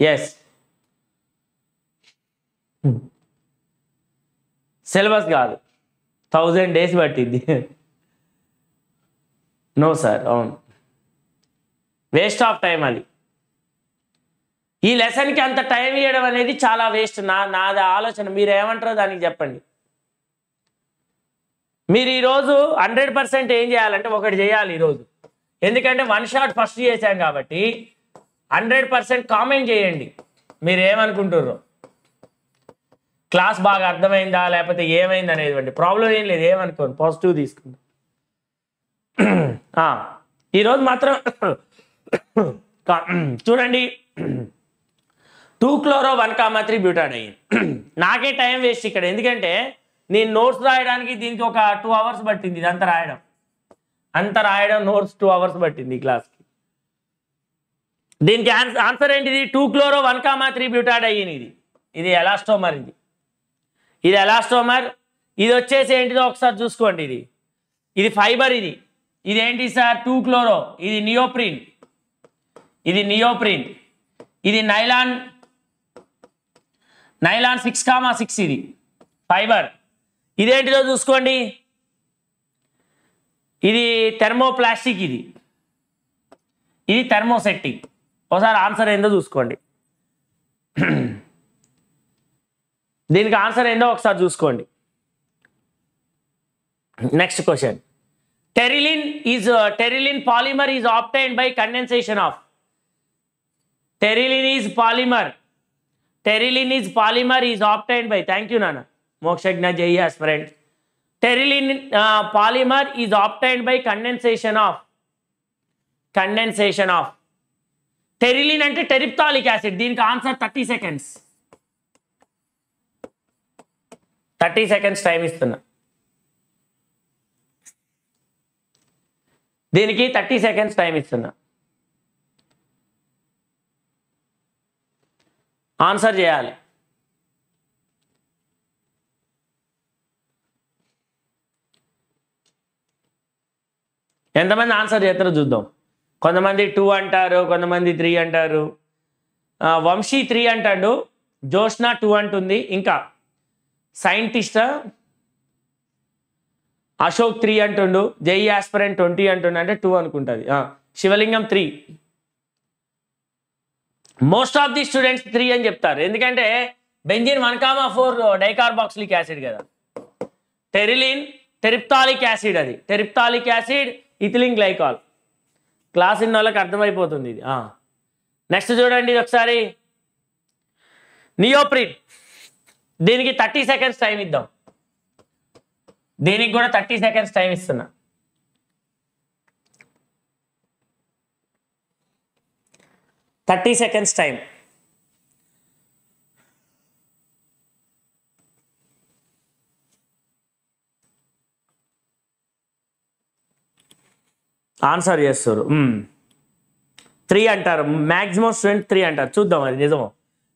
A: yes syllabus hmm. కాదు. థౌజండ్ డేస్ పట్టింది నో సార్ అవును. వేస్ట్ ఆఫ్ టైం అది. ఈ లెసన్కి అంత టైం ఇవ్వడం అనేది చాలా వేస్ట్ నా నాది ఆలోచన. మీరు ఏమంటారో దానికి చెప్పండి. మీరు ఈరోజు హండ్రెడ్ పర్సెంట్ ఏం చేయాలంటే ఒకటి చేయాలి ఈరోజు ఎందుకంటే వన్ షాట్ ఫస్ట్ చేశాం కాబట్టి హండ్రెడ్ పర్సెంట్ కామెంట్ చేయండి. మీరు ఏమనుకుంటుర్రు క్లాస్ బాగా అర్థమైందా? లేకపోతే ఏమైంది అనేది ప్రాబ్లం ఏం లేదు. ఏమనుకోండి పాజిటివ్ తీసుకుందాం. ఈరోజు మాత్రం చూడండి. Two chloro one comma three బ్యూటాడ్ అయ్యింది. నాకే టైం వేస్ట్ ఇక్కడ. ఎందుకంటే నేను నోట్స్ రాయడానికి దీనికి ఒక టూ అవర్స్ పట్టింది. ఇదంతా రాయడం. అంత రాయడం నోట్స్ టూ అవర్స్ పట్టింది ఈ క్లాస్కి. దీనికి ఆన్సర్ ఆన్సర్ ఏంటిది? Two chloro one comma three బ్యూటాడ్ అయ్యింది ఇది. ఇది ఎలాస్టోమర్ ఇది. ఇది ఎలాస్టోమర్ ఇది వచ్చేసి ఏంటిదో ఒకసారి చూసుకోండి ఇది. ఇది ఫైబర్ ఇది. ఇది ఏంటి సార్? టూ క్లోరో ఇది నియోప్రిన్ ఇది నియోప్రిన్ ఇది nylon nylon six comma six ఇది. ఫైబర్ ఇదేంటిదో చూసుకోండి. ఇది థెర్మోప్లాస్టిక్ ఇది. ఇది థర్మోసెట్టింగ్ ఒకసారి ఆన్సర్ ఏందో చూసుకోండి. దీనికి ఆన్సర్ ఏందో ఒకసారి చూసుకోండి. Next question terylene is terylene polymer is obtain by condensation of terylene is polymer terylene is polymer is obtain by thank you నాన్న Mokshagna Jai aspirant terylene polymer is obtain by condensation of condensation of terylene అంటే టెరిప్తాలిక్ యాసిడ్ దీనికి answer thirty seconds thirty seconds time ఇస్తున్నా. దీనికి థర్టీ సెకండ్స్ టైం ఇస్తున్నా. ఆన్సర్ చేయాలి. ఎంతమంది ఆన్సర్ చేస్తారో చూద్దాం. కొంతమంది టూ అంటారు కొంతమంది త్రీ అంటారు. వంశీ త్రీ అంటాడు జోష్నా టూ అంటుంది ఇంకా సైంటిస్ట్ అశోక్ త్రీ అంటుండు జై ఆస్పరెంట్ ట్వంటీ అంటుండు అంటే టూ అనుకుంటుంది. Shivalingam three. Most of the students three అని చెప్తారు. ఎందుకంటే benzene one comma four dicarboxylic acid కదా. టెరిలిన్ టెరిప్తాలిక్ యాసిడ్ అది. Terephthalic acid ethylene glycol. Class ఇన్న వాళ్ళకి అర్థమైపోతుంది ఇది. నెక్స్ట్ చూడండి ఇది ఒకసారి నియోప్రిన్ దీనికి థర్టీ సెకండ్స్ టైం ఇద్దాం. దీనికి కూడా థర్టీ సెకండ్స్ టైం ఇస్తున్నా. Thirty seconds time. ఆన్సర్ చేస్తారు. త్రీ అంటారు. మ్యాక్సిమం స్టూడెంట్ త్రీ అంటారు. చూద్దాం అది నిజమో?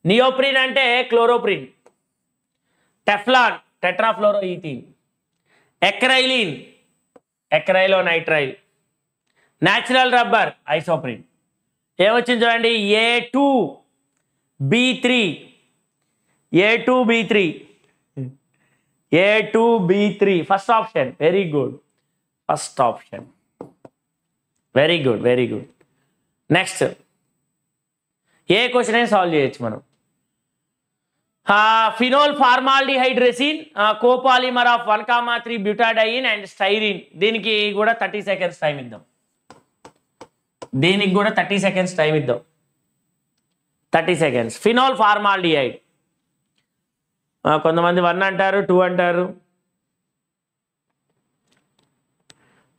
A: నియోప్రిన్ అంటే chloroprene. Teflon tetrafluoro ethene ఎక్రైలిన్ acrylonitrile natural rubber isoprene. ఏమొచ్చింది చూడండి? A two B three. A two B three. A two B three. First option. Very good. First option. Very good very good. Next A question అయినా సాల్వ్ చేయొచ్చు మనం. Phenol formaldehyde resin copolymer of one comma three butadiene and styrene. దీనికి కూడా థర్టీ సెకండ్స్ టైం ఇద్దాం. దీనికి కూడా థర్టీ సెకండ్స్ టైం ఇద్దాం. Thirty seconds. Phenol formaldehyde. కొంతమంది వన్ అంటారు టూ అంటారు.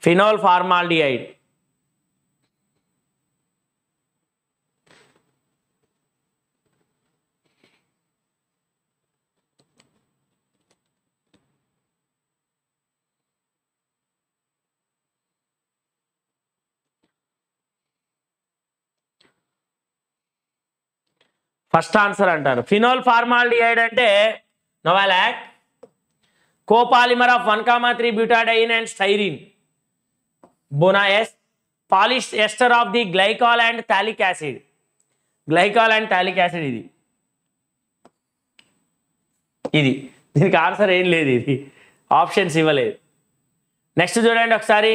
A: Phenol formaldehyde. ఫస్ట్ ఆన్సర్ అంటారు. ఫినోల్ ఫార్మాల్డిహైడ్ అంటే novolac copolymer of one comma three butadiene and styrene Buna S polyester of the glycol and phthalic acid. Glycol and phthalic acid ఇది. ఇది. దీనికి ఆన్సర్ ఏం లేదు ఇది. ఆప్షన్స్ ఇవ్వలేదు. నెక్స్ట్ చూడండి ఒకసారి.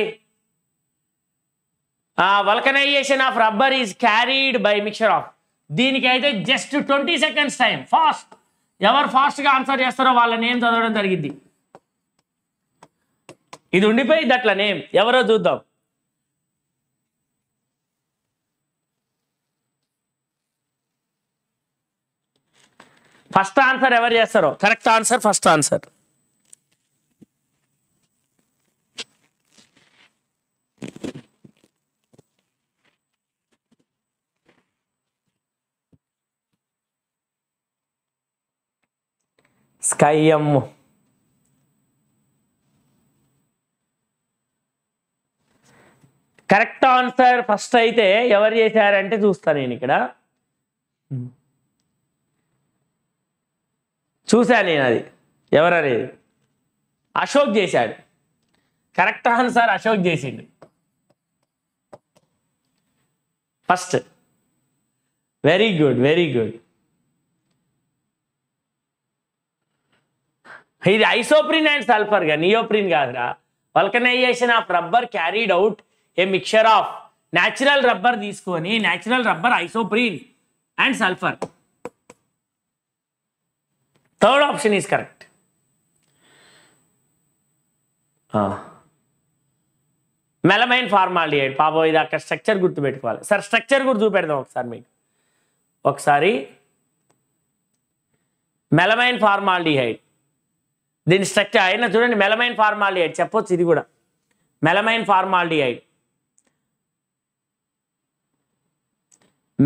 A: Vulcanization of rubber is carried by mixture of దీనికి అయితే just twenty seconds time fast ఎవరు ఫాస్ట్గా ఆన్సర్ చేస్తారో వాళ్ళ నేమ్ చదవడం జరిగింది. ఇది ఉండిపోయింది అట్లా నేమ్ ఎవరో చూద్దాం. ఫస్ట్ ఆన్సర్ ఎవరు చేస్తారో? కరెక్ట్ ఆన్సర్ ఫస్ట్ ఆన్సర్ స్కైఎమ్ కరెక్ట్ ఆన్సర్ ఫస్ట్ అయితే ఎవరు చేశారంటే చూస్తాను నేను ఇక్కడ. చూశాను నేను అది. ఎవరనేది అశోక్ చేశాడు. కరెక్ట్ ఆన్సర్ అశోక్ చేసిండు. First very good very good ఇది ఐసోప్రిన్ అండ్ సల్ఫర్గా నియోప్రిన్ కాదురా. Vulcanization of rubber carried out a mixture of natural rubber తీసుకొని natural rubber isoprene and sulphur. Third option is correct. Melamine formaldehyde పాపం ఇది అక్కడ స్ట్రక్చర్ గుర్తుపెట్టుకోవాలి. సార్ స్ట్రక్చర్ కూడా చూపెడదాం ఒకసారి మీకు. ఒకసారి. మెలమైన్ ఫార్మాల్డిహైడ్ దీని స్ట్రక్చర్ అయినా చూడండి మెలమైన్ ఫార్మాలిడ్ చెప్పొచ్చు ఇది కూడా. మెలమైన్ ఫార్మాల్డిహైడ్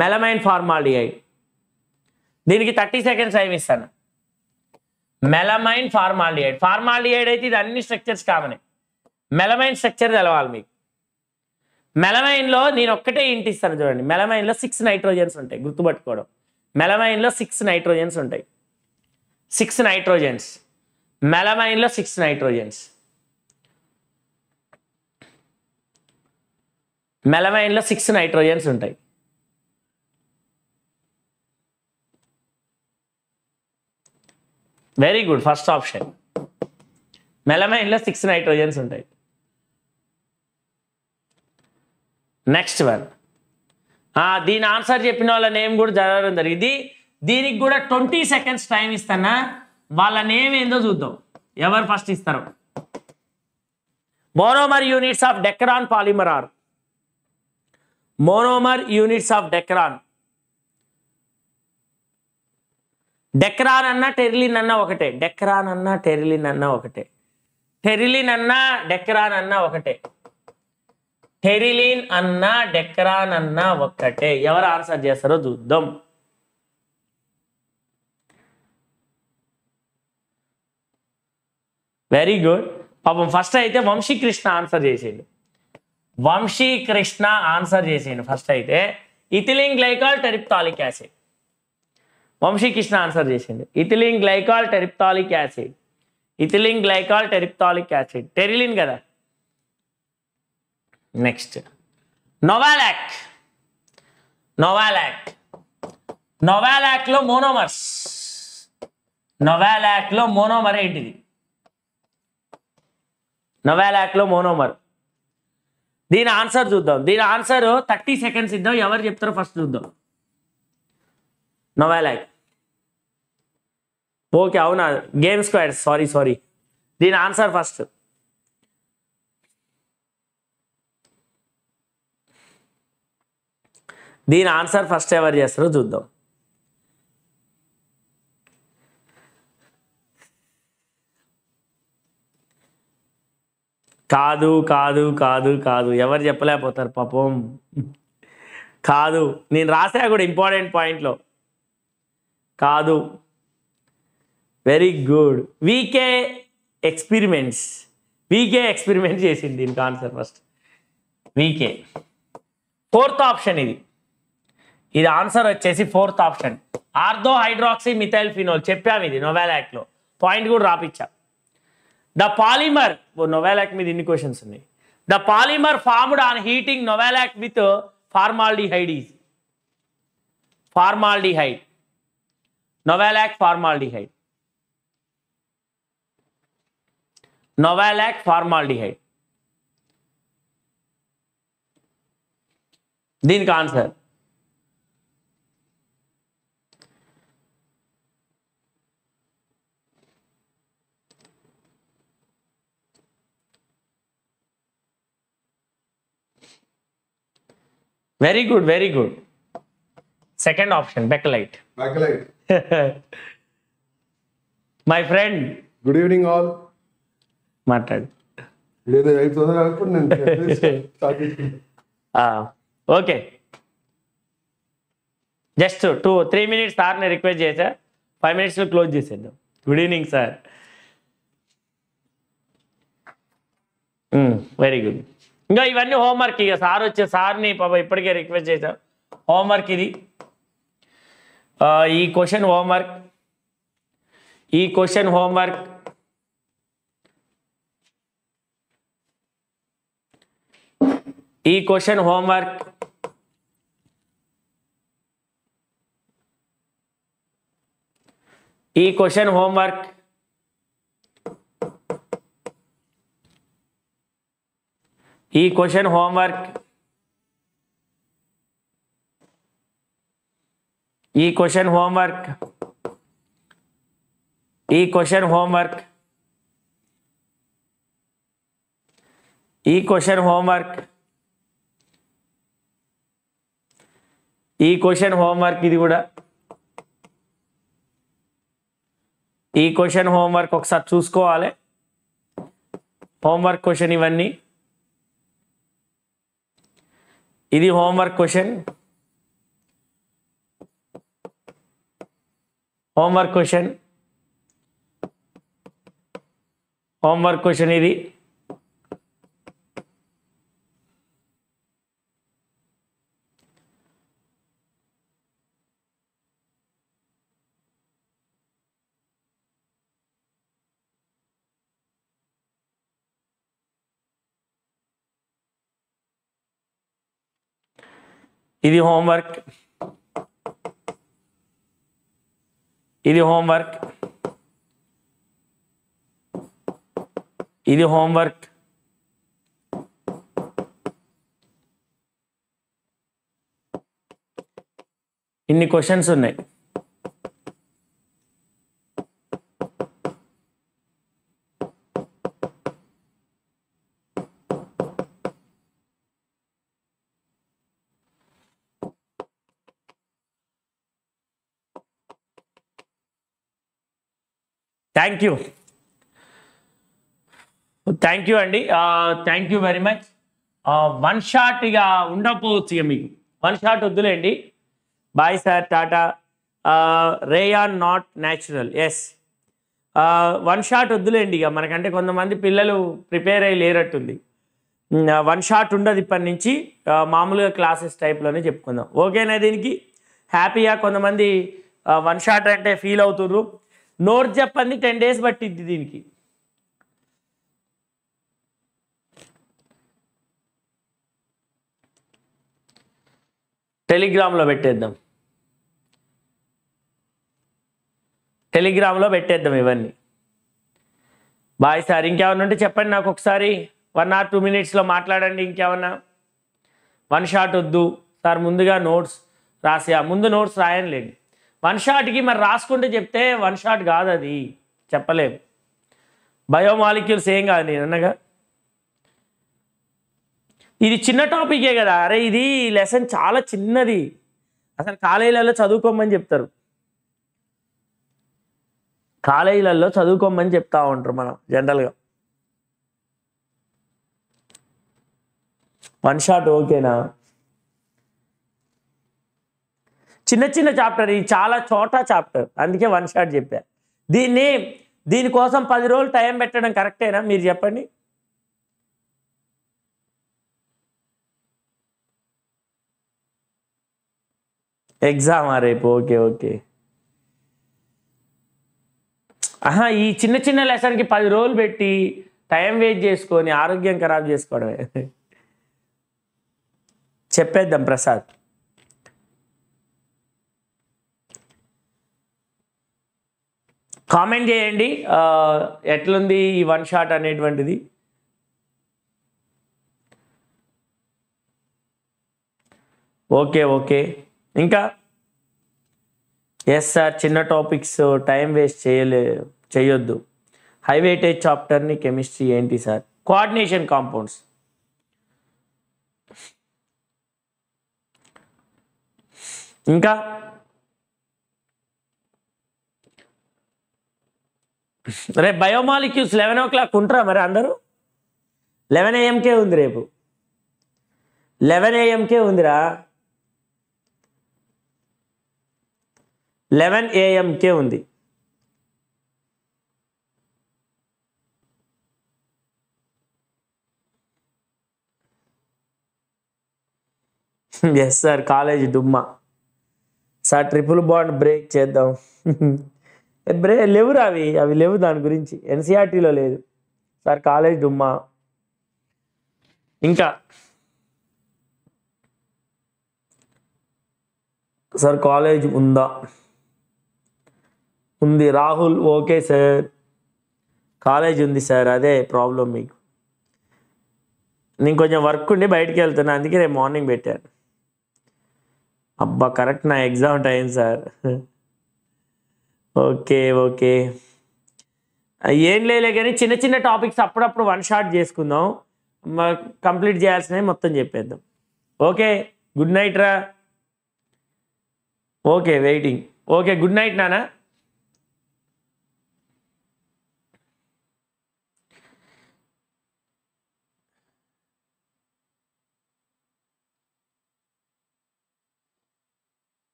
A: మెలమైన్ ఫార్మాల్డిహైడ్ దీనికి థర్టీ సెకండ్స్ టైం ఇస్తాను. మెలమైన్ ఫార్మాల్డిహైడ్ ఫార్మాల్డిహైడ్ అయితే ఇది అన్ని స్ట్రక్చర్స్ కామనే. మెలమైన్ స్ట్రక్చర్ తెలవాలి మీకు. మెలమైన్లో నేను ఒక్కటే ఇంటిస్తాను చూడండి. మెలమైన్లో సిక్స్ నైట్రోజన్స్ ఉంటాయి గుర్తుపట్టుకోవడం. మెలమైన్లో సిక్స్ నైట్రోజన్స్ ఉంటాయి. సిక్స్ నైట్రోజన్స్ మెలమైన్లో సిక్స్ నైట్రోజన్స్. మెలమైన్లో సిక్స్ నైట్రోజన్స్ ఉంటాయి. వెరీ గుడ్ ఫస్ట్ ఆప్షన్ మెలమైన్లో సిక్స్ నైట్రోజన్స్ ఉంటాయి. నెక్స్ట్ వన్ దీని ఆన్సర్ చెప్పిన వాళ్ళ నేమ్ కూడా జరగడం జరిగింది. దీనికి కూడా ట్వంటీ సెకండ్స్ టైం ఇస్తానా? వాళ్ళ నేమ్ ఏందో చూద్దాం. ఎవరు ఫస్ట్ ఇస్తారు? Monomer units of Dacron polymer are. Monomer units of Dacron. Dacron అన్న టెరిలిన్ అన్న ఒకటే. డెక్రాన్ అన్న టెరిలిన్ అన్న ఒకటే. టెరిలిన్ అన్న డెక్రాన్ అన్న ఒకటే. టెరిలిన్ అన్న డెక్రాన్ అన్న ఒక్కటే ఎవరు ఆన్సర్ చేస్తారో చూద్దాం. వెరీ గుడ్ పాపం ఫస్ట్ అయితే వంశీకృష్ణ ఆన్సర్ చేసిండు. వంశీకృష్ణ ఆన్సర్ చేసిండు ఫస్ట్ అయితే. Ethylene glycol terephthalic acid. Vamsikrishna answer చేసిండు. Ethylene glycol terephthalic acid. Ethylene glycol terephthalic acid. Terylene కదా? Next novolac. నొవాలాక్. నొవాలాక్లో మోనోమర్స్. నొవాలాక్లో మోనోమర్ ఏంటిది? నవాలాక్లో మోనోమర్ దీని ఆన్సర్ చూద్దాం. దీని ఆన్సర్ థర్టీ సెకండ్స్ ఇద్దాం. ఎవరు చెప్తారో ఫస్ట్ చూద్దాం. నొవాలాక్ ఓకే అవునా? Game squad. Sorry sorry. దీని ఆన్సర్ ఫస్ట్. దీని ఆన్సర్ ఫస్ట్ ఎవరు చేస్తారో చూద్దాం. కాదు కాదు కాదు కాదు. ఎవరు చెప్పలేకపోతారు పాపం. కాదు. నేను రాసా కూడా ఇంపార్టెంట్ పాయింట్లో. కాదు. Very good. VK experiments. VK experiment చేసింది దీనికి answer first. VK. Fourth option ఇది. ఇది ఆన్సర్ వచ్చేసి fourth option. Ortho hydroxy methyl phenol. చెప్పాము ఇది నొవాలాక్లో. పాయింట్ కూడా రాపిచ్చా. ద పాలిమర్ నొవాలాక్ మీద ఇన్ని క్వశ్చన్స్ ఉన్నాయి? The polymer formed on heating novolac with formaldehyde is formaldehyde novolac formaldehyde novolac formaldehyde దీనికి answer very good very good second option bakelite
B: Backlight.
A: My friend
B: good evening all
A: మాట్లాడు. Okay. Just two three minutes సార్ని రిక్వెస్ట్ చేశా ఫైవ్ మినిట్స్లో క్లోజ్ చేసేద్దాం. Good evening sir very good ఇంకా ఇవన్నీ హోంవర్క్ ఇక సార్ వచ్చే సార్ని పాప ఇప్పటికే రిక్వెస్ట్ చేశా హోంవర్క్ ఇది. ఆ, ఈ క్వశ్చన్ హోంవర్క్. ఈ క్వశ్చన్ హోంవర్క్. ఈ క్వశ్చన్ హోంవర్క్. ఈ క్వశ్చన్ హోంవర్క్. ఈ క్వశ్చన్ హోంవర్క్ ఈ క్వశ్చన్ హోంవర్క్ ఈ క్వశ్చన్ హోంవర్క్ ఈ క్వశ్చన్ హోంవర్క్ ఈ క్వశ్చన్ హోంవర్క్ ఇది కూడా ఈ క్వశ్చన్ హోంవర్క్ ఒకసారి చూసుకోవాలి హోంవర్క్ క్వశ్చన్ ఇవన్నీ ఇది homework question. Homework question. Homework question ఇది. ఇది హోంవర్క్ ఇది హోంవర్క్ ఇది హోంవర్క్ ఇన్ని క్వశ్చన్స్ ఉన్నాయి థ్యాంక్ యూ థ్యాంక్ యూ అండి thank you very much one shot ఇక ఉండకపోవచ్చు ఇక మీకు. వన్ షాట్ వద్దులేండి. బాయ్ సార్ టాటా rayon not natural yes one shot వద్దులేండి ఇక. మనకంటే కొంతమంది పిల్లలు ప్రిపేర్ అయ్యి లేరట్టుంది. Mm, uh, వన్ షాట్ ఉండదు ఇప్పటి నుంచి. Uh, మామూలుగా క్లాసెస్ టైప్లోనే చెప్పుకుందాం. ఓకేనా దీనికి? హ్యాపీగా కొంతమంది uh, వన్ షాట్ అంటే ఫీల్ అవుతుర్రు నోరు చెప్పండి టెన్ డేస్ పట్టిద్ది దీనికి. టెలిగ్రామ్లో పెట్టేద్దాం. టెలిగ్రామ్లో పెట్టేద్దాం ఇవన్నీ. బాయ్ సార్ ఇంకేమన్నా ఉంటే చెప్పండి నాకు ఒకసారి. వన్ ఆర్ టూ మినిట్స్లో మాట్లాడండి ఇంకేమన్నా. వన్ షాట్ వద్దు. సార్ ముందుగా నోట్స్ రాసి ముందు నోట్స్ రాయనులేండి. వన్ షాట్కి మరి రాసుకుంటే చెప్తే వన్ షాట్ కాదు అది చెప్పలేము బయోమాలిక్యూల్స్ ఏం కాదు నేను అన్నగా. ఇది చిన్న టాపికే కదా. అరే ఇది లెసన్ చాలా చిన్నది. అసలు కాలేజీలలో చదువుకోమని చెప్తారు. కాలేజీలలో చదువుకోమని చెప్తా ఉంటారు మనం జనరల్గా వన్ షాట్ ఓకేనా చిన్న చిన్న చాప్టర్ ఇది చాలా చోట చాప్టర్. అందుకే వన్ షాట్ చెప్పా. దీన్ని దీనికోసం పది రోజులు టైం పెట్టడం కరెక్టేనా మీరు చెప్పండి. ఎగ్జామా రేపు? Okay okay. ఆహా ఈ చిన్న చిన్న లెసన్కి పది రోజులు పెట్టి టైం వేస్ట్ చేసుకొని ఆరోగ్యం ఖరాబ్ చేసుకోవడమే. చెప్పేద్దాం ప్రసాద్. కామెంట్ చేయండి. ఎట్లుంది ఈ వన్ షాట్ అనేటువంటిది? ఓకే ఓకే ఇంకా? ఎస్ సార్ చిన్న టాపిక్స్ టైం వేస్ట్ చేయలే చేయొద్దు. హైవేటేజ్ చాప్టర్ని కెమిస్ట్రీ ఏంటి సార్ కోఆర్డినేషన్ కాంపౌండ్స్ ఇంకా? రేపు బయోమాలిక్యూల్స్ లెవెన్ ఓ క్లాక్ ఉంటారా మరి అందరూ? లెవెన్ ఏఎంకే ఉంది రేపు. లెవెన్ ఏఎంకే ఉందిరా. లెవెన్ ఏఎంకే ఉంది. ఎస్ సార్ కాలేజ్ డుమ్మా. సార్ ట్రిపుల్ బాండ్ బ్రేక్ చేద్దాం. బ్రే లేవురా అవి. అవి లేవు దాని గురించి. ఎన్సీఆర్టీలో లేదు. సార్ కాలేజ్ డుమ్మా. ఇంకా. సార్ కాలేజ్ ఉందా? ఉంది. Rahul okay sir. కాలేజ్ ఉంది సార్ అదే ప్రాబ్లం మీకు. నేను కొంచెం వర్క్ ఉండి బయటికి వెళ్తున్నా అందుకే రేపు మార్నింగ్ పెట్టాను. అబ్బా కరెక్ట్ నా exam time sir. Okay okay. ఏం లేలే కానీ చిన్న చిన్న టాపిక్స్ అప్పుడప్పుడు వన్ షాట్ చేసుకుందాం. కంప్లీట్ చేయాల్సినవి మొత్తం చెప్పేద్దాం. ఓకే గుడ్ నైట్ రా. Okay waiting. Okay good night నానా